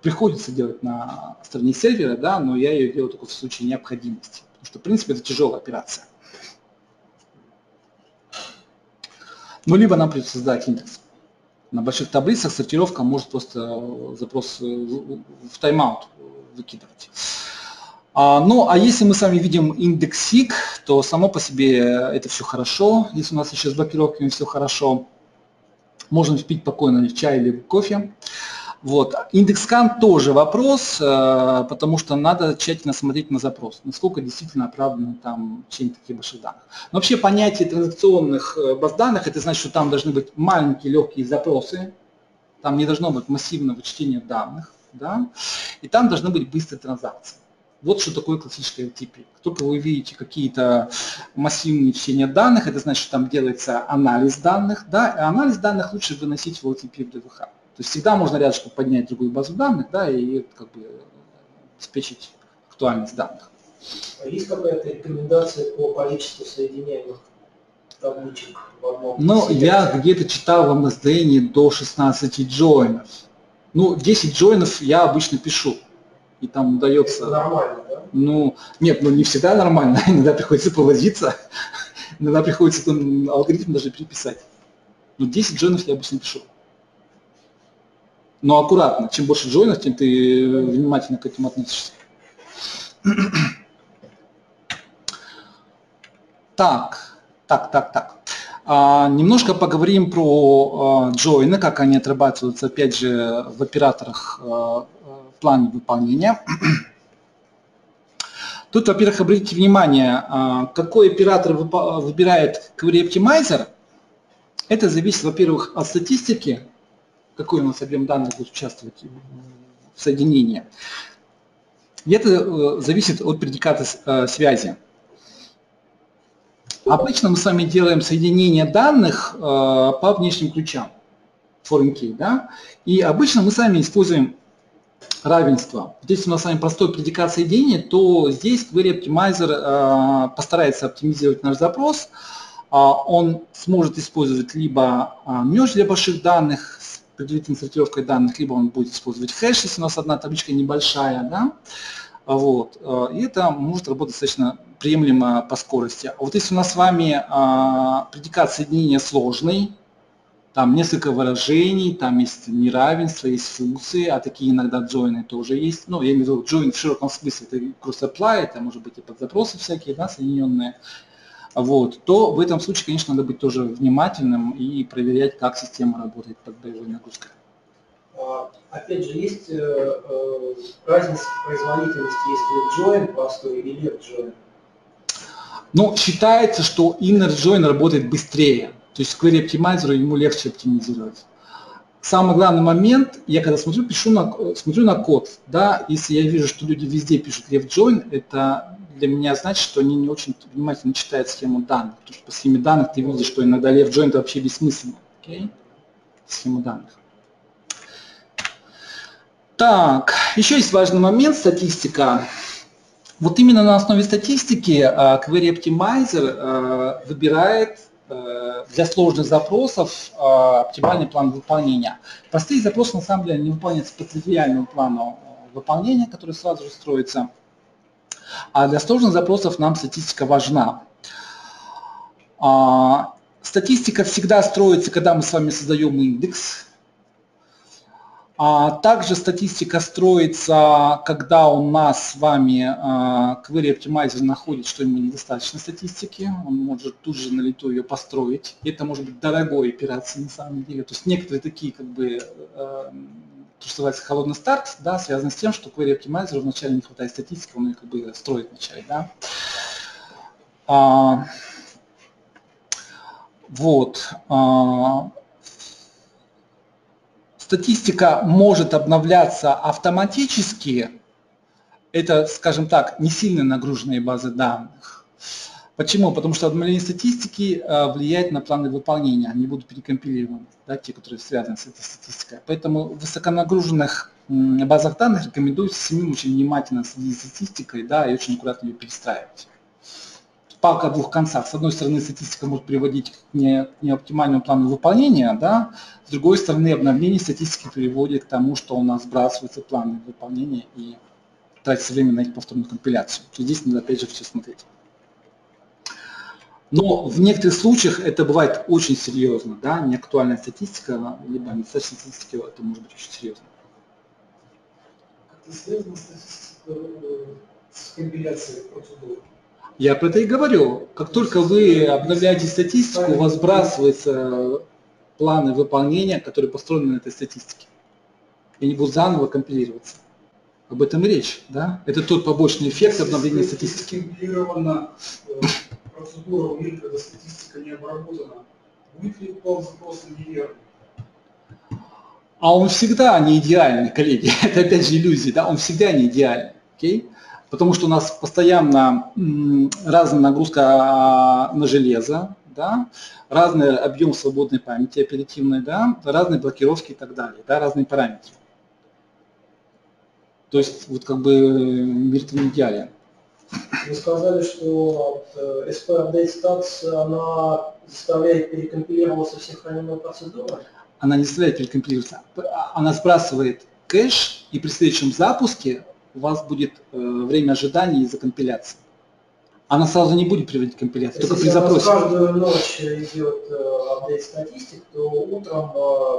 приходится делать на стороне сервера, да, но я ее делаю только в случае необходимости. Потому что, в принципе, это тяжелая операция. Ну, либо нам придется создать индекс. На больших таблицах сортировка может просто э, запрос э, в тайм-аут выкидывать. А, ну, а если мы с вами видим индексик, то само по себе это все хорошо. Если у нас еще с блокировками все хорошо, можно впить спокойно чай или кофе. Вот. Индекс скан тоже вопрос, э, потому что надо тщательно смотреть на запрос, насколько действительно оправданы там чтение таких больших данных. Но вообще понятие транзакционных э, баз данных, это значит, что там должны быть маленькие легкие запросы, там не должно быть массивного чтения данных, да, и там должны быть быстрые транзакции. Вот что такое классическое LTP. Как только вы видите какие-то массивные чтения данных, это значит, что там делается анализ данных, да, и анализ данных лучше выносить в LTP в DVH. То есть всегда можно рядышком поднять другую базу данных да, и как бы обеспечить актуальность данных. А есть какая-то рекомендация по количеству соединенных табличек в одном? Ну, я где-то читал в MSDN до 16 джойнов. Ну, 10 джойнов я обычно пишу. И там удается... Это нормально, да? Ну, нет, ну не всегда нормально. Иногда приходится повозиться. Иногда приходится там алгоритм даже переписать. Но 10 джойнов я обычно пишу. Но аккуратно, чем больше джойнов, тем ты внимательно к этому относишься. Так, так, так, так. А, немножко поговорим про а, джойны, как они отрабатываются, опять же, в операторах а, в плане выполнения. Тут, во-первых, обратите внимание, а, какой оператор выбирает Query Optimizer. Это зависит, во-первых, от статистики, какой у нас объем данных будет участвовать в соединении. И это э, зависит от предиката э, связи. Обычно мы с вами делаем соединение данных э, по внешним ключам, foreign key, да, и обычно мы сами используем равенство. Здесь у нас с вами простой предикат соединения, то здесь Query Optimizer постарается оптимизировать наш запрос, а он сможет использовать либо мерж для больших данных с предварительной сортировкой данных, либо он будет использовать хэш, если у нас одна табличка небольшая, да, вот, и это может работать достаточно приемлемо по скорости. А вот если у нас с вами а, предикат соединения сложный, там несколько выражений, там есть неравенство, есть функции, а такие иногда джойны тоже есть. Ну, я имею в виду join в широком смысле, это cross-apply, это может быть и подзапросы всякие, да, соединенные. Вот, то в этом случае, конечно, надо быть тоже внимательным и проверять, как система работает под боевой нагрузкой. А, опять же, есть э, э, разница в производительности, если join простой или left join. Но считается, что inner join работает быстрее. То есть query optimizer ему легче оптимизировать. Самый главный момент, я когда смотрю, пишу на, смотрю на код, да, если я вижу, что люди везде пишут left join, это для меня значит, что они не очень внимательно читают схему данных. Потому что по схеме данных ты видишь, что иногда left join вообще бессмысленно. Okay? Схема данных. Так, еще есть важный момент, статистика. Вот именно на основе статистики uh, Query Optimizer uh, выбирает uh, для сложных запросов оптимальный план выполнения. Простые запросы на самом деле не выполняются по тривиальному плану выполнения, который сразу же строится. А для сложных запросов нам статистика важна. Статистика всегда строится, когда мы с вами создаем индекс, а также статистика строится, когда у нас с вами а, Query Optimizer находит, что ему недостаточно статистики, он может тут же на лету ее построить. И это может быть дорогой операцией на самом деле. То есть некоторые такие как бы то, что называется холодный старт, да, связан с тем, что Query Optimizer вначале не хватает статистики, он ее как бы строит вначале. Да. А, вот. А, статистика может обновляться автоматически, это, скажем так, не сильно нагруженные базы данных. Почему? Потому что обновление статистики э, влияет на планы выполнения, они будут перекомпилированы, да, те, которые связаны с этой статистикой. Поэтому в высоконагруженных базах данных рекомендуется самим очень внимательно следить за статистикой да, и очень аккуратно ее перестраивать палка о двух концах. С одной стороны, статистика может приводить к неоптимальному плану выполнения, да? с другой стороны, обновление статистики приводит к тому, что у нас сбрасываются планы выполнения и тратится время на их повторную компиляцию. Здесь надо опять же все смотреть. Но в некоторых случаях это бывает очень серьезно, да, неактуальная статистика, либо недостаточная статистика, это может быть очень серьезно. Как связано статистика э, с компиляцией процедуры? Я про это и говорю. Как только вы обновляете статистику, у вас сбрасываются планы выполнения, которые построены на этой статистике. И они будут заново компилироваться. Об этом и речь, да? Это тот побочный эффект обновления статистики. Компилирована э, процедура у них, когда статистика не обработана. Будет ли план запроса неверный? А он всегда не идеальный, коллеги. Это опять же иллюзия, да? Он всегда не идеальный. Okay? потому что у нас постоянно разная нагрузка а, на железо, да, разный объем свободной памяти оперативной, да, разные блокировки и так далее, да, разные параметры. То есть вот как бы мир не идеален. Вы сказали, что э, SP Update Stats, она заставляет перекомпилироваться все хранимые процедуры? Она не заставляет перекомпилироваться, она сбрасывает кэш, и при следующем запуске у вас будет э, время ожидания из-за компиляции. Она сразу не будет приводить компиляцию, То только при если запросе. каждую ночь идет э, апдейт статистик, то утром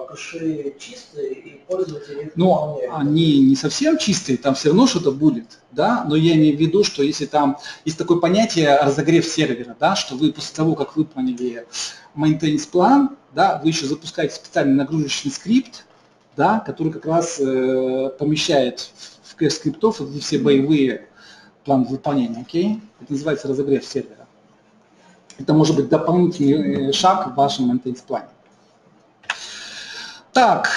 кэши чистые и пользователи их Ну, выполняют. они не совсем чистые, там все равно что-то будет, да, но я имею в виду, что если там есть такое понятие разогрев сервера, да, что вы после того, как выполнили maintenance план, да, вы еще запускаете специальный нагрузочный скрипт, да, который как раз э, помещает в кэш скриптов эти все боевые планы выполнения, окей? Это называется разогрев сервера. Это может быть дополнительный э, шаг в вашем maintenance плане. Так,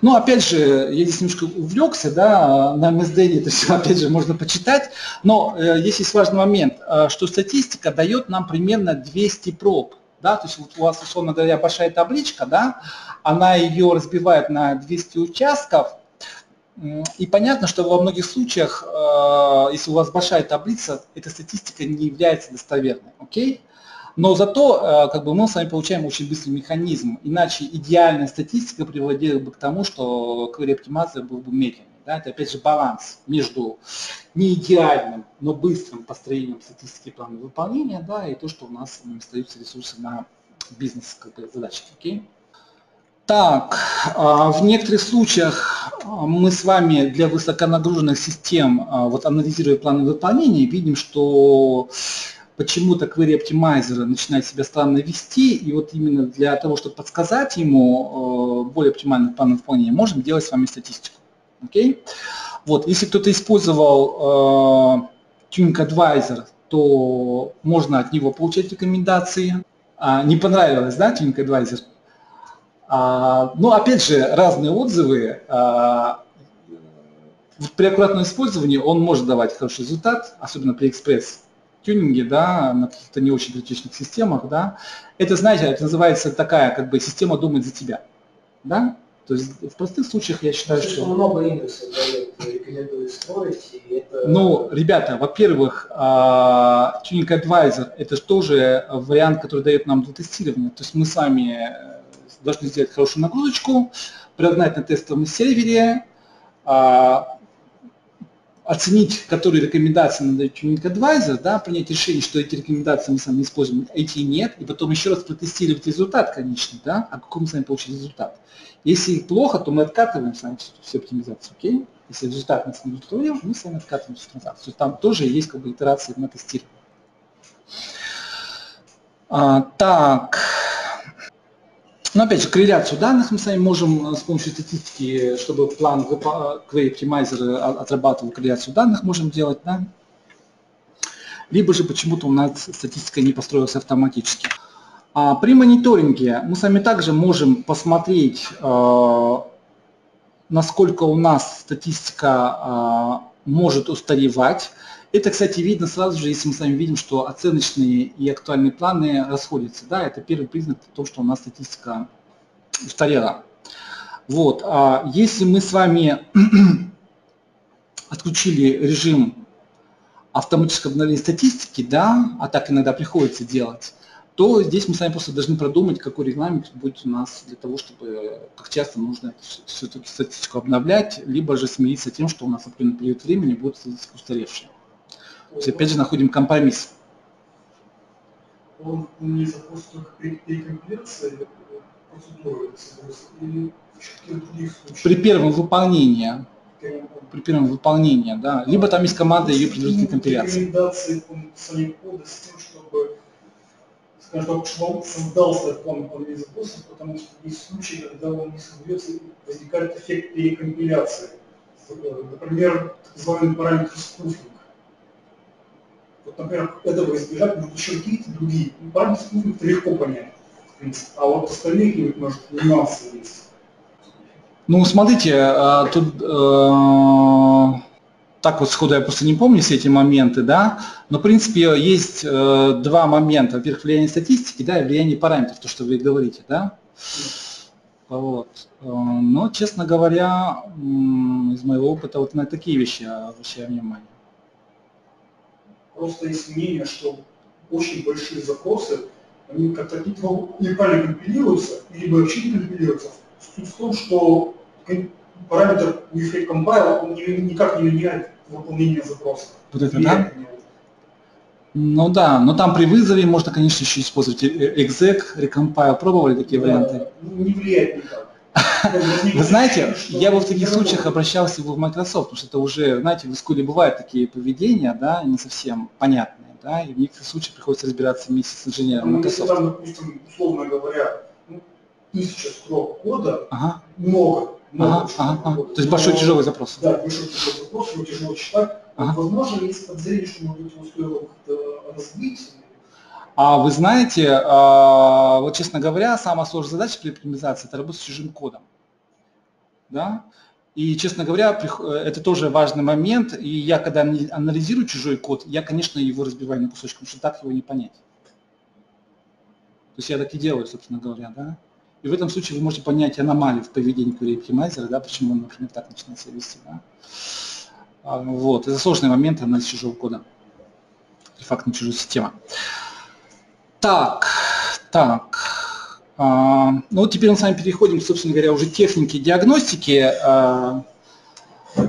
ну опять же, я здесь немножко увлекся, да, на MSD это все опять же можно почитать, но э, здесь есть важный момент, э, что статистика дает нам примерно 200 проб, да, то есть вот у вас, условно говоря, большая табличка, да, она ее разбивает на 200 участков, и понятно, что во многих случаях, э, если у вас большая таблица, эта статистика не является достоверной, окей? Но зато э, как бы мы с вами получаем очень быстрый механизм, иначе идеальная статистика приводила бы к тому, что query оптимизация был бы медленнее. Да? Это опять же баланс между не идеальным, но быстрым построением статистики плана выполнения, да, и то, что у нас остаются ресурсы на бизнес как бы, задачи. Окей? Так, а, в некоторых случаях а, мы с вами для высоконагруженных систем, а, вот анализируя планы выполнения, видим, что почему-то query optimizer начинает себя странно вести, и вот именно для того, чтобы подсказать ему более оптимальный план выполнения, можем делать с вами статистику. Окей? Вот, если кто-то использовал э, Tuning Advisor, то можно от него получать рекомендации. А, не понравилось, да, Tuning Advisor? А, ну, опять же, разные отзывы. А, при аккуратном использовании он может давать хороший результат, особенно при экспресс тюнинге, да, на каких-то не очень критичных системах, да. Это, знаете, это называется такая, как бы, система думает за тебя, да. То есть в простых случаях я считаю, Слушай, что... много индексов дает, рекомендую строить, и это... Ну, ребята, во-первых, а, Tuning Advisor – это же тоже вариант, который дает нам для тестирования. То есть мы с вами э, должны сделать хорошую нагрузочку, прогнать на тестовом сервере, а, оценить, которые рекомендации надо Tuning Advisor, да, принять решение, что эти рекомендации мы с вами используем, эти нет, и потом еще раз протестировать результат конечный, да, а какой мы с вами получили результат. Если плохо, то мы откатываем с вами всю, всю оптимизацию, окей? Если результат нас не удовлетворил, мы с вами откатываем всю транзакцию. То есть там тоже есть как бы итерации на тестирование. А, так, ну, опять же, корреляцию данных мы с вами можем э, с помощью статистики, чтобы план Query Optimizer а- отрабатывал корреляцию данных, можем делать, да? Либо же почему-то у нас статистика не построилась автоматически. А при мониторинге мы с вами также можем посмотреть, э, насколько у нас статистика э, может устаревать. Это, кстати, видно сразу же, если мы с вами видим, что оценочные и актуальные планы расходятся. Да, это первый признак того, что у нас статистика устарела. Вот. А если мы с вами отключили режим автоматического обновления статистики, да, а так иногда приходится делать, то здесь мы с вами просто должны продумать, какой регламент будет у нас для того, чтобы как часто нужно все-таки статистику обновлять, либо же смириться тем, что у нас определенный период времени будет статистика устаревшая. То есть опять же находим компромисс. Он не при перекомпиляции процедуры или первом выполнении, при первом выполнении, да, либо там есть команда ее предварительной компиляции. Рекомендации написанию кода с тем, чтобы, скажем так, он создался запросов, потому что есть случаи, когда он не создается, возникает эффект перекомпиляции. Например, так называемый параметр спруфинг. Вот, например, этого избежать нужно еще какие-то другие. Параметр спруфинг легко понять. А вот остальные может, нюансы есть. Ну, смотрите, а, тут э, так вот сходу я просто не помню все эти моменты, да, но в принципе есть э, два момента. Во-первых, влияние статистики, да, и влияние параметров, то, что вы говорите, да. Вот. Э, Но, честно говоря, из моего опыта вот на такие вещи обращаю внимание. Просто есть мнение, что очень большие запросы, они как-то либо неправильно компилируются, либо вообще не компилируются. Суть в том, что параметр UFA compile, он ни- никак не меняет выполнение запроса. Вот это, да? Ну да, но там при вызове можно, конечно, еще использовать exec, recompile. Пробовали такие варианты? Ну, не влияет никак. Вы знаете, я бы в таких случаях обращался бы в Microsoft, потому что это уже, знаете, в искуле бывают такие поведения, да, не совсем понятные, да, и в некоторых случаях приходится разбираться вместе с инженером ну, Microsoft. Если там, допустим, условно говоря, ну, тысяча строк кода, ага. много, много ага, ага, То есть большой тяжелый запрос. Да, большой тяжелый запрос, его тяжело читать. Ага. Возможно, есть подозрение, что, может быть, его стоило как-то разбить, а вы знаете, а, вот честно говоря, самая сложная задача при оптимизации – это работать с чужим кодом. Да? И, честно говоря, это тоже важный момент. И я, когда анализирую чужой код, я, конечно, его разбиваю на кусочки, потому что так его не понять. То есть я так и делаю, собственно говоря. Да? И в этом случае вы можете понять аномалии в поведении query да, почему он, например, так начинает себя вести. Да? А, вот. Это сложный момент анализ чужого кода. Рефактная чужая система. Так, так. А, ну вот теперь мы с вами переходим, собственно говоря, уже к технике диагностики. А,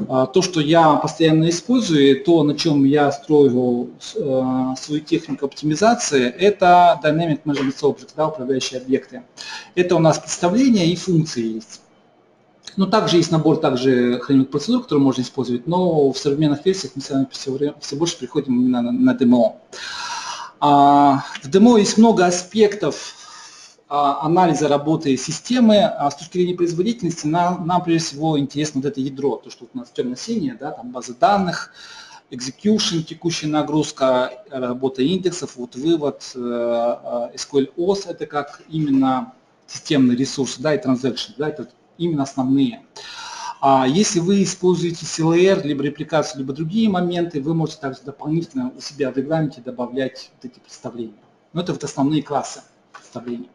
а, то, что я постоянно использую, то, на чем я строю свою технику оптимизации, это Dynamic Measurement Object, да, управляющие объекты. Это у нас представление и функции есть. Ну, также есть набор также хранивых процедур, которые можно использовать, но в современных версиях мы с все, все больше приходим именно на, на демо. А, в демо есть много аспектов а, анализа работы системы. А с точки зрения производительности нам, нам прежде всего интересно вот это ядро, то, что у нас темно-синее, да, там базы данных, execution, текущая нагрузка, работа индексов, вот вывод, э, SQL OS, это как именно системный ресурс, да, и transaction, да, это именно основные. А если вы используете CLR, либо репликацию, либо другие моменты, вы можете также дополнительно у себя в регламенте добавлять вот эти представления. Но это вот основные классы представлений.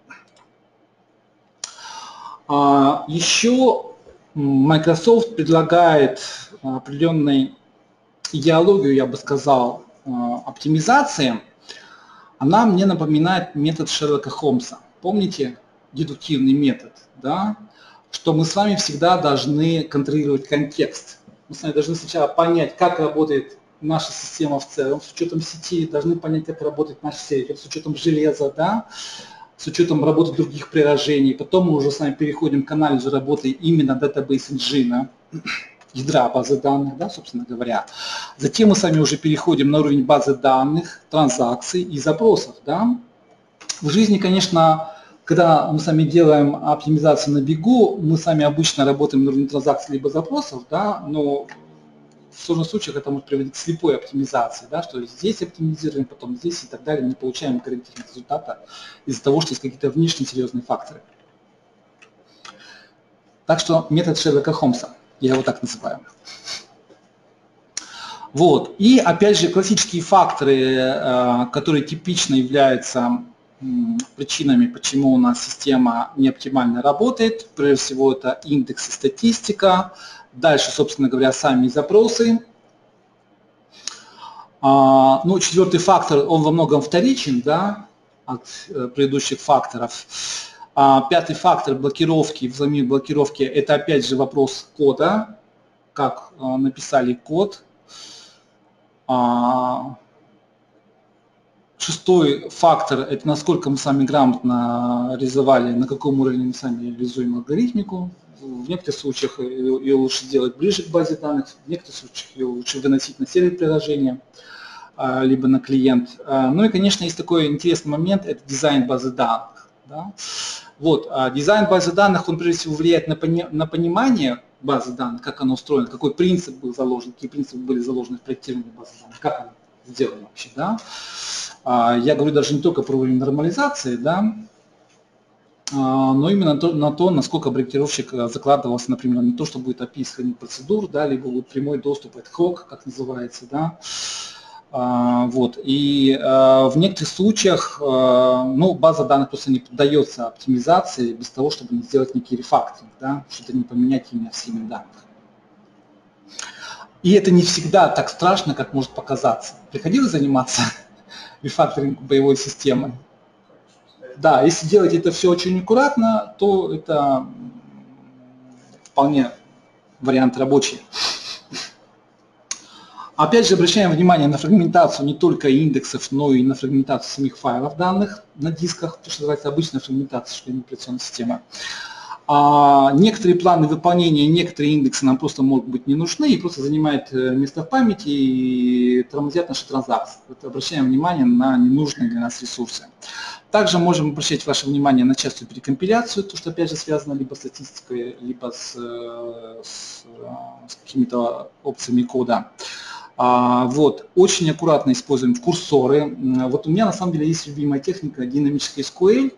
А, еще Microsoft предлагает определенную идеологию, я бы сказал, а, оптимизации. Она мне напоминает метод Шерлока Холмса. Помните дедуктивный метод? Да? Что мы с вами всегда должны контролировать контекст. Мы с вами должны сначала понять, как работает наша система в целом, с учетом сети, должны понять, как работает наш сервер, с учетом железа, да, с учетом работы других приложений. Потом мы уже с вами переходим к анализу работы именно Database Engine, ядра базы данных, да, собственно говоря. Затем мы с вами уже переходим на уровень базы данных, транзакций и запросов. Да. В жизни, конечно, когда мы сами делаем оптимизацию на бегу, мы сами обычно работаем на уровне транзакций либо запросов, да, но в сложных случаях это может приводить к слепой оптимизации, да, что здесь оптимизируем, потом здесь и так далее, не получаем корректного результата из-за того, что есть какие-то внешние серьезные факторы. Так что метод Шерлока Холмса, я его так называю. Вот. И опять же классические факторы, э, которые типично являются причинами, почему у нас система не оптимально работает. Прежде всего это индекс и статистика. Дальше, собственно говоря, сами запросы. А, ну, четвертый фактор, он во многом вторичен, да, от э, предыдущих факторов. А, пятый фактор блокировки, взаимной блокировки, это опять же вопрос кода, как э, написали код. Шестой фактор – это насколько мы сами грамотно реализовали, на каком уровне мы сами реализуем алгоритмику. В некоторых случаях ее лучше делать ближе к базе данных, в некоторых случаях ее лучше выносить на сервер приложения, а, либо на клиент. А, ну и, конечно, есть такой интересный момент – это дизайн базы данных. Да? Вот, а дизайн базы данных, он прежде всего влияет на, пони на понимание базы данных, как она устроена, какой принцип был заложен, какие принципы были заложены в проектировании базы данных, как она сделана вообще. Да? А, я говорю даже не только про уровень нормализации, да, а, но именно то, на то, насколько проектировщик э, закладывался, например, на то, что будет хранить процедур, да, либо будет прямой доступ ad hoc, как называется, да, а, вот. И в некоторых случаях ну, база данных просто не поддается оптимизации без того, чтобы не сделать некий рефакторинг, да, что-то не поменять имя в схеме данных. И это не всегда так страшно, как может показаться. Приходилось заниматься рефакторинг боевой системы. Да, если делать это все очень аккуратно, то это вполне вариант рабочий. Опять же, обращаем внимание на фрагментацию не только индексов, но и на фрагментацию самих файлов данных на дисках, то, что называется обычная фрагментация шлемной операционной системы. А некоторые планы выполнения, некоторые индексы нам просто могут быть не нужны и просто занимают э, место в памяти и тормозят наши транзакции. Вот обращаем внимание на ненужные для нас ресурсы. Также можем обращать ваше внимание на частую перекомпиляцию, то, что опять же связано либо с статистикой, либо с, э, с, э, с какими-то опциями кода. А, вот, очень аккуратно используем курсоры. Вот у меня на самом деле есть любимая техника динамический SQL,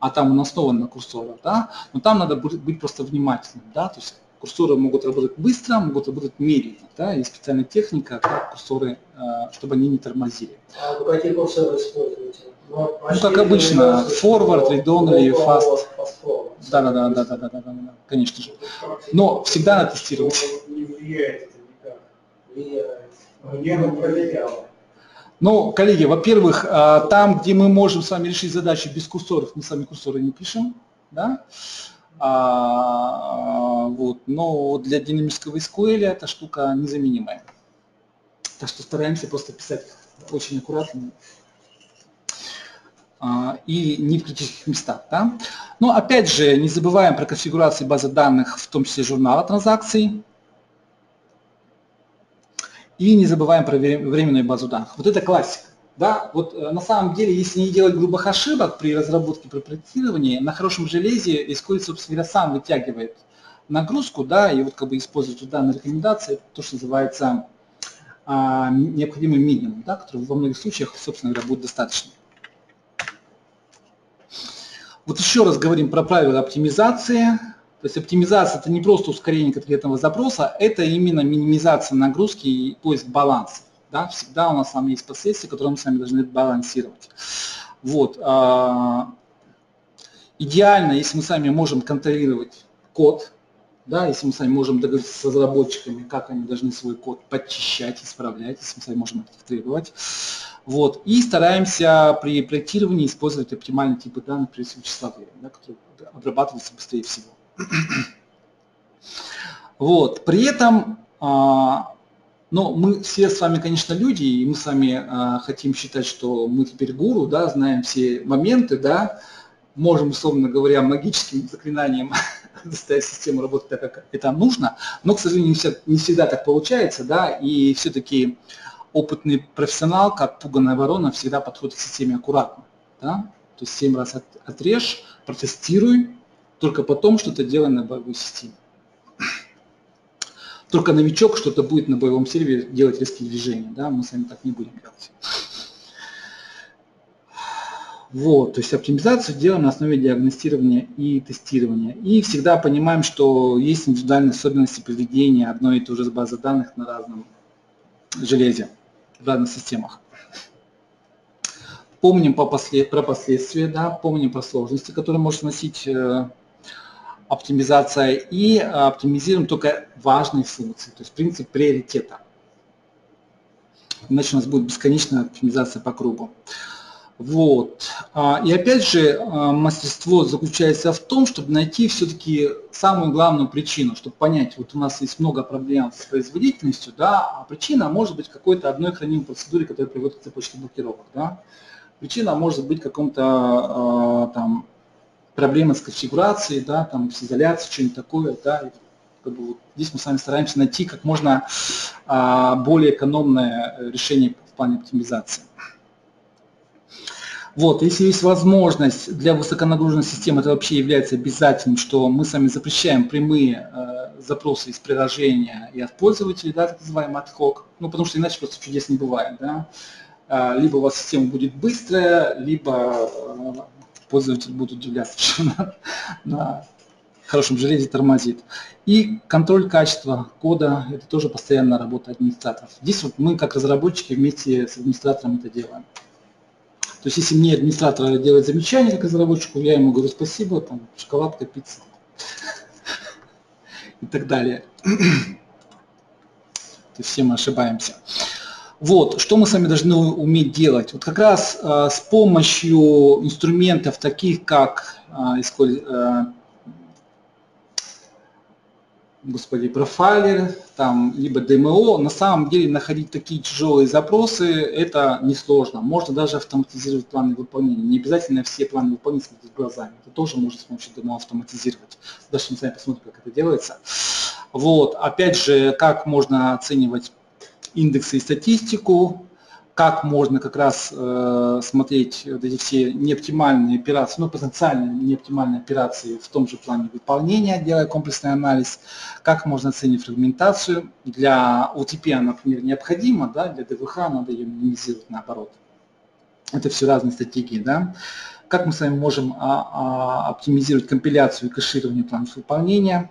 а там он основан на курсорах, да, но там надо быть просто внимательным, да, то есть курсоры могут работать быстро, могут работать медленно, да, есть специальная техника, как курсоры, а, чтобы они не тормозили. А какие курсоры используете? Ну, ну как обычно, forward, read only, fast. Да, да, да, да, да, да, да, да, конечно же. Но всегда надо тестировать. Не влияет это никак. Влияет. Мне оно проверяло. Ну, коллеги, во-первых, а, там, где мы можем с вами решить задачи без курсоров, мы сами курсоры не пишем, да? А, вот, но для динамического SQL эта штука незаменимая. Так что стараемся просто писать очень аккуратно а, и не в критических местах. Да? Но опять же, не забываем про конфигурацию базы данных, в том числе журнала транзакций. И не забываем про временную базу данных. Вот это классика. Да, вот э, на самом деле, если не делать грубых ошибок при разработке, при проектировании, на хорошем железе SQL, собственно говоря, сам вытягивает нагрузку, да, и вот как бы использует в данной рекомендации то, что называется а, необходимый минимум, да, который во многих случаях, собственно говоря, будет достаточно. Вот еще раз говорим про правила оптимизации. То есть оптимизация – это не просто ускорение конкретного запроса, это именно минимизация нагрузки и поиск баланса. Да? Всегда у нас там есть последствия, которые мы сами должны балансировать. Вот. А, идеально, если мы сами можем контролировать код, да, если мы сами можем договориться с разработчиками, как они должны свой код подчищать, исправлять, если мы сами можем это требовать. Вот. И стараемся при проектировании использовать оптимальные типы данных, прежде всего числовые, да, которые обрабатываются быстрее всего. Вот. При этом, а, ну, мы все с вами, конечно, люди, и мы с вами а, хотим считать, что мы теперь гуру, да, знаем все моменты, да, можем, условно говоря, магическим заклинанием заставить систему работать так, как это нужно, но, к сожалению, не, все, не всегда так получается, да, и все-таки опытный профессионал, как пуганая ворона, всегда подходит к системе аккуратно, да, то есть 7 раз от, отрежь, протестируй, только потом что-то делай на боевой системе. Только новичок что-то будет на боевом сервере делать резкие движения, да, мы с вами так не будем делать. Вот, то есть оптимизацию делаем на основе диагностирования и тестирования. И всегда понимаем, что есть индивидуальные особенности поведения одной и той же базы данных на разном железе, в разных системах. Помним по послед... про последствия, да, помним про сложности, которые может носить э, оптимизация, и оптимизируем только важные функции, то есть принцип приоритета. Иначе у нас будет бесконечная оптимизация по кругу. Вот. А, и опять же, а, мастерство заключается в том, чтобы найти все-таки самую главную причину, чтобы понять, вот у нас есть много проблем с производительностью, да, а причина может быть какой-то одной хранимой процедуре, которая приводит к цепочке блокировок. Да. Причина может быть каком-то а, там проблемы с конфигурацией, да, там с изоляцией, что-нибудь такое, да, как бы, вот, здесь мы с вами стараемся найти как можно более экономное решение в плане оптимизации. Вот, если есть возможность для высоконагруженной системы, это вообще является обязательным, что мы с вами запрещаем прямые э, запросы из приложения и от пользователей, да, так называемый hoc, ну, потому что иначе просто чудес не бывает, да. Э, либо у вас система будет быстрая, либо э, пользователь будет удивляться, что на, на хорошем железе тормозит. И контроль качества кода – это тоже постоянная работа администраторов. Здесь вот мы, как разработчики, вместе с администратором это делаем. То есть если мне администратор делает замечание как разработчику, я ему говорю спасибо, там, шоколадка, пицца и так далее. То есть все мы ошибаемся. Вот, что мы с вами должны уметь делать? Вот как раз э, с помощью инструментов, таких как э, э, господи, профайлер, там, либо ДМО, на самом деле находить такие тяжелые запросы это несложно. Можно даже автоматизировать планы выполнения. Не обязательно все планы выполнения смотреть глазами. Это тоже можно с помощью ДМО автоматизировать. Дальше мы с вами посмотрим, как это делается. Вот. Опять же, как можно оценивать индексы и статистику, как можно как раз э, смотреть вот эти все неоптимальные операции, ну, потенциально неоптимальные операции в том же плане выполнения, делая комплексный анализ, как можно оценить фрагментацию. Для OTP она, например, необходима, да, для ДВХ надо ее минимизировать наоборот. Это все разные стратегии, да. Как мы с вами можем а, а, оптимизировать компиляцию и кэширование планов выполнения.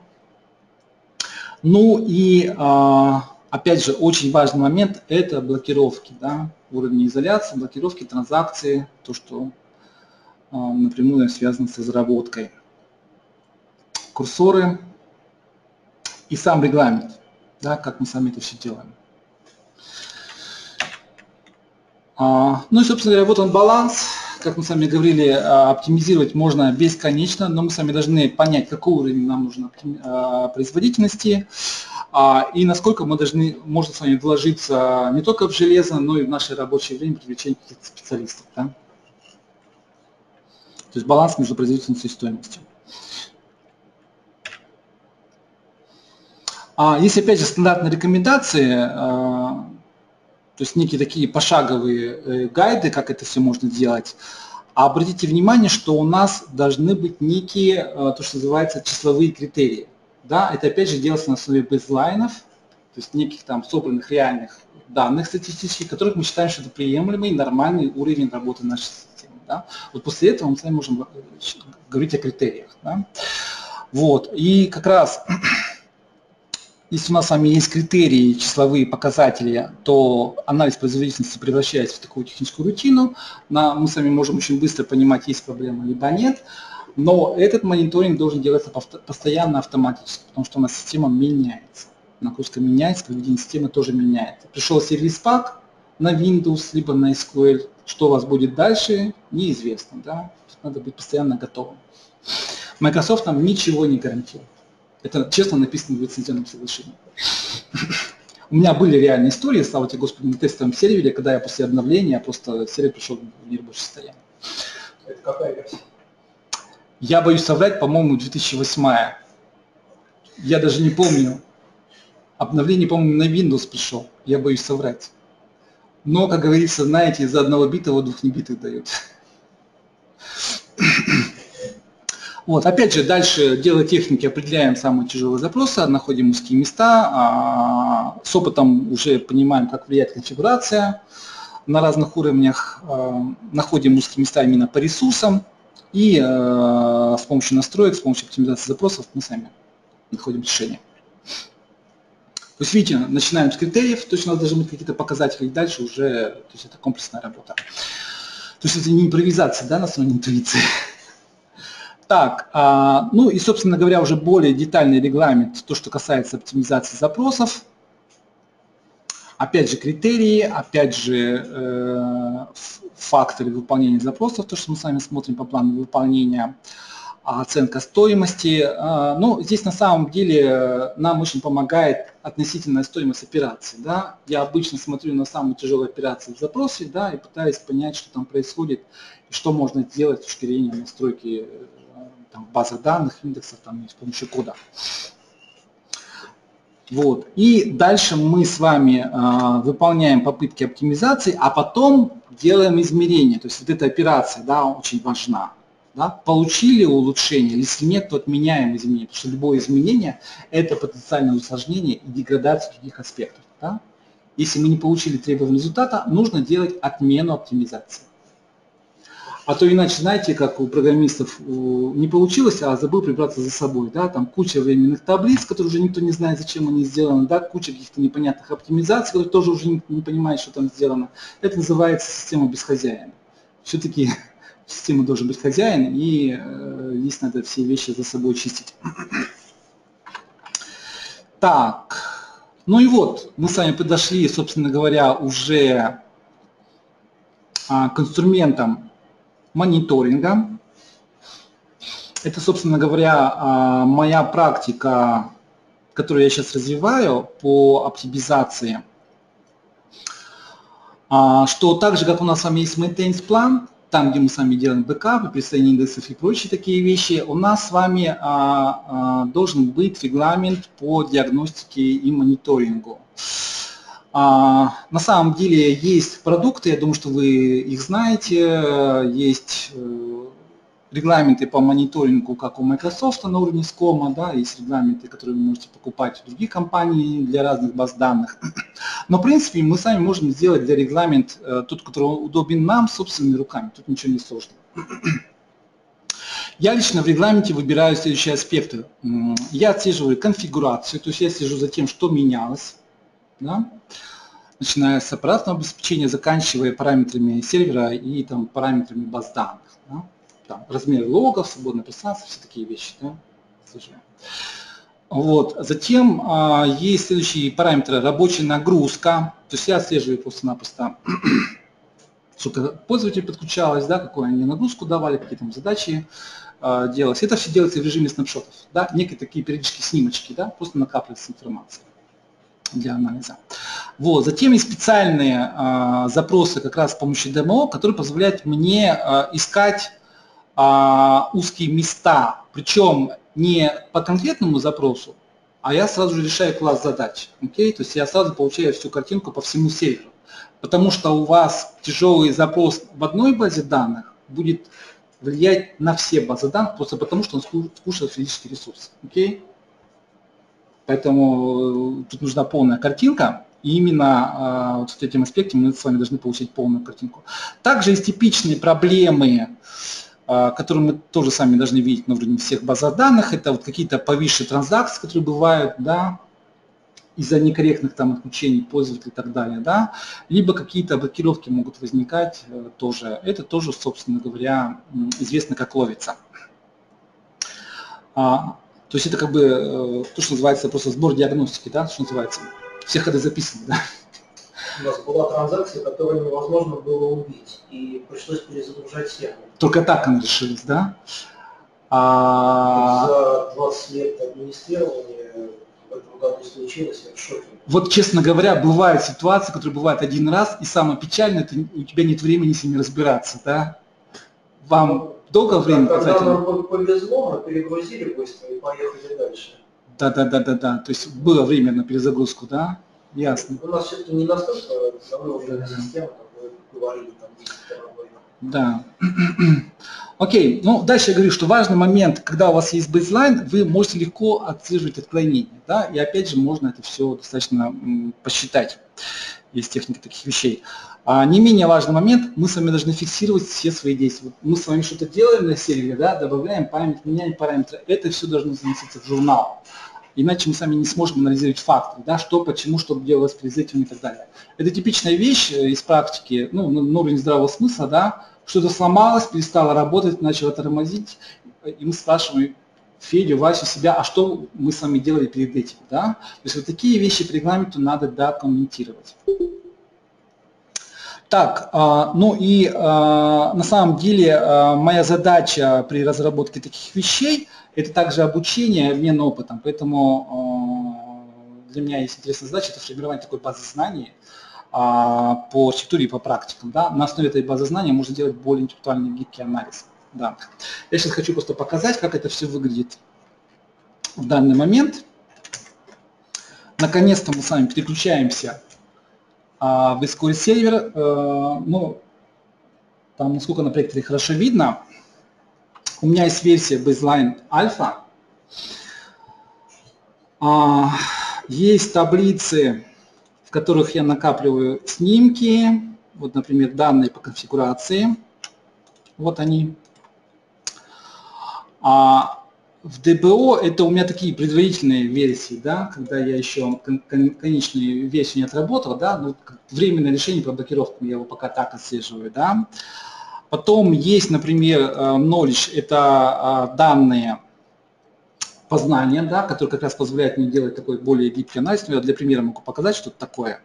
Ну и а, Опять же, очень важный момент – это блокировки, да, уровни изоляции, блокировки транзакции, то, что э, напрямую связано с разработкой. Курсоры и сам регламент, да, как мы сами это все делаем. А, ну и, собственно говоря, вот он баланс. Как мы с вами говорили, а, оптимизировать можно бесконечно, но мы с вами должны понять, какой уровень нам нужно а, производительности и насколько мы должны, можно с вами вложиться не только в железо, но и в наше рабочее время привлечение каких-то специалистов. Да? То есть баланс между производительностью и стоимостью. А есть опять же стандартные рекомендации, то есть некие такие пошаговые э, гайды, как это все можно делать. А обратите внимание, что у нас должны быть некие, э, то, что называется, числовые критерии. Да, это опять же делается на основе бейзлайнов, то есть неких там собранных реальных данных статистических, которых мы считаем, что это приемлемый, нормальный уровень работы нашей системы. Да? Вот после этого мы с вами можем э, говорить о критериях. Да? Вот. И как раз если у нас с вами есть критерии, числовые показатели, то анализ производительности превращается в такую техническую рутину. Мы с вами можем очень быстро понимать, есть проблема либо нет. Но этот мониторинг должен делаться постоянно автоматически, потому что у нас система меняется. Нагрузка меняется, поведение системы тоже меняется. Пришел сервис пак на Windows, либо на SQL. Что у вас будет дальше, неизвестно. Да? Надо быть постоянно готовым. Microsoft нам ничего не гарантирует. Это честно написано в лицензионном соглашении. У меня были реальные истории, слава тебе Господи, на тестовом сервере, когда я после обновления просто сервер пришел в нерабочее состояние. Это какая версия? Я боюсь соврать, по-моему, 2008. Я даже не помню. Обновление, по-моему, на Windows пришел. Я боюсь соврать. Но, как говорится, знаете, из-за одного битого двух небитых дают. Вот, опять же, дальше дело техники определяем самые тяжелые запросы, находим узкие места, а, с опытом уже понимаем, как влияет конфигурация на разных уровнях, а, находим узкие места именно по ресурсам, и а, с помощью настроек, с помощью оптимизации запросов мы сами находим решение. То есть, видите, начинаем с критериев, то есть у нас должны быть какие-то показатели, и дальше уже, то есть это комплексная работа. То есть это не импровизация, да, на основе интуиции. Так, а, ну и, собственно говоря, уже более детальный регламент, то, что касается оптимизации запросов. Опять же, критерии, опять же, э, факторы выполнения запросов, то, что мы с вами смотрим по плану выполнения, оценка стоимости. А, ну, здесь на самом деле нам очень помогает относительная стоимость операции. Да? Я обычно смотрю на самые тяжелые операции в запросе да, и пытаюсь понять, что там происходит что можно сделать с точки зрения настройки там, базах данных, индексов там, с помощью кода. Вот. И дальше мы с вами э, выполняем попытки оптимизации, а потом делаем измерения. То есть вот эта операция да, очень важна. Да? Получили улучшение, если нет, то отменяем изменения, потому что любое изменение – это потенциальное усложнение и деградация других аспектов. Да? Если мы не получили требуемого результата, нужно делать отмену оптимизации. А то иначе, знаете, как у программистов не получилось, а забыл прибраться за собой. Да? Там куча временных таблиц, которые уже никто не знает, зачем они сделаны, да? куча каких-то непонятных оптимизаций, которые тоже уже не, не что там сделано. Это называется система без хозяина. Все-таки система должен быть хозяин, и э, здесь надо все вещи за собой чистить. Так, ну и вот, мы с вами подошли, собственно говоря, уже а, к инструментам мониторинга. Это, собственно говоря, а, моя практика которую я сейчас развиваю по оптимизации, а, что так же, как у нас с вами есть maintenance план, там, где мы с вами делаем бэкапы, представление индексов и прочие такие вещи, у нас с вами а, должен быть регламент по диагностике и мониторингу. На самом деле есть продукты, я думаю, что вы их знаете, есть э, регламенты по мониторингу, как у Microsoft на уровне SCOMA, да, есть регламенты, которые вы можете покупать у других компаний для разных баз данных. Но, в принципе, мы сами можем сделать для регламент э, тот, который удобен нам, собственными руками. Тут ничего не сложно. Я лично в регламенте выбираю следующие аспекты. Я отслеживаю конфигурацию, то есть я слежу за тем, что менялось, да? Начиная с аппаратного обеспечения, заканчивая параметрами сервера и там, параметрами баз данных. Да? там, размер логов, свободное пространство, все такие вещи. Да? Вот. Затем а, есть следующие параметры рабочая нагрузка. То есть я отслеживаю просто-напросто, сколько пользователей подключалось, да, какую они нагрузку давали, какие там задачи а, делалось. Это все делается в режиме снапшотов. Да? Некие такие периодические снимочки, да? просто накапливается информация для анализа. Вот. Затем есть специальные а, запросы как раз с помощью ДМО, которые позволяют мне а, искать а, узкие места, причем не по конкретному запросу, а я сразу же решаю класс задач. Okay? То есть я сразу получаю всю картинку по всему серверу. Потому что у вас тяжелый запрос в одной базе данных будет влиять на все базы данных, просто потому что он скушает физический ресурс. Okay? Поэтому э, тут нужна полная картинка, и именно э, вот с этим аспектом мы с вами должны получить полную картинку. Также есть типичные проблемы, а, которые мы тоже сами должны видеть на уровне всех баз данных. Это вот какие-то повисшие транзакции, которые бывают, да, из-за некорректных там отключений пользователей и так далее, да, либо какие-то блокировки могут возникать э, тоже. Это тоже, собственно говоря, известно как ловится. То есть это как бы э, то, что называется просто сбор диагностики, да, что называется. Все ходы записаны, да. У нас была транзакция, которую невозможно было убить, и пришлось перезагружать сервер. Только так она решилась, да? А... За 20 лет администрирования в этом году случилось, я в шоке. Вот, честно говоря, бывают ситуации, которые бывают один раз, и самое печальное, это у тебя нет времени с ними разбираться, да? Вам долго времени Когда потратили? нам повезло, мы перегрузили быстро и поехали дальше. Да, да, да, да, да. То есть было время на перезагрузку, да? Ясно. У нас все-таки не настолько давно уже да. система, как вы говорили, там 10 Да. Окей, ну дальше я говорю, что важный момент, когда у вас есть бейзлайн, вы можете легко отслеживать отклонения, да, и опять же можно это все достаточно посчитать. Есть техника таких вещей. А не менее важный момент, мы с вами должны фиксировать все свои действия. Мы с вами что-то делаем на сервере, да, добавляем память, меняем параметры, это все должно заноситься в журнал иначе мы сами не сможем анализировать факты, да, что, почему, что делалось перед этим и так далее. Это типичная вещь э, из практики, ну, на уровне здравого смысла, да, что-то сломалось, перестало работать, начало тормозить, и мы спрашиваем Федю, Васю, себя, а что мы с вами делали перед этим, да? То есть вот такие вещи по регламенту надо документировать. Так, а, ну и а, на самом деле а, моя задача при разработке таких вещей – это также обучение, обмен опытом, поэтому для меня есть интересная задача, это формирование такой базы знаний по архитектуре и по практикам. Да? На основе этой базы знаний можно делать более интеллектуальный гибкий анализ данных. Я сейчас хочу просто показать, как это все выглядит в данный момент. Наконец-то мы с вами переключаемся а, в SQL сервер. Э, ну, там, насколько на проекторе хорошо видно, у меня есть версия Baseline Alpha. А, есть таблицы, в которых я накапливаю снимки. Вот, например, данные по конфигурации. Вот они. А в DBO это у меня такие предварительные версии, да, когда я еще конечную версию не отработал, да, но временное решение по блокировку я его пока так отслеживаю, да. Потом есть, например, э, knowledge, это а, данные познания, да, которые как раз позволяют мне делать такой более гибкий анализ. Я для примера могу показать, что это такое.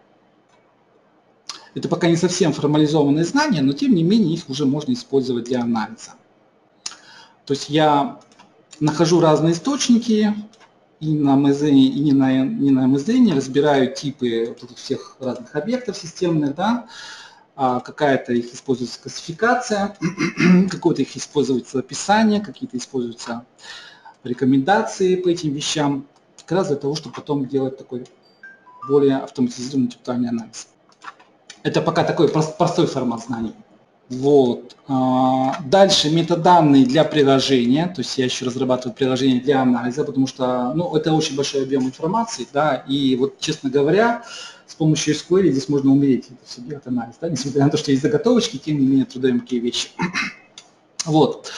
Это пока не совсем формализованные знания, но тем не менее их уже можно использовать для анализа. То есть я нахожу разные источники, и на MSN, и не на, не на MSN, разбираю типы вот всех разных объектов системных, да, а, какая-то их используется классификация, какое-то их используется описание, какие-то используются рекомендации по этим вещам, как раз для того, чтобы потом делать такой более автоматизированный типтуальный анализ. Это пока такой простой формат знаний. Вот. А, дальше метаданные для приложения, то есть я еще разрабатываю приложение для анализа, потому что ну, это очень большой объем информации, да, и вот, честно говоря, с помощью SQL здесь можно умереть, это все делать анализ, да, несмотря на то, что есть заготовочки, тем не менее трудоемкие вещи. Вот.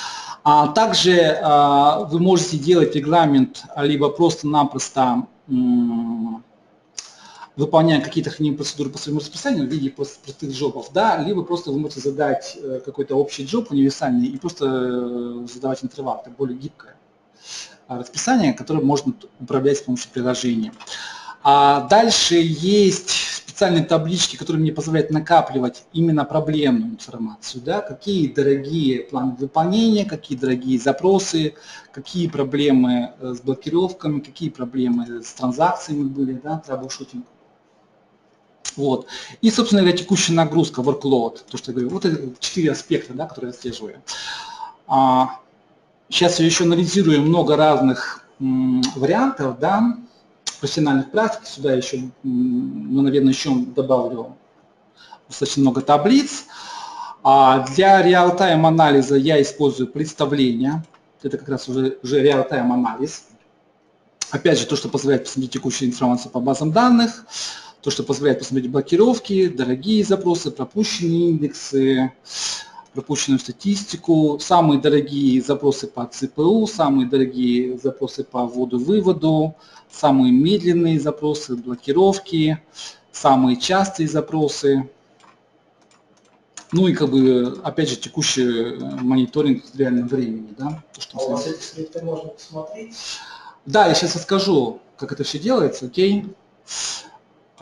А также а, вы можете делать регламент либо просто-напросто выполняя какие-то хранимые процедуры по своему расписанию в виде простых job ов, да, либо просто вы можете задать э, какой-то общий job универсальный и просто э, задавать интервал, это более гибкое расписание, которое можно управлять с помощью приложения. А дальше есть специальные таблички, которые мне позволяют накапливать именно проблемную информацию, да, какие дорогие планы выполнения, какие дорогие запросы, какие проблемы э, с блокировками, какие проблемы с транзакциями были, да, troubleshooting. Вот. И, собственно говоря, текущая нагрузка, workload, то, что я говорю, вот это четыре аспекта, да, которые я отслеживаю. А, сейчас я еще анализирую много разных м, вариантов, да, профессиональных практик. Сюда еще, ну, наверное, еще добавлю достаточно много таблиц. А для реал-тайм анализа я использую представление. Это как раз уже, уже реал-тайм анализ. Опять же, то, что позволяет посмотреть текущую информацию по базам данных то, что позволяет посмотреть блокировки, дорогие запросы, пропущенные индексы, пропущенную статистику, самые дорогие запросы по ЦПУ, самые дорогие запросы по вводу-выводу, самые медленные запросы, блокировки, самые частые запросы. Ну и как бы, опять же, текущий мониторинг в реальном времени. Да? То, что а у вас эти скрипты можно посмотреть? Да, я сейчас расскажу, как это все делается, окей? А,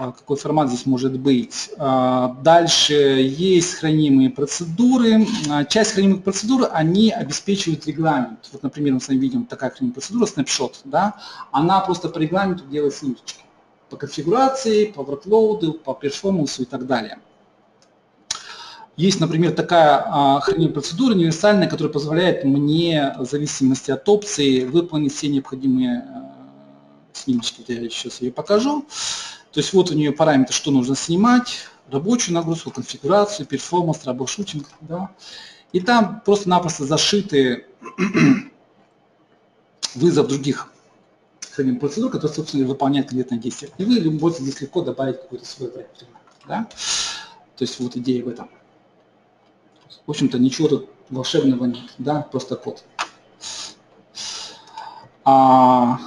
какой формат здесь может быть. А, дальше есть хранимые процедуры. А, часть хранимых процедур, они обеспечивают регламент. Вот, например, мы с вами видим такая хранимая процедура, снапшот, да, она просто по регламенту делает снимочки по конфигурации, по workload, по перформансу и так далее. Есть, например, такая хранимая процедура универсальная, которая позволяет мне, в зависимости от опции, выполнить все необходимые снимочки. Я сейчас ее покажу. То есть вот у нее параметры, что нужно снимать, рабочую нагрузку, конфигурацию, performance, troubleshooting. Да? И там просто-напросто зашиты вызов других хранимых процедур, которые, собственно, выполняют конкретное действие. И вы можете здесь легко добавить какой-то свой проект. Да? То есть вот идея в этом. В общем-то, ничего тут волшебного нет, да, просто код. А,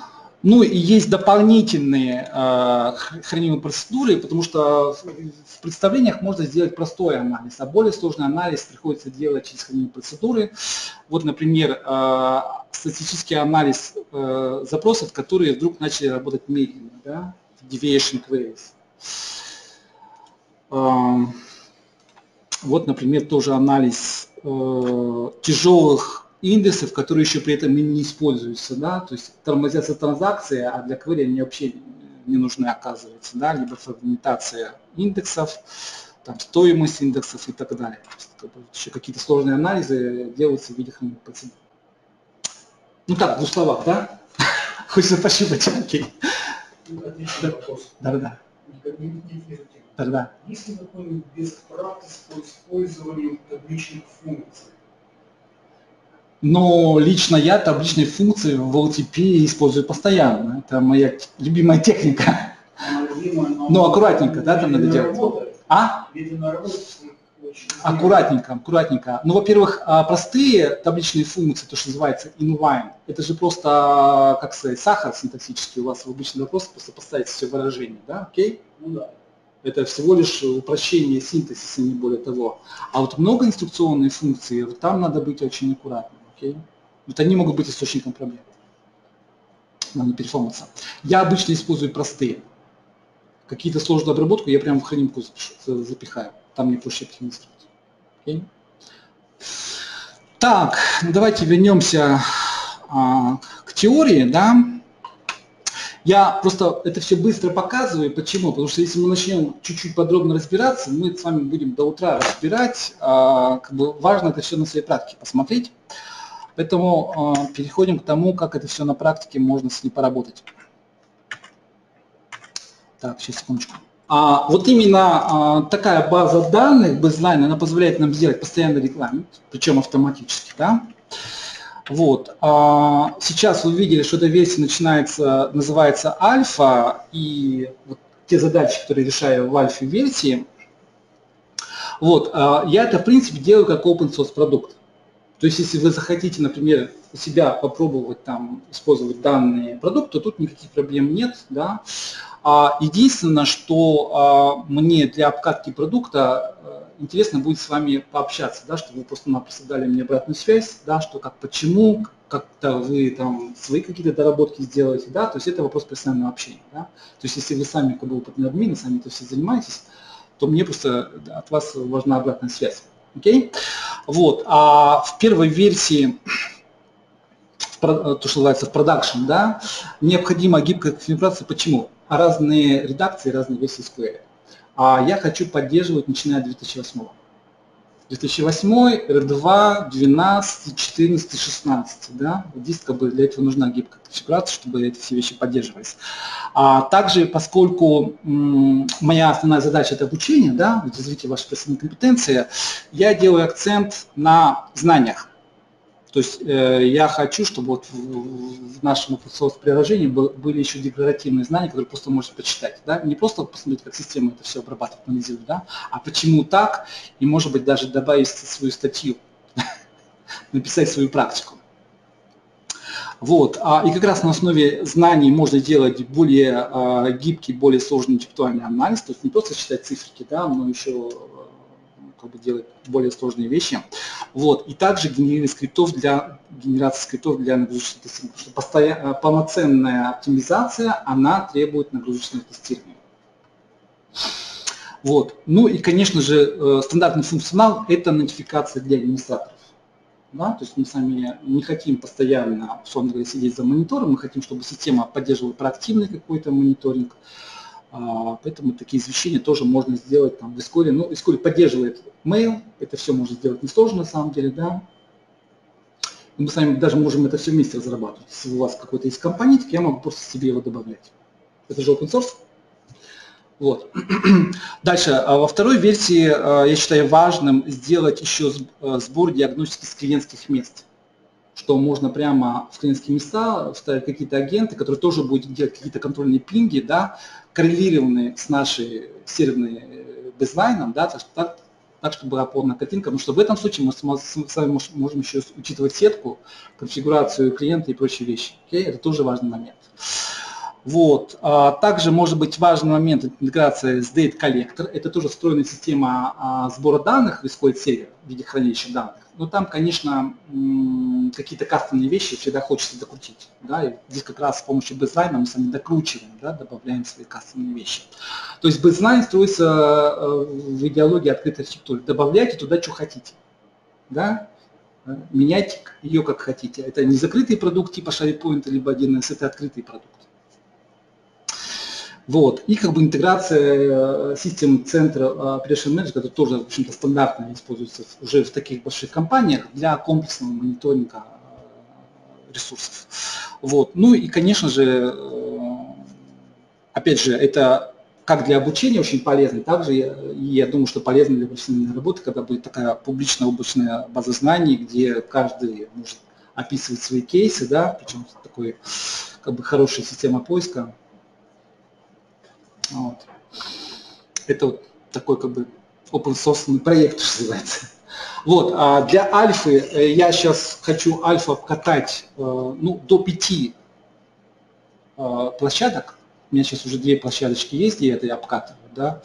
ну и есть дополнительные э, хранимые процедуры, потому что в представлениях можно сделать простой анализ, а более сложный анализ приходится делать через хранимые процедуры. Вот, например, э, статистический анализ э, запросов, которые вдруг начали работать медленно, да, deviation queries. Э, вот, например, тоже анализ э, тяжелых индексов, которые еще при этом не используются, да, то есть тормозятся транзакции, а для query они вообще не нужны, оказывается, да, либо фрагментация индексов, там, стоимость индексов и так далее. То есть, еще какие-то сложные анализы делаются в виде процедур. Ну так, в двух словах, да? Хочется пощупать, окей. Отличный вопрос. Да-да. Да-да. Есть ли какой-нибудь practice по использованию табличных функций? Но лично я табличные функции в LTP использую постоянно. Это моя любимая техника. Но аккуратненько, да, там надо делать. А? Аккуратненько, аккуратненько. Ну, во-первых, а, простые табличные функции, то, что называется inline, это же просто, как сказать, сахар синтаксический у вас в обычный вопрос, просто поставить все выражение, да, окей? Ну да. Это всего лишь упрощение синтезиса, не более того. А вот много инструкционные функции, там надо быть очень аккуратным. Okay? Вот они могут быть источником проблем на перформанса. Я обычно использую простые. Какие-то сложную обработку я прямо в хранимку запихаю. Там мне проще оптимизировать. Okay? Так, ну давайте вернемся а, к теории. Да? Я просто это все быстро показываю. Почему? Потому что если мы начнем чуть-чуть подробно разбираться, мы с вами будем до утра разбирать. А, как бы важно это все на своей практике посмотреть. Поэтому а, переходим к тому, как это все на практике можно с ней поработать. Так, сейчас секундочку. А, вот именно а, такая база данных, Baseline, она позволяет нам сделать постоянный регламент, причем автоматически. Да? Вот. А, сейчас вы видели, что эта версия начинается, называется альфа, и вот те задачи, которые решаю в альфа-версии, вот, а, я это, в принципе, делаю как open source продукт. То есть, если вы захотите, например, у себя попробовать там использовать данный продукт, то тут никаких проблем нет, да. А единственное, что а, мне для обкатки продукта а, интересно будет с вами пообщаться, да, чтобы вы просто-напросто дали мне обратную связь, да, что как, почему, как-то вы там свои какие-то доработки сделаете, да, то есть это вопрос профессионального общения, да. То есть если вы сами как бы опытный админ, сами это все занимаетесь, то мне просто от вас важна обратная связь. Okay? Вот. А в первой версии то, что называется в продакшн, да, необходима гибкая конфигурация. Почему? Разные редакции, разные версии SQL. А я хочу поддерживать, начиная с 2008. 2008, R2, 12, 14, 16. Да? Здесь как бы для этого нужна гибкая конфигурация, чтобы эти все вещи поддерживались. А также, поскольку моя основная задача – это обучение, да, развитие вашей профессиональной компетенции, я делаю акцент на знаниях. То есть э, я хочу, чтобы вот в, в нашем open приложении был, были еще декларативные знания, которые просто можете почитать. Да? Не просто посмотреть, как система это все обрабатывает, анализирует, да? а почему так, и может быть даже добавить свою статью, написать свою практику. Вот. А, и как раз на основе знаний можно делать более а, гибкий, более сложный интеллектуальный анализ, то есть не просто читать циферки, да, но еще как бы делать более сложные вещи. Вот. И также генерирование скриптов для генерации скриптов для нагрузочного тестирования. Потому что постоянно, э, полноценная оптимизация, она требует нагрузочного тестирования. Вот. Ну и, конечно же, э, стандартный функционал – это нотификация для администраторов. Да? То есть мы сами не хотим постоянно, условно говоря, сидеть за монитором, мы хотим, чтобы система поддерживала проактивный какой-то мониторинг, поэтому такие извещения тоже можно сделать там в Искоре. Ну, Искоре поддерживает mail, это все можно сделать несложно на самом деле, да. И мы с вами даже можем это все вместе разрабатывать. Если у вас какой-то есть компонент, я могу просто себе его добавлять. Это же open source. Вот. Дальше, а во второй версии а, я считаю важным сделать еще сбор диагностики с клиентских мест что можно прямо в клиентские места вставить какие-то агенты, которые тоже будут делать какие-то контрольные пинги, да, коррелированные с нашей серверной э, бейзлайном, да, так, так, так, чтобы была полная картинка, потому что в этом случае мы с вами можем еще учитывать сетку, конфигурацию клиента и прочие вещи. Okay? Это тоже важный момент. Вот. А также может быть важный момент интеграция с Date Collector. Это тоже встроенная система а, сбора данных в SQL сервер в виде хранилища данных. Но там, конечно, какие-то кастомные вещи всегда хочется докрутить. Да? И здесь как раз с помощью baseline мы сами докручиваем, да, добавляем свои кастомные вещи. То есть baseline строится э, в идеологии открытой архитектуры. Добавляйте туда, что хотите. Да? Меняйте ее как хотите. Это не закрытый продукт типа SharePoint либо 1С, это открытый продукт. Вот. И как бы интеграция систем центра Operation Manager, который тоже, в общем-то, стандартно используется уже в таких больших компаниях для комплексного мониторинга э, ресурсов. Вот. Ну и, конечно же, э, опять же, это как для обучения очень полезно, также и я думаю, что полезно для профессиональной работы, когда будет такая публичная облачная база знаний, где каждый может описывать свои кейсы, да, причем такой как бы хорошая система поиска, вот. Это вот такой как бы open source проект, что называется. Вот, а для альфы э, я сейчас хочу альфа обкатать э, ну, до пяти э, площадок. У меня сейчас уже две площадочки есть, где я это обкатываю. Да?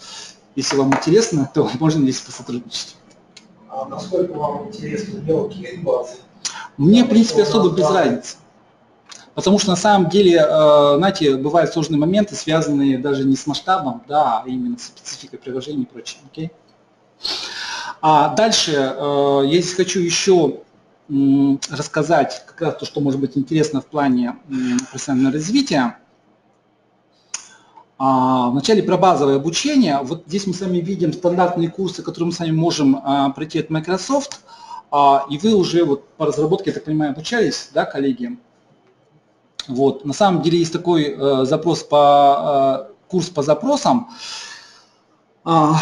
Если вам интересно, то можно здесь посотрудничать. А насколько вам интересны мелкие базы? Мне, в принципе, особо без разницы. Потому что на самом деле, э, знаете, бывают сложные моменты, связанные даже не с масштабом, да, а именно с спецификой приложения и прочее. Okay? А дальше, э, если хочу еще рассказать как раз то, что может быть интересно в плане профессионального развития, А, вначале про базовое обучение. Вот здесь мы с вами видим стандартные курсы, которые мы с вами можем а, пройти от Microsoft. А, и вы уже вот по разработке, я так понимаю, обучались, да, коллеги? Вот. На самом деле есть такой э, запрос по, э, курс по запросам. Э,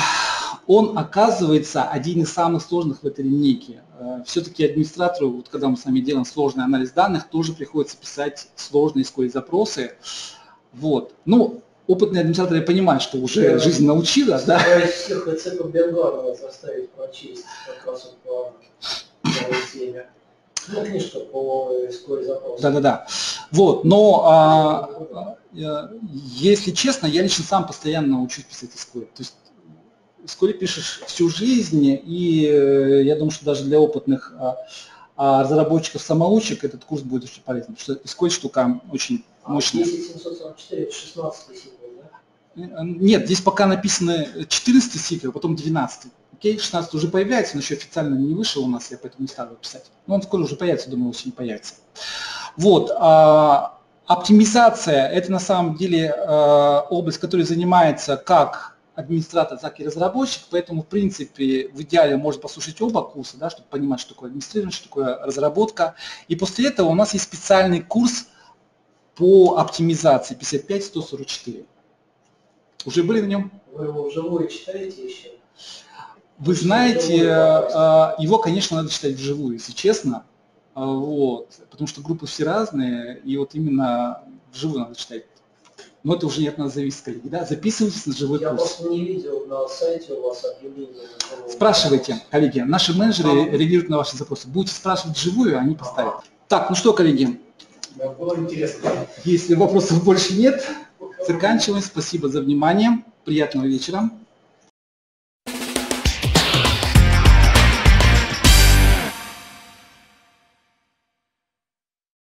он оказывается один из самых сложных в этой линейке. Э, Все-таки администратору, вот когда мы с вами делаем сложный анализ данных, тоже приходится писать сложные SQL запросы. Вот. Ну, опытные администраторы понимают, что уже да. жизнь научила, да? Всех цикл Бенгарова заставить теме. Ну, книжка по SQL запросу. Да-да-да. Вот, но а, если честно, я лично сам постоянно учусь писать SQL. То есть SQL пишешь всю жизнь, и э, я думаю, что даже для опытных а, а разработчиков-самоучек этот курс будет очень полезен, потому что SQL штука очень а мощная. 10744 это 16 сиквел, да? Нет, здесь пока написано 14 сиквел, потом 12. Окей, 16 уже появляется, но еще официально не вышел у нас, я поэтому не его писать. Но он скоро уже появится, думаю, осенью появится. Вот, а, оптимизация – это на самом деле а, область, которой занимается как администратор, так и разработчик, поэтому, в принципе, в идеале можно послушать оба курса, да, чтобы понимать, что такое администрирование, что такое разработка. И после этого у нас есть специальный курс по оптимизации 55-144. Уже были на нем? Вы его вживую читаете еще? Вы знаете, э, его, конечно, надо читать вживую, если честно. Э, вот, потому что группы все разные, и вот именно вживую надо читать. Но это уже нет, надо зависит, коллеги, да? Записывайтесь на живой Я курс. просто не видел на сайте у вас объявление. Спрашивайте, коллеги. Наши менеджеры реагируют на ваши запросы. Будете спрашивать вживую, они поставят. Так, ну что, коллеги, Да, было интересно. если вопросов больше нет, заканчиваем. Спасибо за внимание. Приятного вечера.